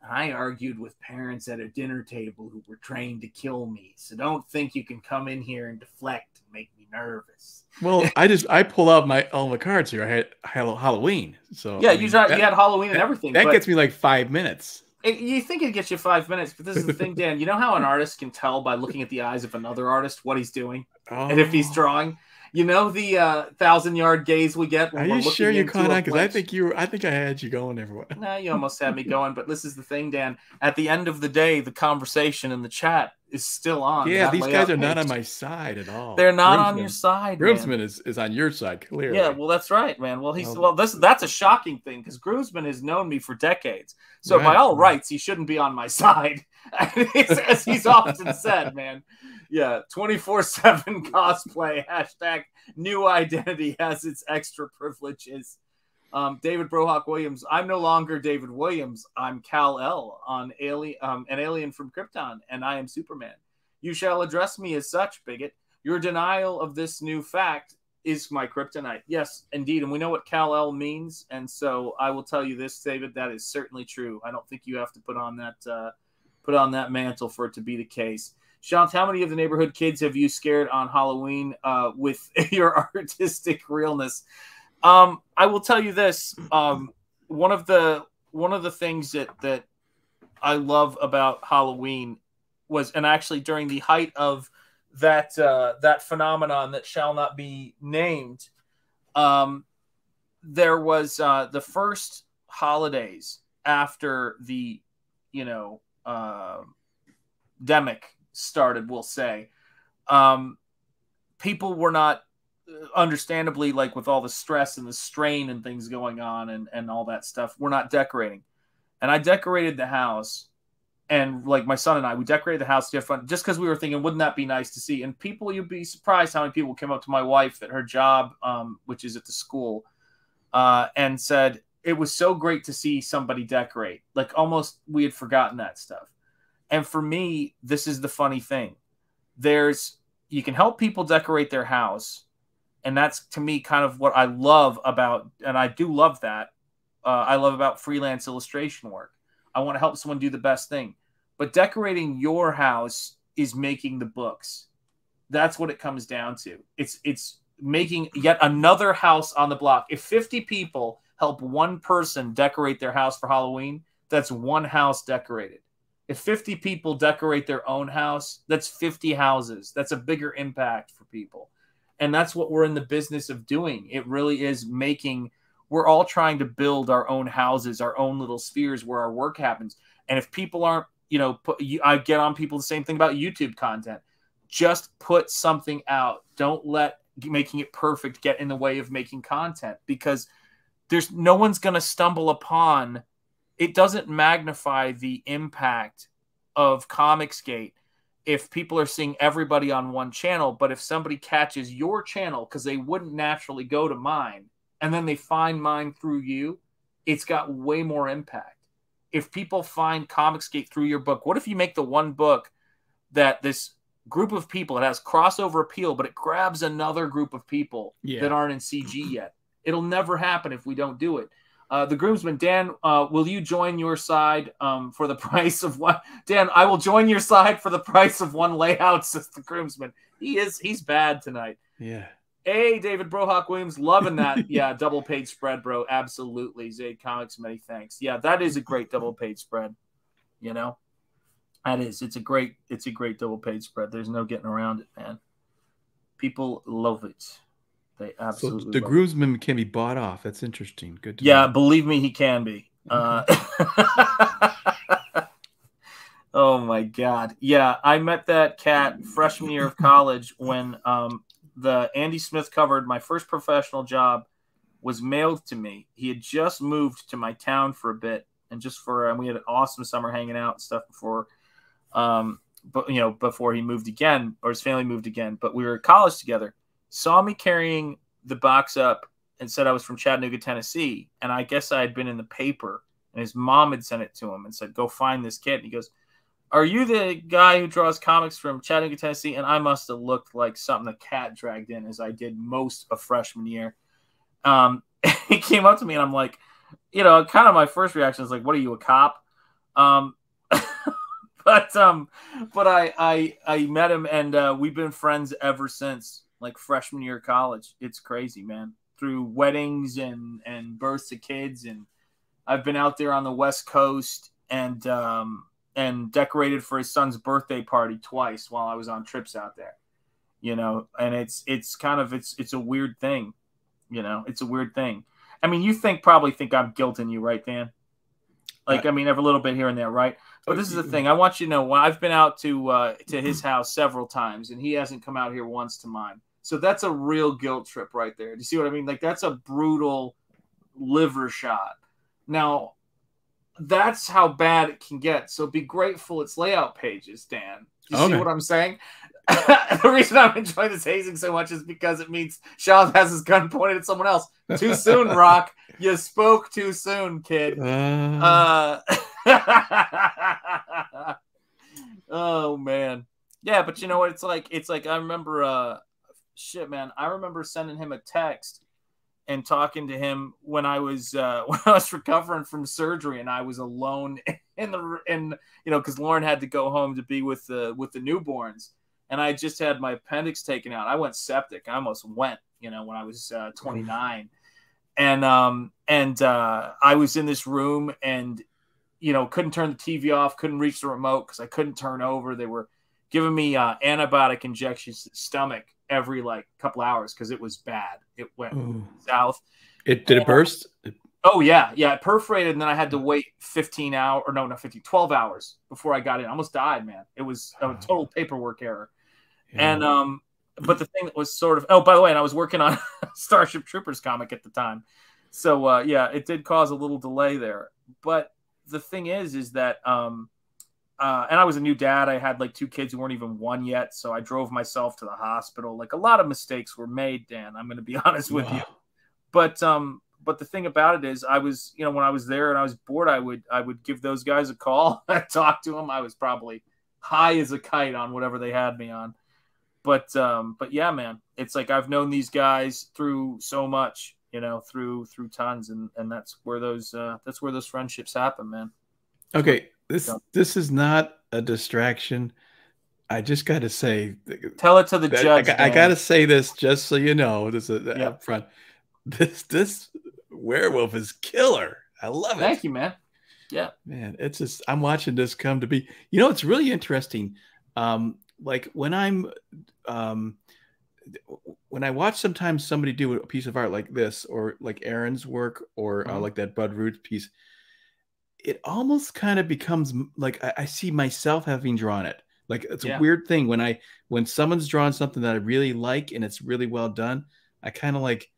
I argued with parents at a dinner table who were trained to kill me. So don't think you can come in here and deflect and make me nervous. Well, I just I pull out my all my cards here. I had Halloween, so Yeah, I you mean, tried- you had Halloween and everything, That but- gets me like five minutes. It- you think it gets you five minutes, but this is the thing, Dan. You know how an artist can tell by looking at the eyes of another artist what he's doing, and if he's Oh. drawing. You know the uh, thousand yard gaze we get. Are When we're you sure you caught on? Because I think you were. I think I had you going everywhere. No, you almost had me going, but this is the thing, Dan. At the end of the day, the conversation in the chat is still on. Yeah, these guys are not on my side at all. They're not on your side, man. Groomsman is, is on your side, clearly. Yeah, well, that's right, man. Well, he's Well- well. This that's a shocking thing because Groomsman has known me for decades, so by all rights, he shouldn't be on my side, as he's often said, man. Yeah, twenty four seven cosplay hashtag new identity has its extra privileges. Um, David Brohawk Williams. I'm no longer David Williams. I'm Kal-El on Alien, um, an alien from Krypton, and I am Superman. You shall address me as such, bigot. Your denial of this new fact is my kryptonite. Yes, indeed. And we know what Kal-El means. And so I will tell you this, David, that is certainly true. I don't think you have to put on that uh, put on that mantle for it to be the case. Shanth, how many of the neighborhood kids have you scared on Halloween uh, with your artistic realness? Um, I will tell you this. Um, one of the one of the things that that I love about Halloween was, and actually during the height of that uh, that phenomenon that shall not be named, um, there was uh, the first holidays after the you know uh, demic started. We'll say um, people were not uh, understandably like with all the stress and the strain and things going on and and all that stuff. We're not decorating, and I decorated the house and like my son and I, we decorated the house fun just because we were thinking, wouldn't that be nice to see? And people, you'd be surprised how many people came up to my wife at her job, um, which is at the school, uh, and said it was so great to see somebody decorate. Like almost we had forgotten that stuff. And for me, this is the funny thing. There's you can help people decorate their house, and that's to me kind of what I love about, and I do love that. Uh, I love about freelance illustration work. I want to help someone do the best thing. But decorating your house is making the books. That's what it comes down to. It's it's making yet another house on the block. If 50 people help one person decorate their house for Halloween, that's one house decorated. If 50 people decorate their own house, that's 50 houses. That's a bigger impact for people. And that's what we're in the business of doing. It really is making we're all trying to build our own houses, our own little spheres where our work happens. And if people aren't, you know, put, I get on people the same thing about YouTube content. Just put something out. Don't let making it perfect get in the way of making content because there's no one's going to stumble upon it doesn't magnify the impact of Comicsgate if people are seeing everybody on one channel, but if somebody catches your channel because they wouldn't naturally go to mine and then they find mine through you, it's got way more impact. If people find Comicsgate through your book, what if you make the one book that this group of people. It has crossover appeal, but it grabs another group of people Yeah. that aren't in CG yet. It'll never happen if we don't do it. Uh, the groomsman, Dan, uh, will you join your side um, for the price of one? Dan, I will join your side for the price of one layout, says the groomsman. He is he's bad tonight. Yeah. Hey, David Brohawk Williams, loving that. yeah, double page spread, bro. Absolutely. Zayd Comics, many thanks. Yeah, that is a great double page spread. You know, that is. It's a great. It's a great double page spread. There's no getting around it, man. People love it. They So the groomsman can be bought off. That's interesting. Good. To Yeah, know. believe me, he can be. Uh, oh my god. Yeah, I met that cat freshman year of college when um, the Andy Smith covered my first professional job was mailed to me. He had just moved to my town for a bit and just for and we had an awesome summer hanging out and stuff before um but you know before he moved again or his family moved again but we were at college together saw me carrying the box up and said I was from Chattanooga, Tennessee. And I guess I had been in the paper and his mom had sent it to him and said, Go find this kid. And he goes, Are you the guy who draws comics from Chattanooga, Tennessee? And I must have looked like something the cat dragged in as I did most of freshman year. Um, he came up to me and I'm like, you know, kind of my first reaction is like, What are you, a cop? Um, but um, but I I I met him and uh, we've been friends ever since, like freshman year of college. It's crazy, man. Through weddings and and births of kids, and I've been out there on the West Coast and um and decorated for his son's birthday party twice while I was on trips out there. You know, and it's it's kind of it's it's a weird thing. You know, it's a weird thing. I mean, you think probably think I'm guilting you, right, Dan? Like, I mean, every little bit here and there, right? But this is the thing. I want you to know I've been out to uh, to his house several times, and he hasn't come out here once to mine. So that's a real guilt trip right there. Do you see what I mean? Like that's a brutal liver shot. Now, that's how bad it can get. So be grateful it's layout pages, Dan. You see what I'm saying? the reason I'm enjoying this hazing so much is because it means Shaw has his gun pointed at someone else. Too soon, Rock. You spoke too soon, kid. Uh, oh man, yeah, but you know what? It's like it's like I remember. Uh, shit, man, I remember sending him a text and talking to him when I was uh, when I was recovering from surgery and I was alone in the in you know because Lauren had to go home to be with the with the newborns and I just had my appendix taken out. I went septic. I almost went. You know when I was uh, 29 and um and uh I was in this room and you know couldn't turn the TV off, couldn't reach the remote because I couldn't turn over. They were giving me uh, antibiotic injections to the stomach every like couple hours because it was bad. It went Ooh. south. It did it burst? Oh yeah, yeah, it perforated, and then I had to wait 15 hours or no, no, 15, 12 hours before I got in. I almost died, man. It was a total paperwork error. And um, but the thing that was sort of oh, by the way, and I was working on Starship Troopers comic at the time, so uh, yeah, it did cause a little delay there. But the thing is, is that um, uh, and I was a new dad. I had like two kids who weren't even one yet, so I drove myself to the hospital. Like a lot of mistakes were made, Dan. I'm going to be honest with you. But um, but the thing about it is, I was you know when I was there and I was bored, I would I would give those guys a call, I'd talk to them. I was probably high as a kite on whatever they had me on. But um, but yeah, man, it's like I've known these guys through so much, you know, through through tons, and and that's where those uh, that's where those friendships happen, man. Okay, this this is not a distraction. I just got to say, Tell it to the judge, I, Dan. got to say this just so you know. This is Yeah. up front. This this werewolf is killer. I love it. Thank you, man. Yeah. Man, it's just I'm watching this come to be. You know, it's really interesting. Um, like when I'm um when I watch sometimes somebody do a piece of art like this, or like Aaron's work, or uh, Mhm. like that Bud Root piece, it almost kind of becomes like I, I see myself having drawn it. Like it's Yeah. a weird thing when I when someone's drawn something that I really like and it's really well done, I kind of like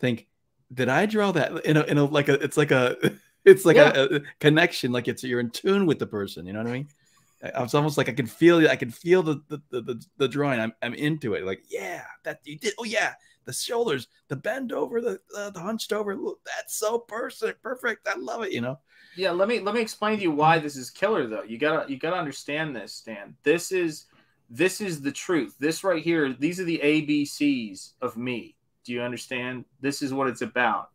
think, did I draw that in a, in a like a it's like a it's like Yeah. a, a connection, like it's you're in tune with the person. You know what I mean? I- It's almost like I can feel. I can feel the the, the, the, drawing. I'm, I'm into it. Like, yeah, that you did. Oh yeah, the shoulders, the bend over, the uh, the hunched over. Look, that's so perfect. Perfect. I love it. You know. Yeah, let me let me explain to you why this is killer though. You gotta you gotta understand this, Stan. This is this is the truth. This right here, these are the ABCs of me. Do you understand? This is what it's about.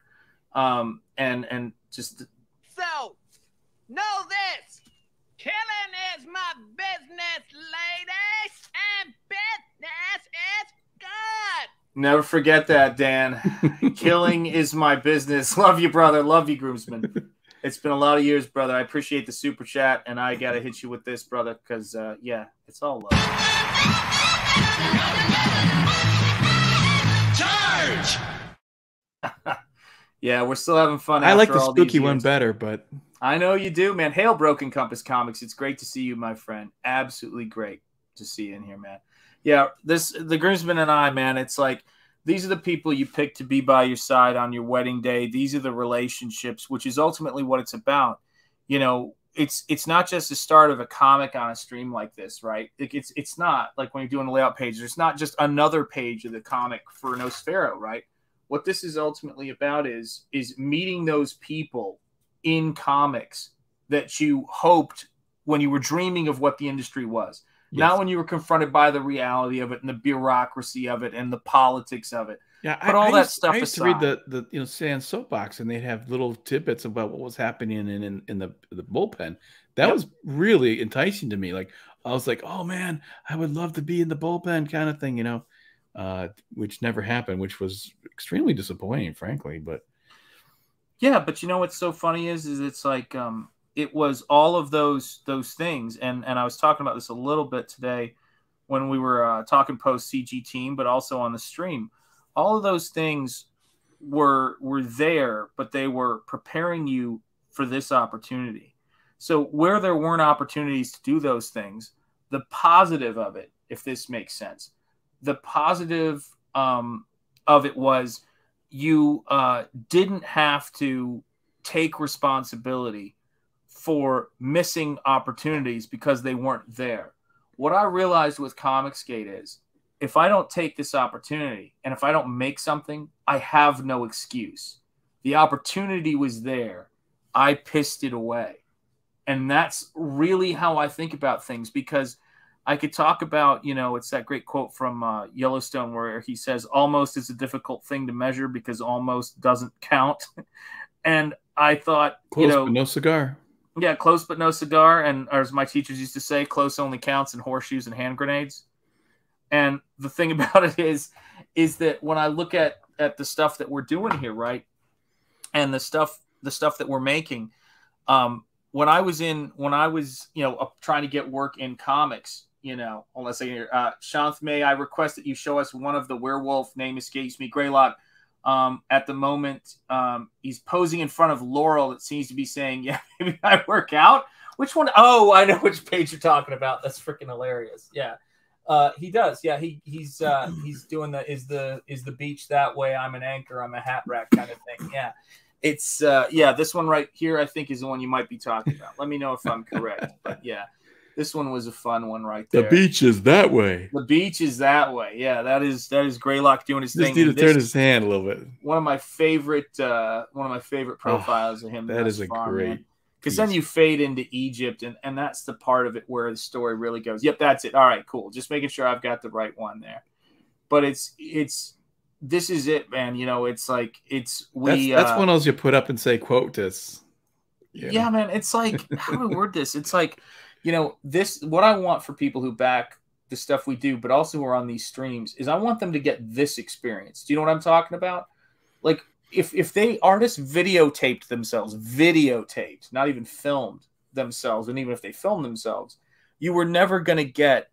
Um, and and just So, know this. Killing is my business, ladies, and business is good. never forget that, Dan. Killing is my business. Love you, brother. Love you, groomsman. It's been a lot of years, brother. I appreciate the super chat, and I gotta hit you with this, brother, because uh, yeah, it's all love. Charge! Yeah, we're still having fun. I like the all spooky one better, but I know you do, man. Hail Broken Compass Comics. It's great to see you, my friend. Absolutely great to see you in here, man. Yeah, this the groomsman and I, man. It's like these are the people you pick to be by your side on your wedding day. These are the relationships, which is ultimately what it's about. You know, it's it's not just the start of a comic on a stream like this, right? Like it's it's not like when you're doing a layout page. It's not just another page of the comic for No Nosfero, right? What this is ultimately about is is meeting those people in comics that you hoped when you were dreaming of what the industry was. Now, when you were confronted by the reality of it and the bureaucracy of it and the politics of it, Yeah, put all I that used, stuff I used aside. to read the the you know Stan's Soapbox, and they'd have little tidbits about what was happening in in, in the the bullpen. That Yep. was really enticing to me. Like I was like, oh man, I would love to be in the bullpen, kind of thing, you know, uh, which never happened, which was extremely disappointing, frankly. But Yeah, but you know what's so funny is is it's like um it was all of those those things and and I was talking about this a little bit today when we were uh, talking post CG team but also on the stream. All of those things were were there but they were preparing you for this opportunity. So where there weren't opportunities to do those things, the positive of it if this makes sense. The positive um of it was you uh, didn't have to take responsibility for missing opportunities because they weren't there. What I realized with Comicsgate is if I don't take this opportunity and if I don't make something, I have no excuse. The opportunity was there. I pissed it away. And that's really how I think about things because I could talk about, you know, it's that great quote from uh, Yellowstone where he says, almost is a difficult thing to measure because almost doesn't count. and I thought, close, you know, no cigar. Yeah, close but no cigar. And or as my teachers used to say, close only counts in horseshoes and hand grenades. And the thing about it is, is that when I look at at the stuff that we're doing here, right, and the stuff the stuff that we're making, um, when I was in when I was you know trying to get work in comics, you know, a here, uh, Shanth, may I request that you show us one of the werewolf name escapes me, Greylock. Um, at the moment, um, he's posing in front of Laurel that seems to be saying, "Yeah, maybe I work out." Which one? Oh, I know which page you're talking about. That's freaking hilarious. Yeah, uh, he does. Yeah, he he's uh, he's doing the is the is the beach that way. I'm an anchor. I'm a hat rack kind of thing. Yeah, it's uh, yeah. This one right here, I think, is the one you might be talking about. Let me know if I'm correct. But yeah, this one was a fun one right there. The beach is that way. The beach is that way. Yeah, that is that is Greylock doing his Just thing. need to turn his hand a little bit. one of my favorite uh one of my favorite Oh, profiles of him that is a great because then you fade into egypt and and that's the part of it where the story really goes yep that's it all right cool just making sure i've got the right one there but it's it's this is it man you know it's like it's we that's that's uh, one of those you put up and say, "Quote this." yeah know. man it's like how do we word this it's like you know this what i want for people who back the stuff we do but also who are on these streams is i want them to get this experience. Do you know what i'm talking about? Like if if they artists videotaped themselves videotaped not even filmed themselves. And even if they filmed themselves you were never going to get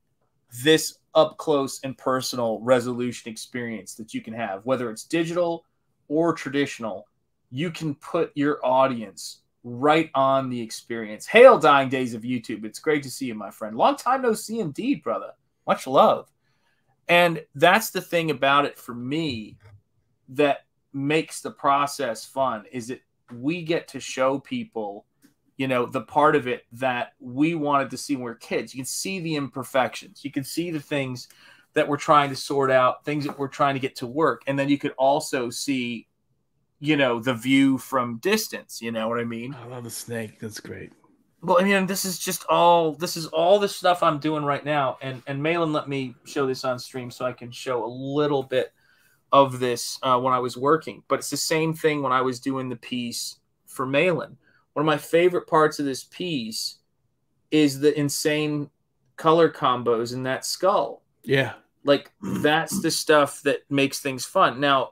this up close and personal resolution experience that you can have whether it's digital or traditional. You can put your audience right on the experience. Hail dying days of youtube. It's great to see you my friend. Long time no see indeed brother. Much love. And that's the thing about it for me that makes the process fun is that we get to show people you know the part of it that we wanted to see when we're kids. You can see the imperfections. You can see the things that we're trying to sort out things that we're trying to get to work. And then you could also see you know the view from distance you know what i mean I love the snake. That's great. well, I mean, this is just all this is all the stuff I'm doing right now, and and Malin let me show this on stream so I can show a little bit of this uh, when I was working. But it's the same thing when I was doing the piece for Malin. One of my favorite parts of this piece is the insane color combos in that skull. Yeah. Like that's the stuff that makes things fun. Now,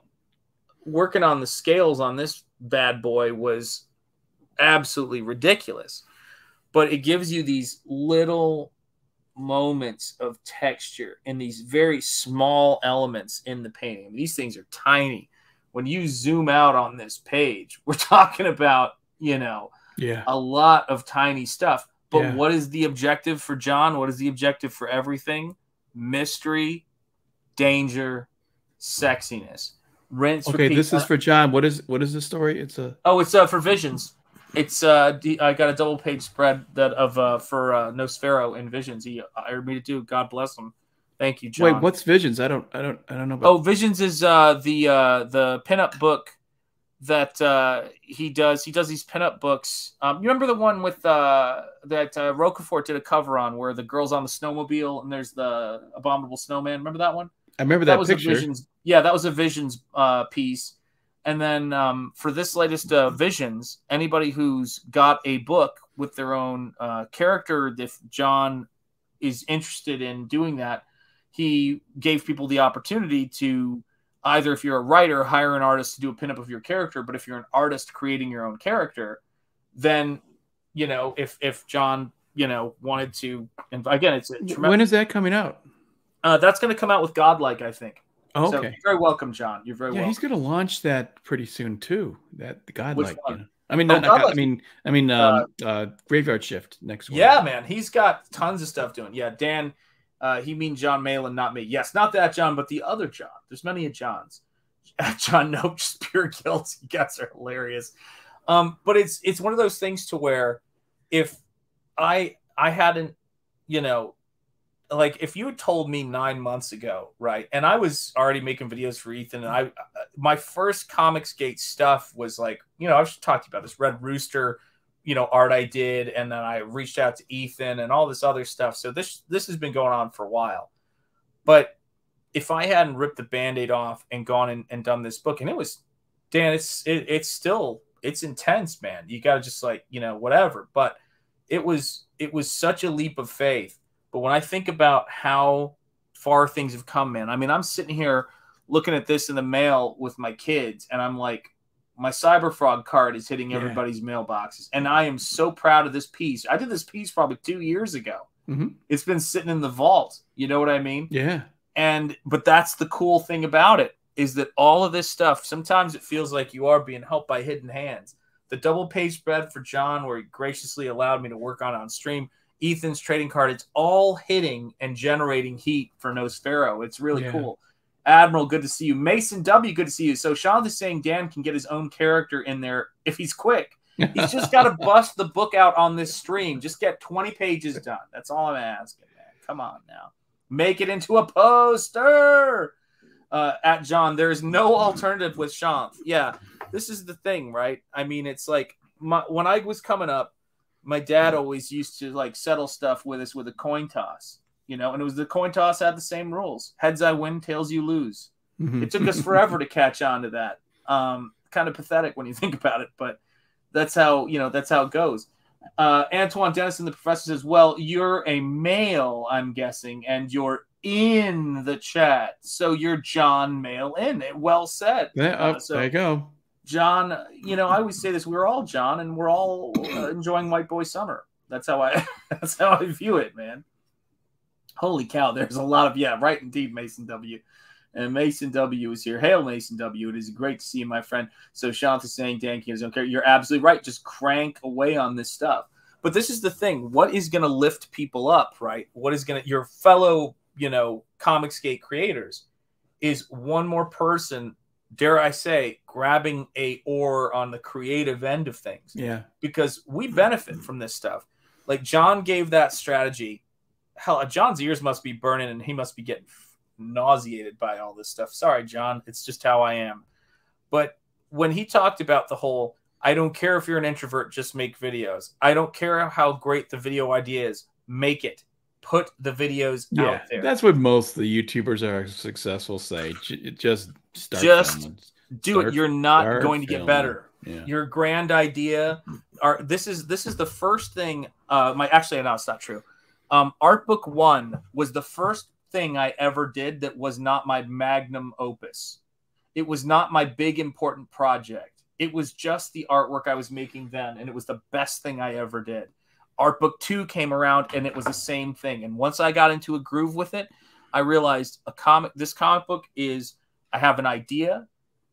working on the scales on this bad boy was absolutely ridiculous. But it gives you these little moments of texture in these very small elements in the painting. These things are tiny. When you zoom out on this page, we're talking about, you know, Yeah. a lot of tiny stuff. But Yeah. what is the objective for Jon? What is the objective for everything? Mystery, danger, sexiness. Rinse. Okay, repeat. this is for Jon. What is what is the story? It's a Oh, it's uh, for Visions. It's uh, I got a double page spread that of uh for uh, Nosfero and Visions. He hired me to do. God bless him. Thank you, Jon. wait. What's Visions? I don't I don't I don't know. About Oh, Visions is uh the uh the pinup book that uh he does. He does these pinup books. Um, you remember the one with uh that uh, Rocafort did a cover on where the girl's on the snowmobile and there's the abominable snowman. Remember that one? I remember that was picture. A Visions, yeah, that was a Visions uh, piece. And then um, for this latest uh, Visions, anybody who's got a book with their own uh, character, if Jon is interested in doing that, he gave people the opportunity to either, if you're a writer, hire an artist to do a pinup of your character. But if you're an artist creating your own character, then you know if if Jon you know wanted to, and again, it's a tremendous. when is that coming out? Uh, that's going to come out with Godlike, I think. Oh, So okay. you're very welcome, John. You're very Yeah, welcome. he's gonna launch that pretty soon too. That the godlike. one? You know? I mean, Oh, not, not I mean, I mean, um, uh, graveyard shift next week. Yeah, man, he's got tons of stuff doing. Yeah, Dan, uh, he mean Jon Malin, not me. Yes, not that John, but the other John. There's many of Johns. John Nope, just pure guilt. You guys are hilarious. Um, but it's it's one of those things to where if I I hadn't, you know, like if you had told me nine months ago, right, and I was already making videos for Ethan, and I uh, my first Comicsgate stuff was like, you know, I've talked about this Red Rooster, you know, art I did, and then I reached out to Ethan and all this other stuff. So this this has been going on for a while, but if I hadn't ripped the band-aid off and gone and, and done this book, and it was, Dan, it's it, it's still it's intense, man. You got to just like you know whatever, but it was it was such a leap of faith. But when I think about how far things have come, man, I mean, I'm sitting here looking at this in the mail with my kids, and I'm like, my Cyberfrog card is hitting Yeah. everybody's mailboxes, and I am so proud of this piece. I did this piece probably two years ago. Mhm. It's been sitting in the vault. You know what I mean? Yeah. And but that's the cool thing about it is that all of this stuff sometimes it feels like you are being helped by hidden hands. The double page spread for Jon, where he graciously allowed me to work on on stream. Ethan's trading card, it's all hitting and generating heat for Nosfero. It's really Yeah. cool. Admiral, good to see you. Mason W, good to see you. So Sean is saying Dan can get his own character in there if he's quick. He's just got to bust the book out on this stream. Just get 20 pages done. That's all I'm asking, man. Come on now. Make it into a poster. Uh, at John, there is no alternative with Sean. Yeah, this is the thing, right? I mean, it's like my, when I was coming up, my dad always used to like settle stuff with us with a coin toss, you know, and it was the coin toss had the same rules: heads I win, tails you lose. Mhm. It took us forever to catch on to that. Um, kind of pathetic when you think about it, but that's how you know that's how it goes. Uh, Antoine Dennison, the professor, says, "Well, you're a male, I'm guessing, and you're in the chat, so you're John Mail in it. Well said. Yeah, Uh, oh, so there you go. John, you know, I always say this: we're all John, and we're all uh, enjoying White Boy Summer. That's how I that's how I view it, man. Holy cow! There's a lot of yeah, right indeed, Mason W. And Mason W is here. Hail, Mason W. It is great to see you, my friend. So Shanta saying, Dan King don't care. You're absolutely right. Just crank away on this stuff. But this is the thing. What is going to lift people up, right? What is going to your fellow, you know, Comicsgate creators is one more person, dare I say, grabbing a oar on the creative end of things Yeah. because we benefit from this stuff. Like Jon gave that strategy. Hell, Jon's ears must be burning and he must be getting nauseated by all this stuff. Sorry, Jon. It's just how I am. But when he talked about the whole, I don't care if you're an introvert, just make videos. I don't care how great the video idea is, make it. Put the videos Yeah, out there. that's what most of the YouTubers are successful say. J- just start just filming. do Start- it. You're not going to get better. Yeah. Your grand idea are this is this is the first thing. Uh, my actually no, it's not true. Um, Art Book One was the first thing I ever did that was not my magnum opus. It was not my big important project. It was just the artwork I was making then, and it was the best thing I ever did. Art Book Two came around, and it was the same thing. And once I got into a groove with it, I realized a comic. This comic book is. I have an idea.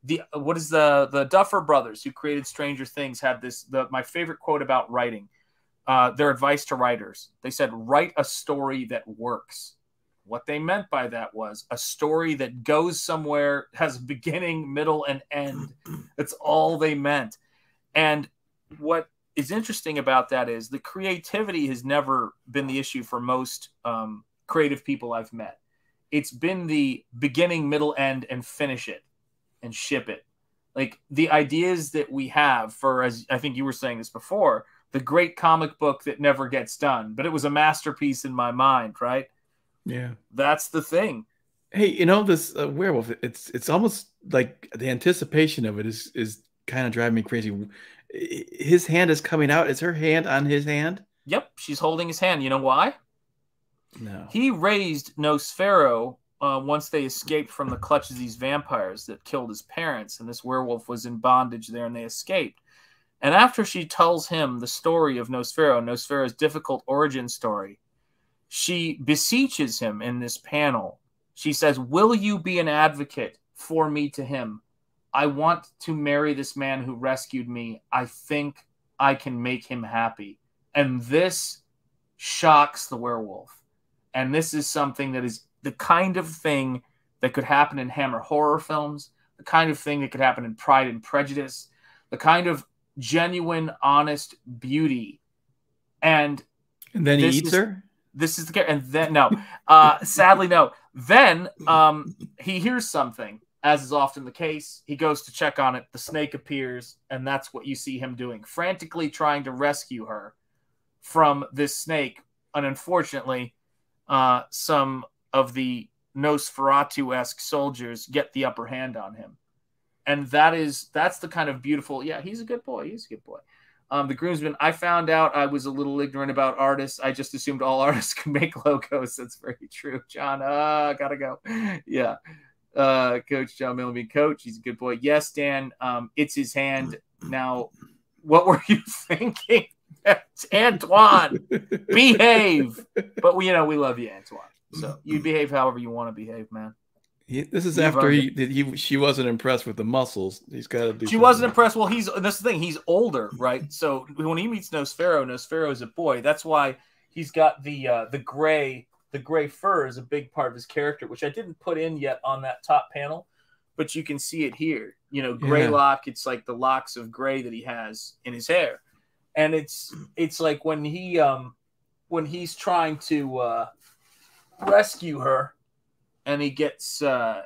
The what is the the Duffer Brothers who created Stranger Things had this. The my favorite quote about writing. Uh, their advice to writers. They said, "Write a story that works." What they meant by that was a story that goes somewhere, has a beginning, middle, and end. That's all they meant. And what is interesting about that is the creativity has never been the issue for most um, creative people I've met. It's been the beginning, middle, end, and finish it and ship it. Like the ideas that we have for, as I think you were saying this before, the great comic book that never gets done, but it was a masterpiece in my mind, right? Yeah. That's the thing. Hey, you know this uh, werewolf? It's it's almost like the anticipation of it is is kind of driving me crazy. His hand is coming out. Is her hand on his hand? Yep, she's holding his hand. You know why? No. He raised Nosfero uh, once they escaped from the clutches of these vampires that killed his parents, and this werewolf was in bondage there, and they escaped. And after she tells him the story of Nosfero, Nosfero's difficult origin story, she beseeches him in this panel. She says, Will you be an advocate for me to him? I want to marry this man who rescued me. I think I can make him happy. And this shocks the werewolf. And this is something that is the kind of thing that could happen in Hammer horror films, the kind of thing that could happen in Pride and Prejudice, the kind of genuine, honest beauty. And And then he eats is- her? This is the and then no, uh, sadly no. Then um, he hears something, as is often the case. He goes to check on it. The snake appears, and that's what you see him doing, frantically trying to rescue her from this snake. And unfortunately, uh, some of the Nosferatu-esque soldiers get the upper hand on him, and that is that's the kind of beautiful. Yeah, he's a good boy. He's a good boy. Um, the groomsman. I found out I was a little ignorant about artists. I just assumed all artists could make logos. That's very true, John. Uh, gotta go. Yeah. Uh, Coach John Millerby, coach. He's a good boy. Yes, Dan. Um, it's his hand. Now, what were you thinking, Antoine? behave. But we, you know, we love you, Antoine. So you behave however you want to behave, man. He, this is You've after he, he she wasn't impressed with the muscles. He's got to do. She wasn't impressed. Well, he's that's the thing. He's older, right? So when he meets Nosfero, Nosfero is a boy. That's why he's got the uh, the gray the gray fur is a big part of his character, which I didn't put in yet on that top panel, but you can see it here. You know, gray Yeah. lock. It's like the locks of gray that he has in his hair, and it's it's like when he um when he's trying to uh, rescue her, and he gets uh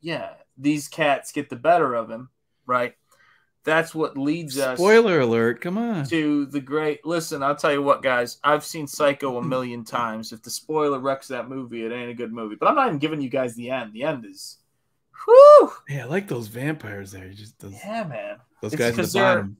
yeah these cats get the better of him, right? That's what leads us. Spoiler alert! Come on. to the great. Listen, I'll tell you what, guys. I've seen Psycho a million times. If the spoiler wrecks that movie, it ain't a good movie. But I'm not even giving you guys the end. The end is, whoo, Yeah, I like those vampires there. Just those, yeah, man. those guys at the they're- bottom.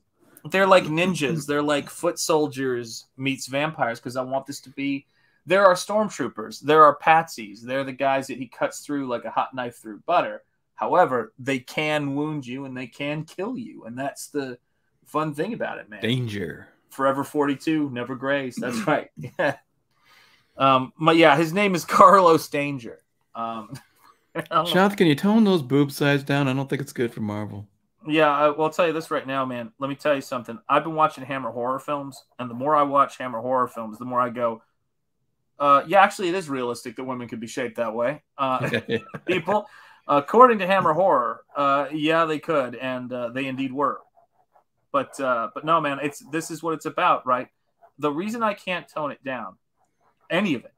They're like ninjas. They're like foot soldiers meets vampires. Because I want this to be. There are stormtroopers. There are patsies. They're the guys that he cuts through like a hot knife through butter. However, they can wound you and they can kill you, and that's the fun thing about it, man. Danger. Forever 42, never grace. That's right. Yeah. Um, but yeah, his name is Carlos Danger. Um, I don't know. Jonathan, can you tone those boob size down? I don't think it's good for Marvel. yeah, I, well, I'll tell you this right now, man. Let me tell you something. I've been watching Hammer horror films, and the more I watch Hammer horror films, the more I go, uh, yeah, actually, it is realistic that women could be shaped that way. Uh, people, according to Hammer horror, uh, yeah, they could, and uh, they indeed were. But uh, but no, man, it's this is what it's about, right? The reason I can't tone it down, any of it,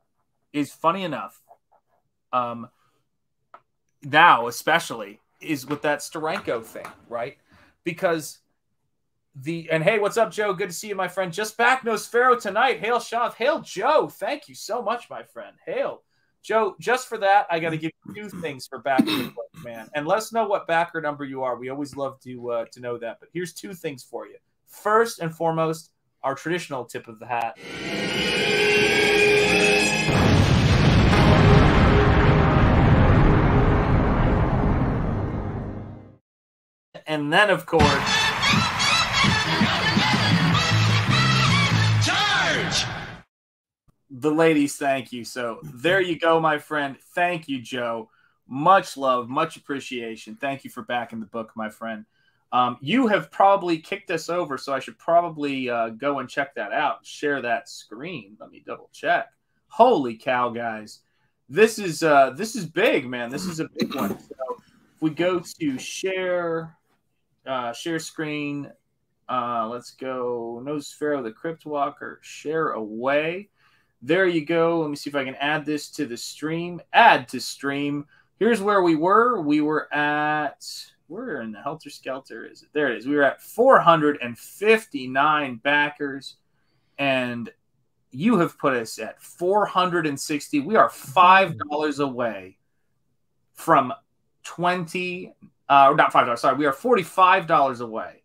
is funny enough. Um, now especially is with that Steranko thing, right? Because the and hey, what's up, Joe? Good to see you, my friend. Just back Nosfero tonight. Hail Sean. Hail Joe. Thank you so much, my friend. Hail. Joe, just for that, I got to give you two things for backing the book, man. And let us know what backer number you are. We always love to uh, to know that. But here's two things for you. First and foremost, our traditional tip of the hat. And then, of course, the ladies thank you. So there you go, my friend. Thank you, Joe. Much love, much appreciation. Thank you for backing the book, my friend. Um, you have probably kicked us over, so I should probably uh, go and check that out. Share that screen. Let me double check. Holy cow, guys! This is uh, this is big, man. This is a big one. So if we go to share, uh, share screen. Uh, let's go. Nosfero the Crypt Walker. Share away. There you go. Let me see if I can add this to the stream. Add to stream. Here's where we were. We were at where in the helter skelter is it? There it is. We were at 459 backers, and you have put us at 460. We are five dollars away from 20. Uh, not five dollars. Sorry, we are 45 dollars away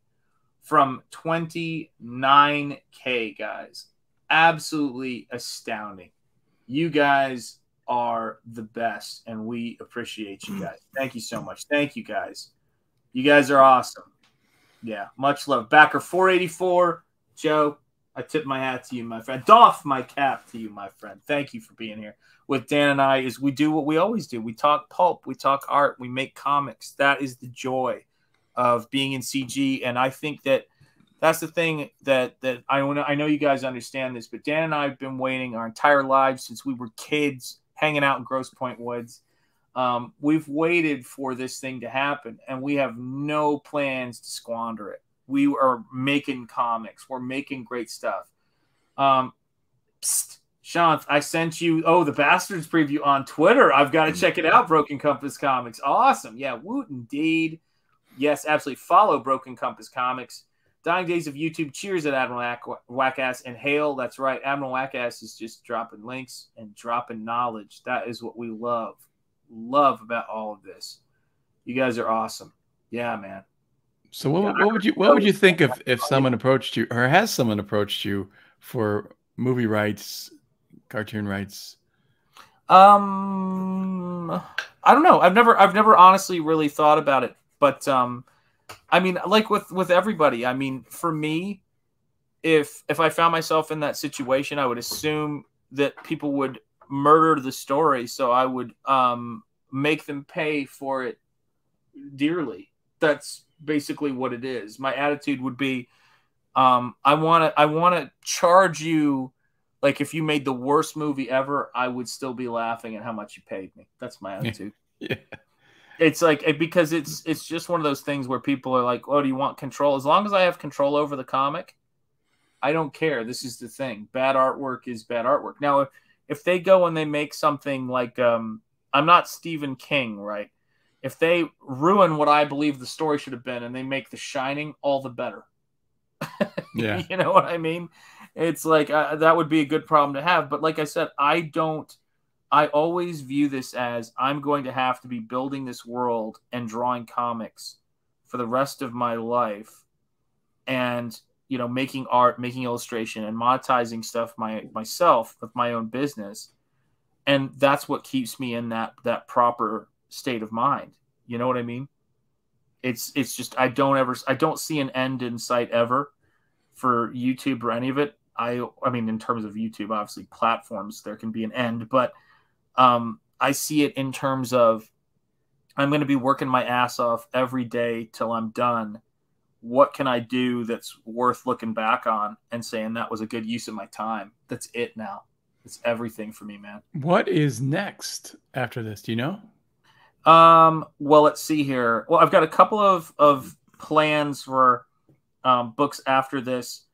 from 29k, guys. Absolutely astounding. You guys are the best, and we appreciate you guys. Thank you so much. Thank you guys. You guys are awesome. Yeah, much love. Backer 484. Joe, I tip my hat to you, my friend. Doff my cap to you, my friend. Thank you for being here. With Dan and I, is we do what we always do. We talk pulp, we talk art, we make comics. That is the joy of being in CG. And I think that that's the thing that that I I know you guys understand this, but Dan and I have been waiting our entire lives since we were kids hanging out in Grosse Pointe Woods. Um, we've waited for this thing to happen, and we have no plans to squander it. We are making comics. We're making great stuff. Um, psst, Sean, I sent you oh the Bastards preview on Twitter. I've got to check it out. Broken Compass Comics, awesome. Yeah, woot indeed. Yes, absolutely. Follow Broken Compass Comics. Dying Days of YouTube. Cheers at Admiral Wack- Wackass and hail. That's right. Admiral Wackass is just dropping links and dropping knowledge. That is what we love. Love about all of this. You guys are awesome. Yeah, man. So what, what would you what would you think if if someone approached you or has someone approached you for movie rights, cartoon rights? Um, I don't know. I've never, I've never honestly really thought about it, but um, I mean, like with with everybody. I mean, for me, if if I found myself in that situation, I would assume that people would murder the story, so I would um make them pay for it dearly. That's basically what it is. My attitude would be, um, I want to, I want to charge you like if you made the worst movie ever, I would still be laughing at how much you paid me. That's my attitude. yeah. It's like because it's it's just one of those things where people are like, "Oh, do you want control?" As long as I have control over the comic, I don't care. This is the thing. Bad artwork is bad artwork. Now, if if they go and they make something like um I'm not Stephen King, right? If they ruin what I believe the story should have been and they make The Shining, all the better. Yeah. you know what I mean? It's like uh, that would be a good problem to have. But like I said, I don't. I always view this as I'm going to have to be building this world and drawing comics for the rest of my life, and you know, making art, making illustration, and monetizing stuff my myself with my own business, and that's what keeps me in that that proper state of mind. You know what I mean? It's it's just I don't ever I don't see an end in sight ever for YouTube or any of it. I I mean in terms of YouTube, obviously platforms there can be an end, but um, I see it in terms of I'm going to be working my ass off every day till I'm done. What can I do that's worth looking back on and saying that was a good use of my time? That's it now. It's everything for me, man. What is next after this? Do you know? Um, well, let's see here. Well, I've got a couple of of plans for um, books after this,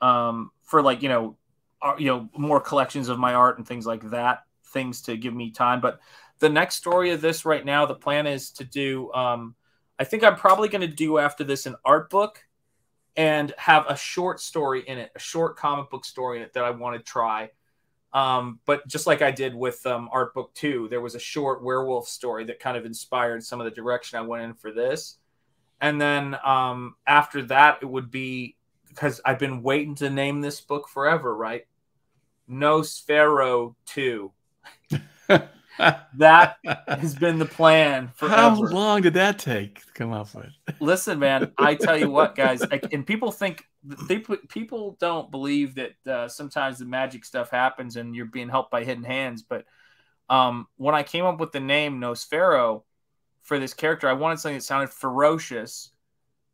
um, for like you know, uh, you know, more collections of my art and things like that. Things to give me time. But the next story of this right now, the plan is to do. Um, I think I'm probably going to do after this an art book, and have a short story in it, a short comic book story in it that I want to try. Um, but just like I did with um, Art Book Two, there was a short werewolf story that kind of inspired some of the direction I went in for this. And then um, after that, it would be because I've been waiting to name this book forever, right? Nosfero 2. That has been the plan forever. How long did that take to come up with? Listen, man, I tell you what, guys, I, and people think they put people don't believe that uh, sometimes the magic stuff happens and you're being helped by hidden hands. But um, when I came up with the name Nosfero for this character, I wanted something that sounded ferocious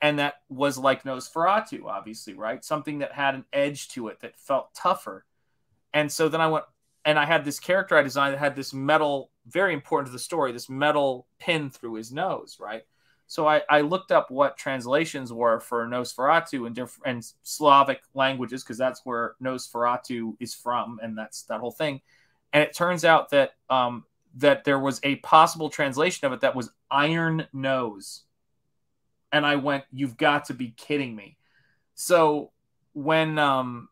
and that was like Nosferatu, obviously, right? Something that had an edge to it that felt tougher. And so then I went and I had this character I designed that had this metal, very important to the story, this metal pin through his nose, right? So I, I looked up what translations were for Nosferatu in different and Slavic languages because that's where Nosferatu is from, and that's that whole thing. And it turns out that um, that there was a possible translation of it that was Iron Nose, and I went, "You've got to be kidding me!" So when um,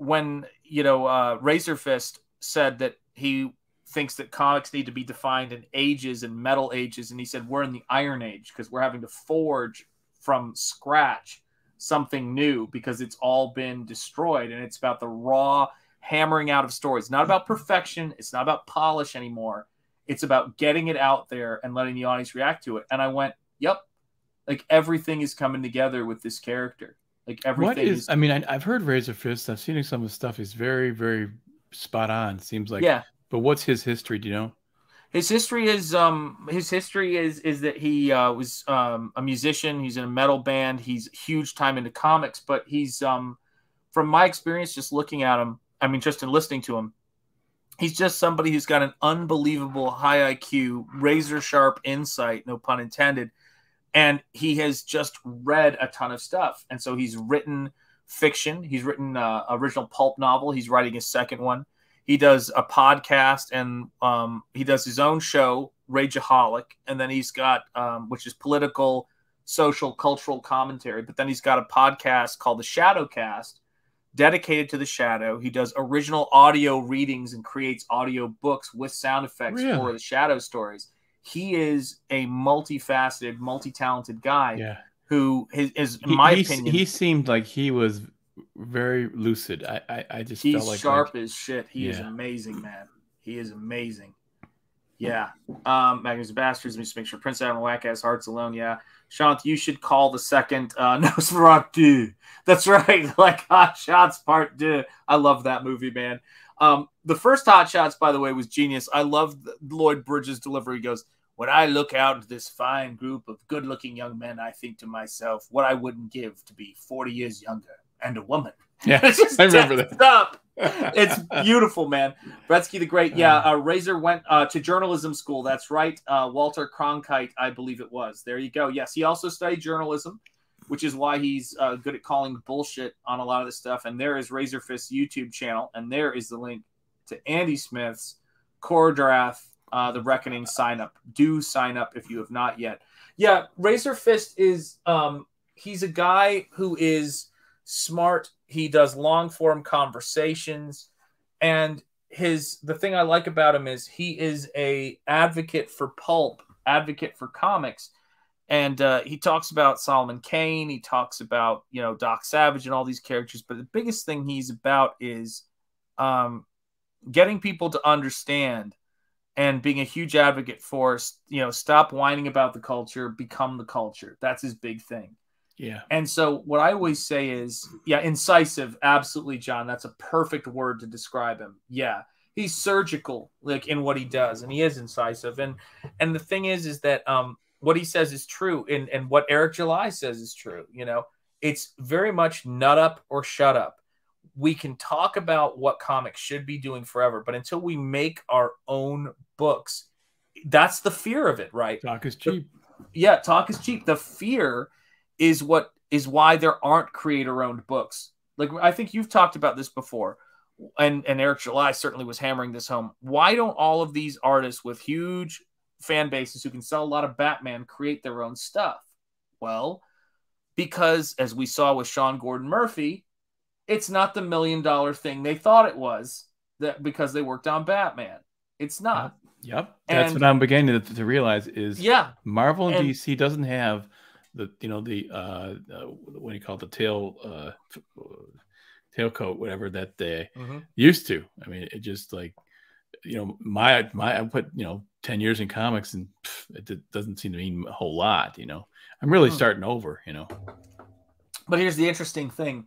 when you know uh, Razorfist said that he thinks that comics need to be defined in ages and metal ages, and he said we're in the Iron Age because we're having to forge from scratch something new because it's all been destroyed, and it's about the raw hammering out of stories. Not about perfection. It's not about polish anymore. It's about getting it out there and letting the audience react to it. And I went, "Yep, like everything is coming together with this character." Like everything What is? I mean, I, I've heard Razorfist. I've seen some of the stuff. He's very, very spot on. Seems like. Yeah. But what's his history? Do you know? His history is um his history is is that he uh, was um, a musician. He's in a metal band. He's huge time into comics, but he's um from my experience just looking at him. I mean, just in listening to him, he's just somebody who's got an unbelievable high IQ, razor sharp insight, no pun intended, and he has just read a ton of stuff. And so he's written fiction. He's written uh, original pulp novel. He's writing his second one. He does a podcast and um, he does his own show, Rageaholic, and then he's got um, which is political, social, cultural commentary. But then he's got a podcast called the Shadowcast, dedicated to the Shadow. He does original audio readings and creates audio books with sound effects Really? for the Shadow stories. He is a multifaceted, multi-talented guy Yeah. who is, is in He- my he, opinion, he seemed like he was very lucid. I, I, I just he's felt like sharp like- as shit. He is amazing, man. He is amazing. Yeah. Um, Magnus Bastards, let me just make sure Prince Adam Whack has Hearts Alone. Yeah. Shanth, you should call the second uh, Nosferatu. That's right. Like Hot Shots Part 2. I love that movie, man. Um, the first Hot Shots, by the way, was genius. I love Lloyd Bridges' delivery. He goes, When I look out at this fine group of good looking young men, I think to myself, what I wouldn't give to be 40 years younger and a woman. Yeah, It's just I remember that. Up. It's beautiful, man. Bretsky the Great. Yeah, uh, Razor went uh, to journalism school. That's right. Uh, Walter Cronkite, I believe it was. There you go. Yes, he also studied journalism, which is why he's uh, good at calling bullshit on a lot of this stuff. And there is Razorfist's YouTube channel, and there is the link to Andy Smith's Choreograph, uh, The Reckoning sign up. Do sign up if you have not yet. Yeah, Razor Fist is um, he's a guy who is smart. He does long form conversations, and his the thing I like about him is he is a advocate for pulp, advocate for comics, and uh, he talks about Solomon Kane. He talks about you know Doc Savage and all these characters. But the biggest thing he's about is um, getting people to understand and being a huge advocate for you know stop whining about the culture, become the culture. That's his big thing. Yeah. And so what I always say is, yeah, incisive, absolutely, John. That's a perfect word to describe him. Yeah. He's surgical, like in what he does, and he is incisive. And and the thing is, is that um what he says is true, and, and what Eric July says is true. You know, it's very much nut up or shut up. We can talk about what comics should be doing forever, but until we make our own books, that's the fear of it, right? Talk is cheap. yeah, talk is cheap. The fear is what is why there aren't creator owned books. Like I think you've talked about this before, and and Eric July certainly was hammering this home. Why don't all of these artists with huge fan bases who can sell a lot of Batman create their own stuff? Well, because as we saw with Sean Gordon Murphy, it's not the million dollar thing they thought it was that because they worked on Batman. It's not. Yep. That's And- what I'm beginning to, to realize is Yeah. Marvel and, And- DC doesn't have the you know the uh, uh what do you call it the tail uh tailcoat whatever that they Mhm. used to. I mean it just like you know my my I put you know 10 years in comics and pff, it doesn't seem to mean a whole lot, you know. I'm really Hmm. starting over, you know. But here's the interesting thing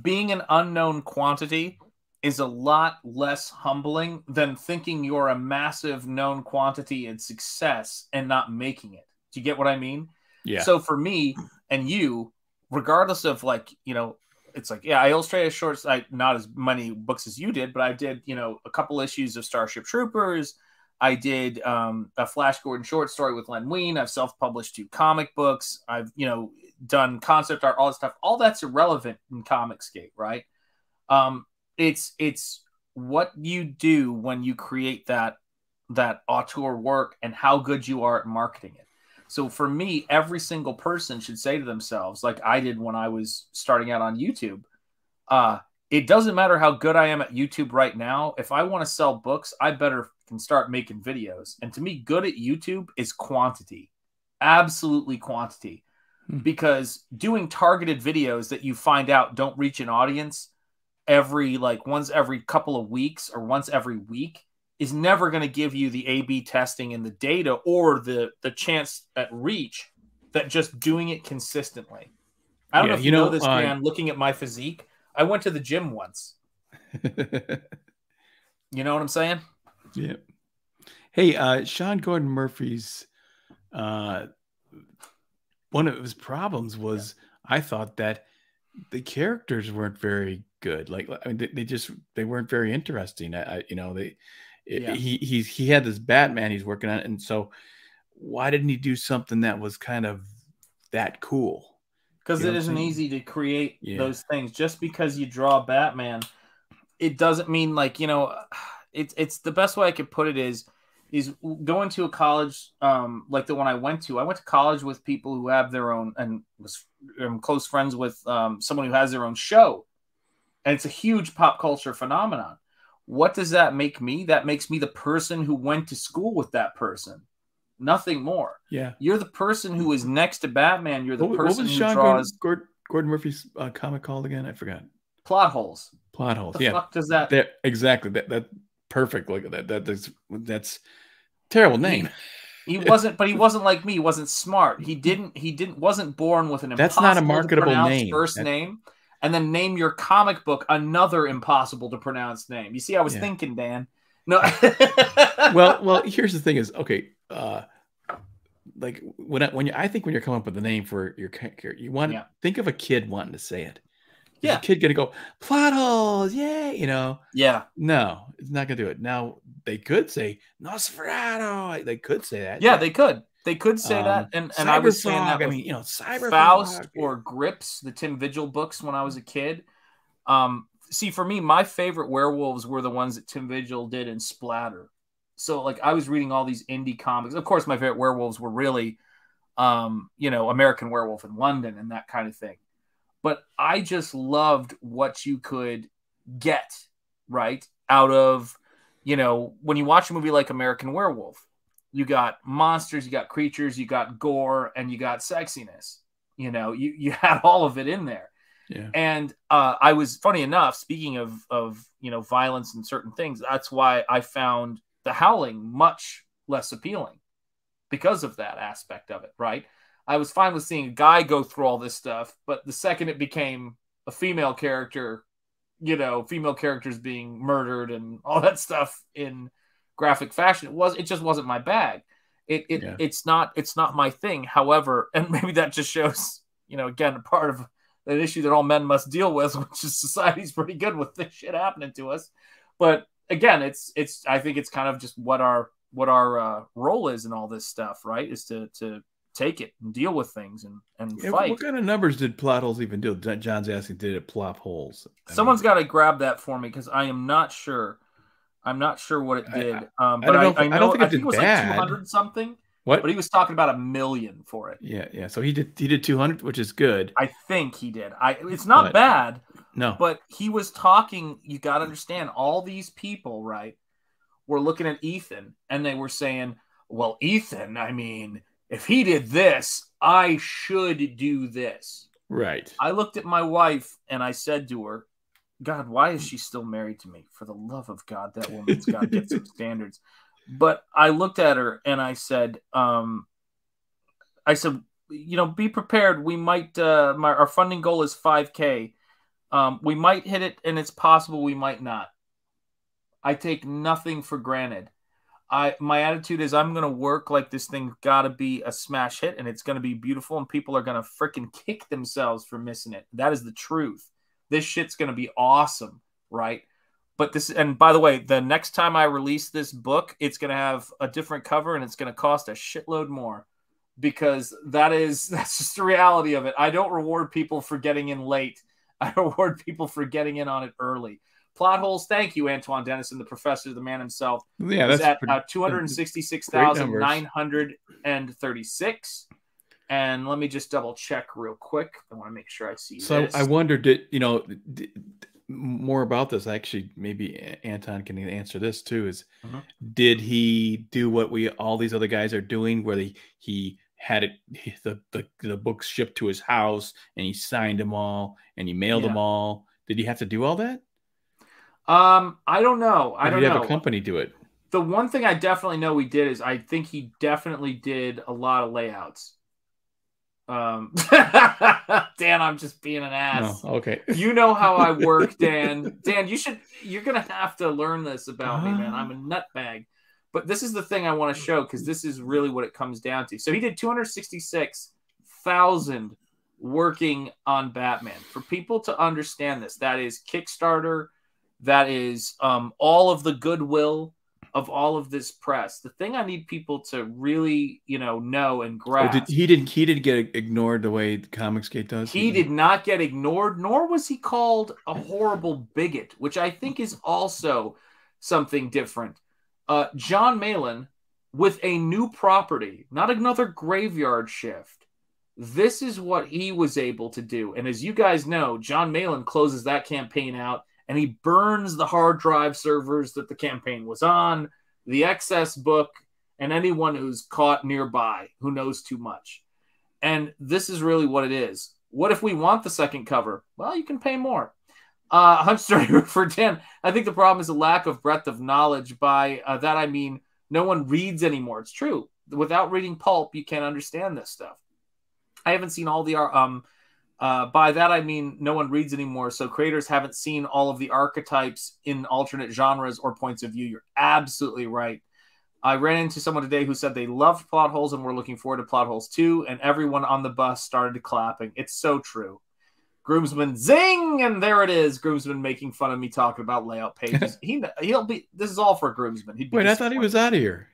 being an unknown quantity is a lot less humbling than thinking you're a massive known quantity and success and not making it. Do you get what I mean? Yeah. So for me and you, regardless of like, you know, it's like, yeah, I illustrated shorts, I not as many books as you did, but I did, you know, a couple issues of Starship Troopers. I did um, a Flash Gordon short story with Len Wein. I've self-published two comic books. I've, you know, done concept art, all that stuff. All that's irrelevant in Comicsgate, right? Um, it's it's what you do when you create that that auteur work and how good you are at marketing it. So for me, every single person should say to themselves, like I did when I was starting out on YouTube, uh, it doesn't matter how good I am at YouTube right now. If I want to sell books, I better can start making videos. And to me, good at YouTube is quantity, absolutely quantity. Because doing targeted videos that you find out don't reach an audience every like once every couple of weeks or once every week is never going to give you the A/B testing and the data or the the chance at reach that just doing it consistently. I don't Yeah, know if you you know, know, this, uh, man. Looking at my physique, I went to the gym once. You know what I'm saying? Yeah. Hey, uh, Sean Gordon Murphy's uh, one of his problems was I thought that the characters weren't very good. Like, I mean, they, they just they weren't very interesting. I, I you know, they Yeah. he he's he had this Batman he's working on, and so why didn't he do something that was kind of that cool? because it isn't easy to create Yeah. those things just because you draw batman it doesn't mean like you know it's it's the best way i could put it is is going to a college um like the one i went to i went to college with people who have their own and was I'm close friends with um, someone who has their own show and it's a huge pop culture phenomenon what does that make me that makes me the person who went to school with that person nothing more Yeah. you're the person who is next to batman you're the What, what person was who Sean Gordon, draws Gordon, Gordon Murphy's uh, comic called again? I forgot. plot holes Plot holes. The yeah. fuck does that- That- exactly. That that perfect. Like that. That that's that's terrible name. He wasn't, but he wasn't like me. He wasn't smart. He didn't. He didn't. Wasn't born with an That's not a marketable name. First That- name, and then name your comic book another impossible to pronounce name. You see, I was Yeah. thinking, Dan. No, well, well, here's the thing: is okay. Uh, like when I, when you, I think when you're coming up with a name for your character, you want Yeah. think of a kid wanting to say it. Yeah. kid gonna go plot holes, yay, you know? Yeah. No, it's not gonna do it. Now they could say Nosferatu. They could say that. yeah, they could. They could say Um, that, and and I was saying that. I mean, you know, Cyberfrog. Faust or Grips, the Tim Vigil books when I was a kid. Um, see, for me, my favorite werewolves were the ones that Tim Vigil did in Splatter. So, like, I was reading all these indie comics. Of course, my favorite werewolves were really, um, you know, American Werewolf in London and that kind of thing. But I just loved what you could get right out of, you know, when you watch a movie like American Werewolf, you got monsters, you got creatures, you got gore, and you got sexiness. You know, you you had all of it in there. Yeah. And uh, I was funny enough. Speaking of of you know violence and certain things, that's why I found the Howling much less appealing because of that aspect of it. Right? I was fine with seeing a guy go through all this stuff, but the second it became a female character, you know, female characters being murdered and all that stuff in graphic fashion, it was it just wasn't my bag. It it Yeah. it's not it's not my thing. However, and maybe that just shows, you know, again, a part of an issue that all men must deal with, which is society's pretty good with this shit happening to us. But again, it's it's I think it's kind of just what our what our uh, role is in all this stuff, right? Is to to take it and deal with things and and Yeah, fight. what kind of numbers did plot holes even do? John's asking, did it plop holes? I Someone's got to grab that for me because I am not sure. I'm not sure what it did. I- um, I but don't I, know I, I don't think it I think did it was bad. like 200 something. What? But he was talking about a million for it. Yeah, yeah. So he did he did 200, which is good. I think he did. I it's not But- bad. No. But he was talking, you got to understand all these people, right? Were looking at Ethan and they were saying, "Well, Ethan, I mean, if he did this, I should do this." Right. I looked at my wife and I said to her, God, why is she still married to me? For the love of God, that woman's got to get some standards. But I looked at her and I said, um, I said, you know, be prepared. We might, uh, my, our funding goal is 5K. Um, we might hit it and it's possible we might not. I take nothing for granted. I my attitude is I'm gonna work like this thing's gotta be a smash hit and it's gonna be beautiful and people are gonna freaking kick themselves for missing it. That is the truth. This shit's gonna be awesome, right? But this and by the way, the next time I release this book, it's gonna have a different cover and it's gonna cost a shitload more because that is that's just the reality of it. I don't reward people for getting in late. I reward people for getting in on it early. Plot holes. Thank you, Antoine Dennison, the professor, the man himself. Yeah, that's at pretty- uh, two hundred sixty-six thousand nine hundred and thirty-six. And let me just double check real quick. I want to make sure I see So this. I wondered, did you know d- d- more about this? Actually, maybe Anton can answer this too. Is Mhm. did he do what we all these other guys are doing, where they, he had it the, the the books shipped to his house and he signed them all and he mailed them all? Did he have to do all that? Um, I don't know. I don't know. have a company do it? The one thing I definitely know we did is I think he definitely did a lot of layouts. Um, Dan, I'm just being an ass. No, okay. You know how I work, Dan. Dan, you should. You're gonna have to learn this about me, man. I'm a nutbag. But this is the thing I want to show because this is really what it comes down to. So he did 266,000 working on Batman. For people to understand this, that is Kickstarter, that is um, all of the goodwill of all of this press. The thing I need people to really, you know, know and Oh, grasp. did, he didn't. He didn't get ignored the way Comicsgate does. He did not get ignored, nor was he called a horrible bigot, which I think is also something different. Uh, Jon Malin with a new property, not another graveyard shift. This is what he was able to do. And as you guys know, Jon Malin closes that campaign out and he burns the hard drive servers that the campaign was on, the excess book, and anyone who's caught nearby who knows too much. And this is really what it is. What if we want the second cover? Well, you can pay more. Uh, Hunt Story for 10. I think the problem is a lack of breadth of knowledge. By uh, that, I mean no one reads anymore. It's true. Without reading pulp, you can't understand this stuff. I haven't seen all the ar- um. Uh, by that I mean no one reads anymore, so creators haven't seen all of the archetypes in alternate genres or points of view. You're absolutely right. I ran into someone today who said they loved plot holes and were looking forward to plot holes too, and everyone on the bus started clapping. It's so true. Groomsman zing, and there it is. Groomsman making fun of me talking about layout pages. he he'll be. This is all for Groomsman. He'd be Wait, I thought he was out of here.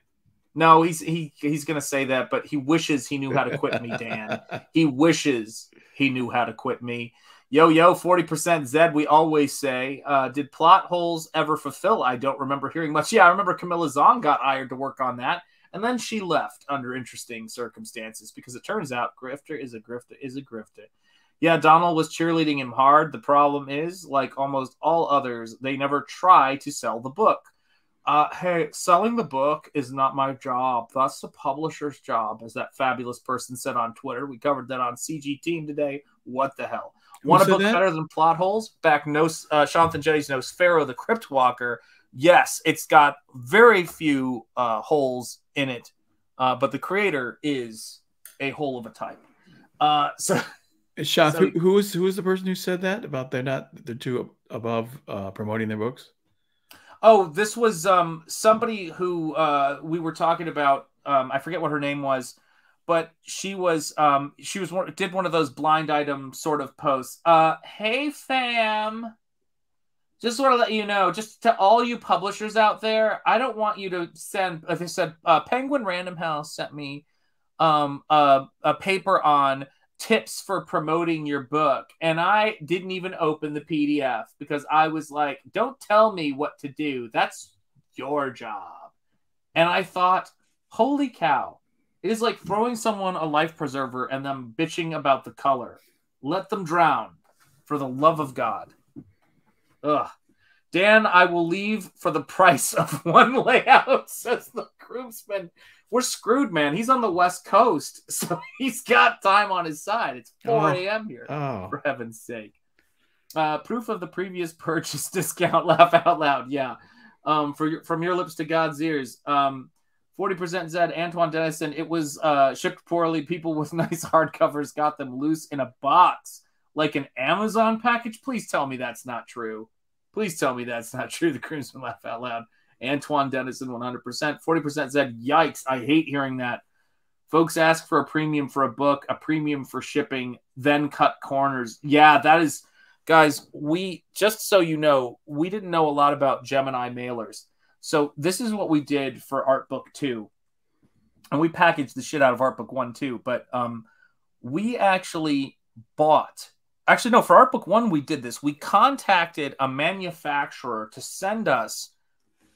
No, he's he he's gonna say that, but he wishes he knew how to quit me, Dan. he wishes he knew how to quit me. Yo yo, forty percent Zed. We always say, uh, did plot holes ever fulfill? I don't remember hearing much. Yeah, I remember Camilla Zong got hired to work on that, and then she left under interesting circumstances because it turns out grifter is a grifter is a grifter. Yeah, Donald was cheerleading him hard. The problem is, like almost all others, they never try to sell the book. Uh, hey, selling the book is not my job. That's the publisher's job, as that fabulous person said on Twitter. We covered that on CG Team today. What the hell? Who Want a book that? better than plot holes? Back no, uh, Shanth Enjeti's knows Pharaoh the Crypt Walker. Yes, it's got very few uh, holes in it, uh, but the creator is a hole of a type. Uh, so Shanth, So- who, who was who was the person who said that about they're not they're too above uh, promoting their books? Oh, this was um somebody who uh we were talking about. Um, I forget what her name was, but she was um she was one, did one of those blind item sort of posts. Uh, hey fam, just want to let you know, just to all you publishers out there, I don't want you to send. As I said, uh, Penguin Random House sent me um a, a paper on tips for promoting your book and i didn't even open the pdf because i was like don't tell me what to do that's your job and i thought holy cow It is like throwing someone a life preserver and them bitching about the color. Let them drown, for the love of God. Ugh. Dan, I will leave for the price of one layout, says the groomsman. We're screwed, man. He's on the West Coast, so he's got time on his side. It's 4 Oh. a.m. here, Oh. for heaven's sake. Uh, proof of the previous purchase discount. Laugh out loud. Yeah. Um, for your, from your lips to God's ears. Um, 40% Zed, Antoine Dennison. It was uh, shipped poorly. People with nice hardcovers got them loose in a box like an Amazon package. Please tell me that's not true. Please tell me that's not true. The Crimson laugh out loud. Antoine Dennison, 100%. 40% said, yikes. I hate hearing that. Folks ask for a premium for a book, a premium for shipping, then cut corners. Yeah, that is, guys, we, just so you know, we didn't know a lot about Gemini mailers. So this is what we did for Art Book 2. And we packaged the shit out of Art Book 1 too. But um, we actually bought, actually, no, for Art Book 1, we did this. We contacted a manufacturer to send us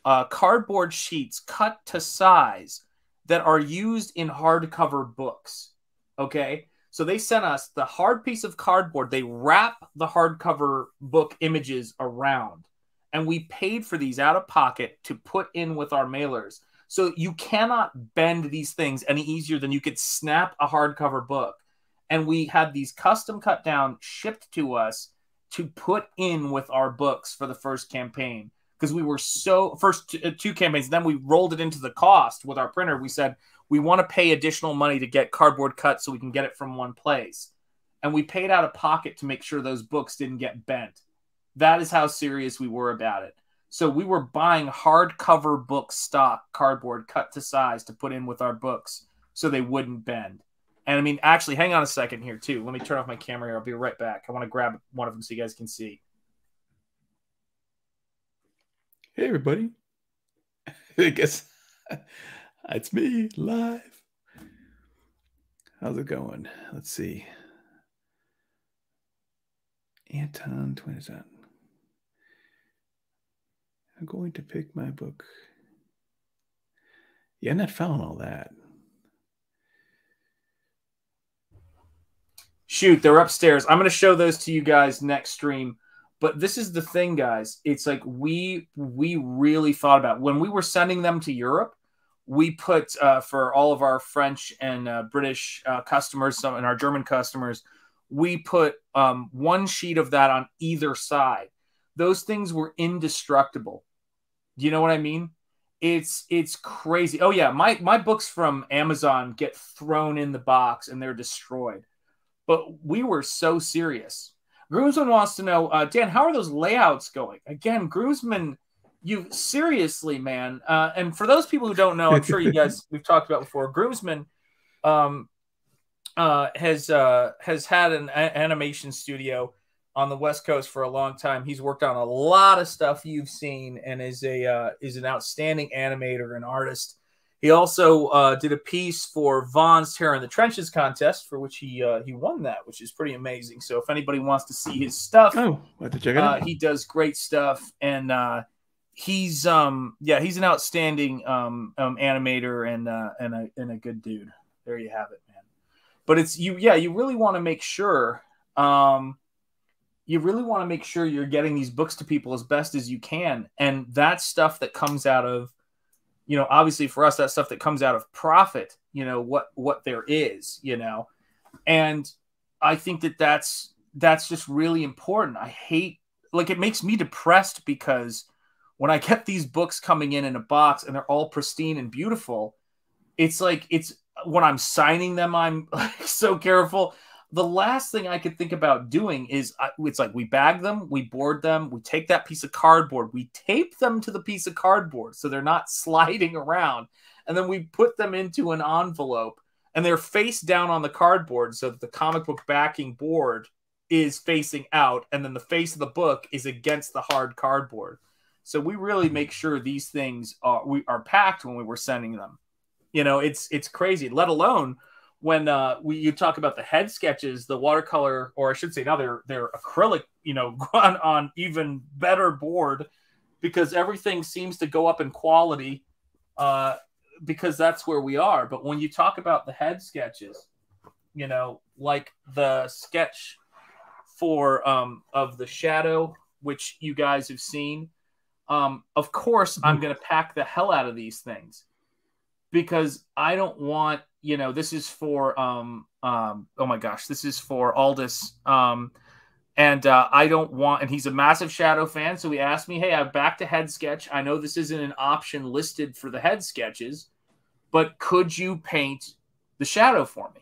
uh, cardboard sheets cut to size that are used in hardcover books. Okay. So they sent us the hard piece of cardboard. They wrap the hardcover book images around, and we paid for these out of pocket to put in with our mailers. So you cannot bend these things any easier than you could snap a hardcover book. And we had these custom cut down shipped to us to put in with our books for the first campaign because we were so first two, uh, two campaigns. Then we rolled it into the cost with our printer. We said we want to pay additional money to get cardboard cut so we can get it from one place, and we paid out of pocket to make sure those books didn't get bent. That is how serious we were about it. So we were buying hardcover book stock cardboard cut to size to put in with our books so they wouldn't bend. And I mean, actually, hang on a second here too. Let me turn off my camera here. I'll be right back. I want to grab one of them so you guys can see. Hey, everybody. I guess it's me live. How's it going? Let's see. Anton 27. I'm going to pick my book. Yeah, I'm not found all that. Shoot, they're upstairs. I'm going to show those to you guys next stream. But this is the thing, guys. It's like we we really thought about when we were sending them to Europe. We put uh, for all of our French and uh, British uh, customers, some and our German customers, we put um, one sheet of that on either side. Those things were indestructible. Do you know what I mean? It's it's crazy. Oh yeah, my my books from Amazon get thrown in the box and they're destroyed. But we were so serious. Groomsman wants to know, uh, Dan, how are those layouts going? Again, Groomsman, you seriously, man. Uh, and for those people who don't know, I'm sure you guys we've talked about before. Groomsman um, uh, has uh, has had an animation studio on the West Coast for a long time. He's worked on a lot of stuff you've seen, and is a uh, is an outstanding animator and artist. He also uh, did a piece for Vaughn's Terror in the Trenches contest, for which he uh, he won that, which is pretty amazing. So if anybody wants to see his stuff, oh, have to check it uh, out. he does great stuff, and uh, he's um yeah he's an outstanding um, um animator and uh, and a and a good dude. There you have it, man. But it's you yeah you really want to make sure um you really want to make sure you're getting these books to people as best as you can, and that stuff that comes out of you know obviously for us that stuff that comes out of profit you know what what there is you know? And i think that that's that's just really important. I hate like it makes me depressed because when i get these books coming in in a box and they're all pristine and beautiful it's like it's when i'm signing them i'm like so careful the last thing I could think about doing is uh, it's like we bag them, we board them, we take that piece of cardboard, we tape them to the piece of cardboard so they're not sliding around, and then we put them into an envelope and they're face down on the cardboard so that the comic book backing board is facing out and then the face of the book is against the hard cardboard. So we really make sure these things are we are packed when we were sending them. You know, it's it's crazy, let alone when uh, we you talk about the head sketches, the watercolor, or I should say now they're they're acrylic, you know, on, on even better board because everything seems to go up in quality. Uh, because that's where we are. But when you talk about the head sketches, you know, like the sketch for um of the shadow, which you guys have seen, um, of course I'm gonna pack the hell out of these things because I don't want, you know, this is for um um oh my gosh, this is for Aldous um and uh, I don't want and he's a massive Shadow fan, so he asked me, "Hey, I've back to head sketch. I know this isn't an option listed for the head sketches, but could you paint the Shadow for me?"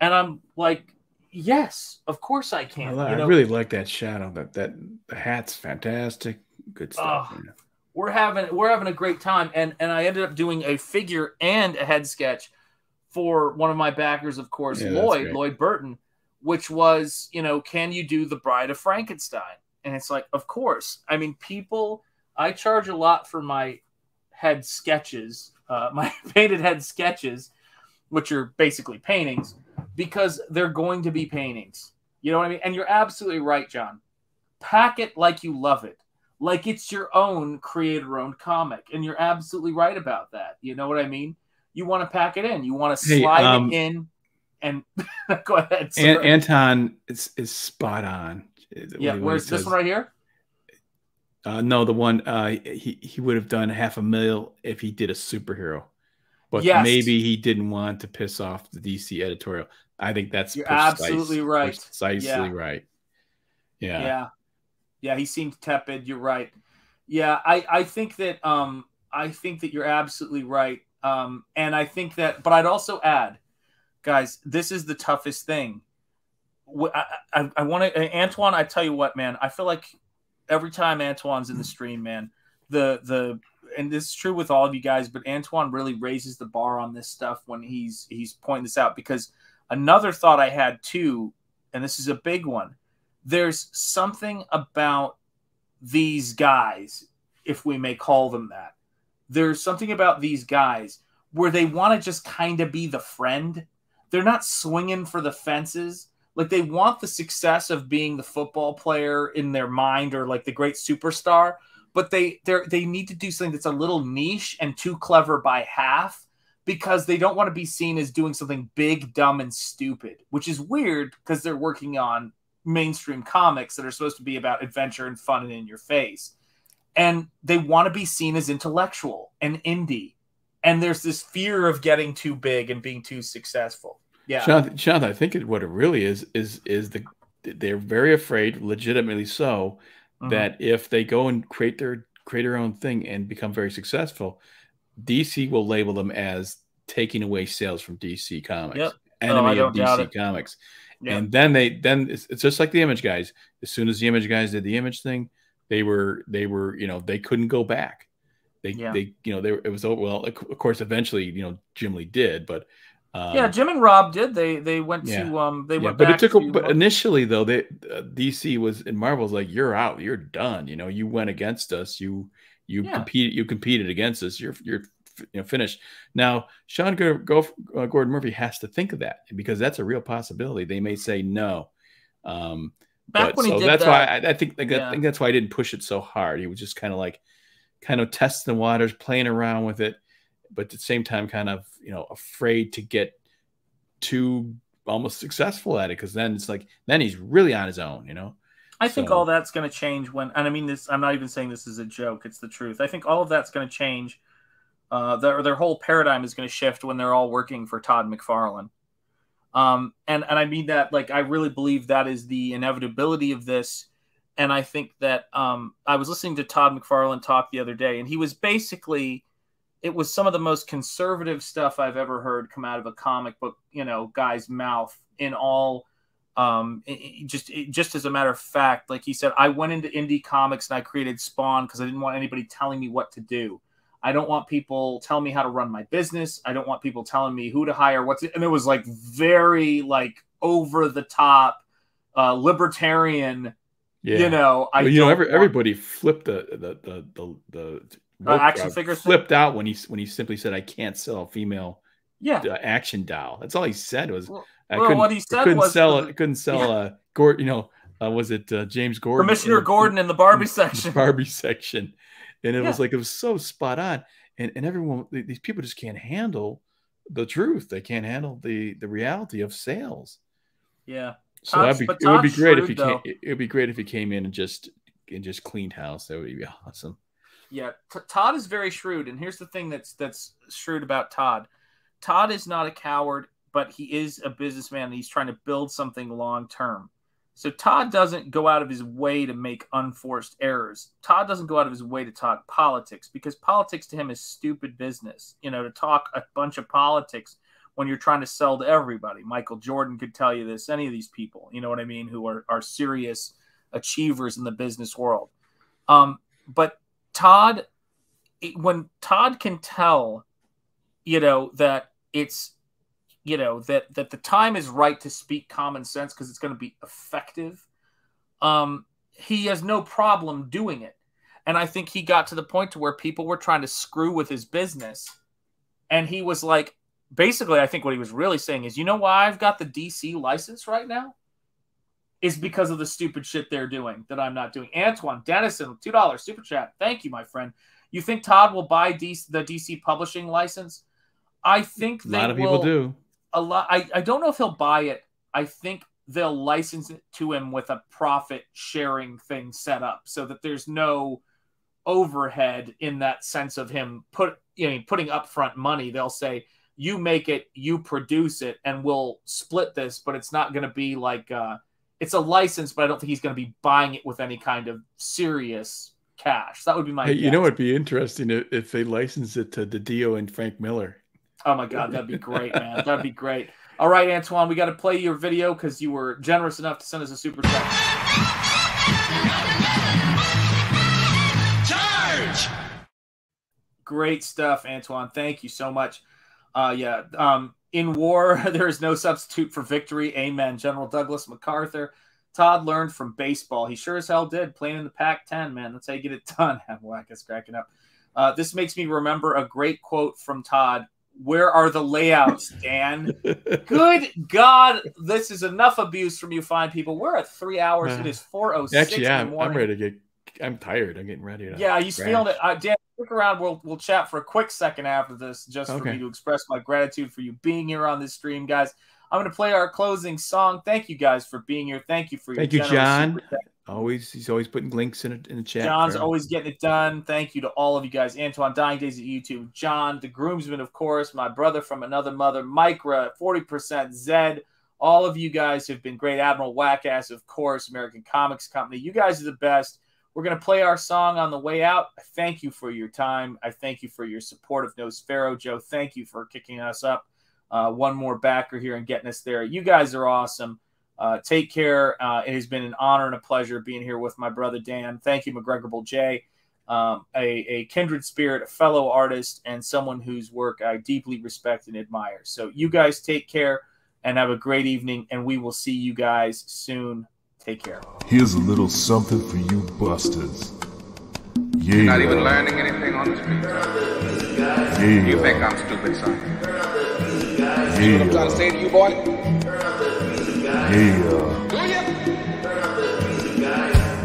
And I'm like, "Yes, of course I I, can." li- You I really like that shadow. That that the hat's fantastic. Good stuff. Man. we're having we're having a great time and and i ended up doing a figure and a head sketch for one of my backers of course Yeah, lloyd lloyd burton which was you know can you do the bride of frankenstein? And it's like of course. I mean people i charge a lot for my head sketches uh, my painted head sketches which are basically paintings because they're going to be paintings. You know what i mean? And you're absolutely right john. Pack it like you love it. Like it's your own creator owned comic. And you're absolutely right about that. You know what i mean you want to pack it in you want to Hey, slide um, it in and go ahead An- Anton is is spot on. yeah What he- what he where's this one right here Uh, no, the one uh, he he would have done half a mil if he did a superhero, but Yes. maybe he didn't want to piss off the DC editorial. I think that's You're precise- absolutely right. Precisely Yeah. right. Yeah. yeah yeah he seemed tepid you're right yeah i i think that um i think that you're absolutely right um and i think that but i'd also add guys this is the toughest thing i i, I want to antoine i tell you what man i feel like every time antoine's in the stream man the the and this is true with all of you guys but antoine really raises the bar on this stuff when he's he's pointing this out because another thought i had too and this is a big one there's something about these guys, if we may call them that. There's something about these guys where they want to just kind of be the friend. They're not swinging for the fences. Like they want the success of being the football player in their mind or like the great superstar, but they they they need to do something that's a little niche and too clever by half because they don't want to be seen as doing something big, dumb, and stupid, which is weird because they're working on mainstream comics that are supposed to be about adventure and fun and in your face. And they want to be seen as intellectual and indie. And there's this fear of getting too big and being too successful. Yeah. Jonathan, I think it, what it really is is is the they're very afraid, legitimately so, Mhm. that if they go and create their create their own thing and become very successful, DC will label them as taking away sales from DC Comics, Yep. Oh, enemy of DC. Comics. And then they then it's, it's just like the Image guys. As soon as the Image guys did the Image thing, they were they were you know they couldn't go back. They Yeah. they you know they were, it was over. Well, of course, eventually you know Jim Lee did, but. Um, yeah, Jim and Rob did. They they went yeah. to um they yeah, went but back it took. A, to, but initially, though, they uh, DC was and Marvel's like, "You're out. You're done. You know, you went against us. You you Yeah. competed. You competed against us. You're you're you know finished." Now, Sean Go, Go, uh, Gordon Murphy has to think of that because that's a real possibility. They may say no. Um, Back but when he so did that's that- why I, I think like, I think that's why I didn't push it so hard. He was just kind of like, kind of testing the waters, playing around with it, but at the same time, kind of you know afraid to get too almost successful at it because then it's like then he's really on his own, you know. I think So- all that's going to change when, and I mean this. I'm not even saying this is a joke. It's the truth. I think all of that's going to change. Uh, their their whole paradigm is going to shift when they're all working for Todd McFarlane. Um, and and I mean that like I really believe that is the inevitability of this. And I think that um, I was listening to Todd McFarlane talk the other day, and he was basically it was some of the most conservative stuff I've ever heard come out of a comic book, you know, guy's mouth in all um it- just it- just as a matter of fact like he said i went into indie comics and i created spawn because i didn't want anybody telling me what to do i don't want people telling me how to run my business i don't want people telling me who to hire what's it. and it was like very like over the top uh libertarian you know i Well, you know, every, want- everybody flipped the the the the, the Uh, action figure thing? flipped out when he when he simply said, "I can't sell a female Yeah. uh, action doll." That's all he said was, "I couldn't, what he said couldn't was sell the- it. Couldn't sell Yeah. uh, Gordon. You know, uh, was it uh, James Gordon? Commissioner Gordon in the Barbie section. Barbie section, and it was like it was so spot on. and and everyone these people just can't handle the truth. They can't handle the the reality of sales. Yeah. So be, it would be great if shrewd, he came, it would be great if he came in and just and just cleaned house. That would be awesome. Yeah, T- Todd is very shrewd, and here's the thing that's that's shrewd about Todd. Todd is not a coward, but he is a businessman, and he's trying to build something long term. So Todd doesn't go out of his way to make unforced errors. Todd doesn't go out of his way to talk politics because politics to him is stupid business. You know, to talk a bunch of politics when you're trying to sell to everybody. Michael Jordan could tell you this. Any of these people, you know what I mean, who are are serious achievers in the business world. Um, but Todd, when Todd can tell, you know that it's, you know that that the time is right to speak common sense because it's going to be effective. Um, he has no problem doing it, and I think he got to the point to where people were trying to screw with his business, and he was like, basically, I think what he was really saying is, you know why I've got the DC license right now is because of the stupid shit they're doing that I'm not doing. Antoine Dennison, two dollars super chat. Thank you, my friend. You think Todd will buy DC, the DC publishing license? I think A lot of will, people do. A lot. I, I don't know if he'll buy it. I think they'll license it to him with a profit sharing thing set up so that there's no overhead in that sense of him put you know putting upfront money. They'll say you make it, you produce it, and we'll split this, but it's not going to be like uh, it's a license, but I don't think he's going to be buying it with any kind of serious cash. That would be my. Hey, you know it'd be interesting if, if they licensed it to the Dio and Frank Miller. Oh my god, that'd be great, man. That'd be great. All right, Antoine, we got to play your video because you were generous enough to send us a super chat. Charge! Great stuff, Antoine. Thank you so much. Uh, yeah, um, in war, there is no substitute for victory. Amen. General Douglas MacArthur. Todd learned from baseball. He sure as hell did. Playing in the Pac 10, man. That's how you get it done. Wackus cracking up. Uh, this makes me remember a great quote from Todd. Where are the layouts, Dan? Good God, this is enough abuse from you fine people. We're at three hours. It is 4.06 Actually, yeah, in I'm, I'm ready to get. I'm tired. I'm getting ready to. Yeah, he's crash. feeling it. Uh, Dan, stick around. We'll we'll chat for a quick second after this, just for me to express my gratitude for you being here on this stream, guys. I'm going to play our closing song. Thank you guys for being here. Thank you for your Thank you, John. super. Always, he's always putting links in, it- in the chat. John's for- always getting it done. Thank you to all of you guys. Antoine Dying Days at YouTube. John, the groomsman, of course. My brother from another mother. Micra, 40%. Zed. All of you guys have been great. Admiral Wackass, of course. American Comics Company. You guys are the best. We're going to play our song on the way out. I thank you for your time. I thank you for your support of Nosfero. Joe, thank you for kicking us up. Uh, one more backer here and getting us there. You guys are awesome. Uh, take care. Uh, it has been an honor and a pleasure being here with my brother Dan. Thank you, McGregorable J, um, a, a kindred spirit, a fellow artist, and someone whose work I deeply respect and admire. So, you guys take care and have a great evening, and we will see you guys soon. Take care. Here's a little something for you busters. Yeah. You're not even learning anything on the street. Yeah. You think I'm stupid, son? Yeah. I'm trying to say to you, boy. Yeah.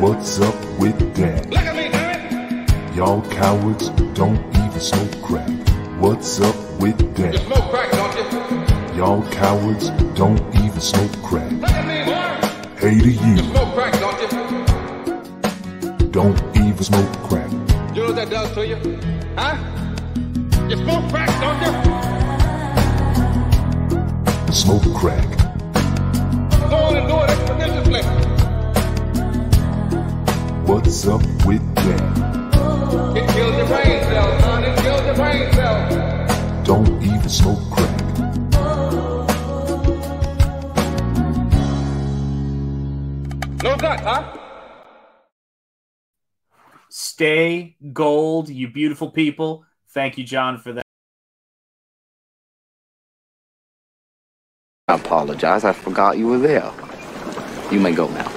What's up with that? Look at me, damn it. Y'all cowards don't even smoke crack. What's up with that? smoke crack, don't you? Y'all cowards don't even smoke crack. Look at me, boy. Hey to You you, smoke crack, don't you? don't even smoke crack. You know what that does to you? Huh? You smoke crack, don't you? Smoke crack. Go on and do it expeditiously. What's up with that? It kills your brain cells, son. It kills your brain cells. Don't even smoke crack. No gut, huh? Stay gold, you beautiful people. Thank you, John, for that. I apologize. I forgot you were there. You may go now.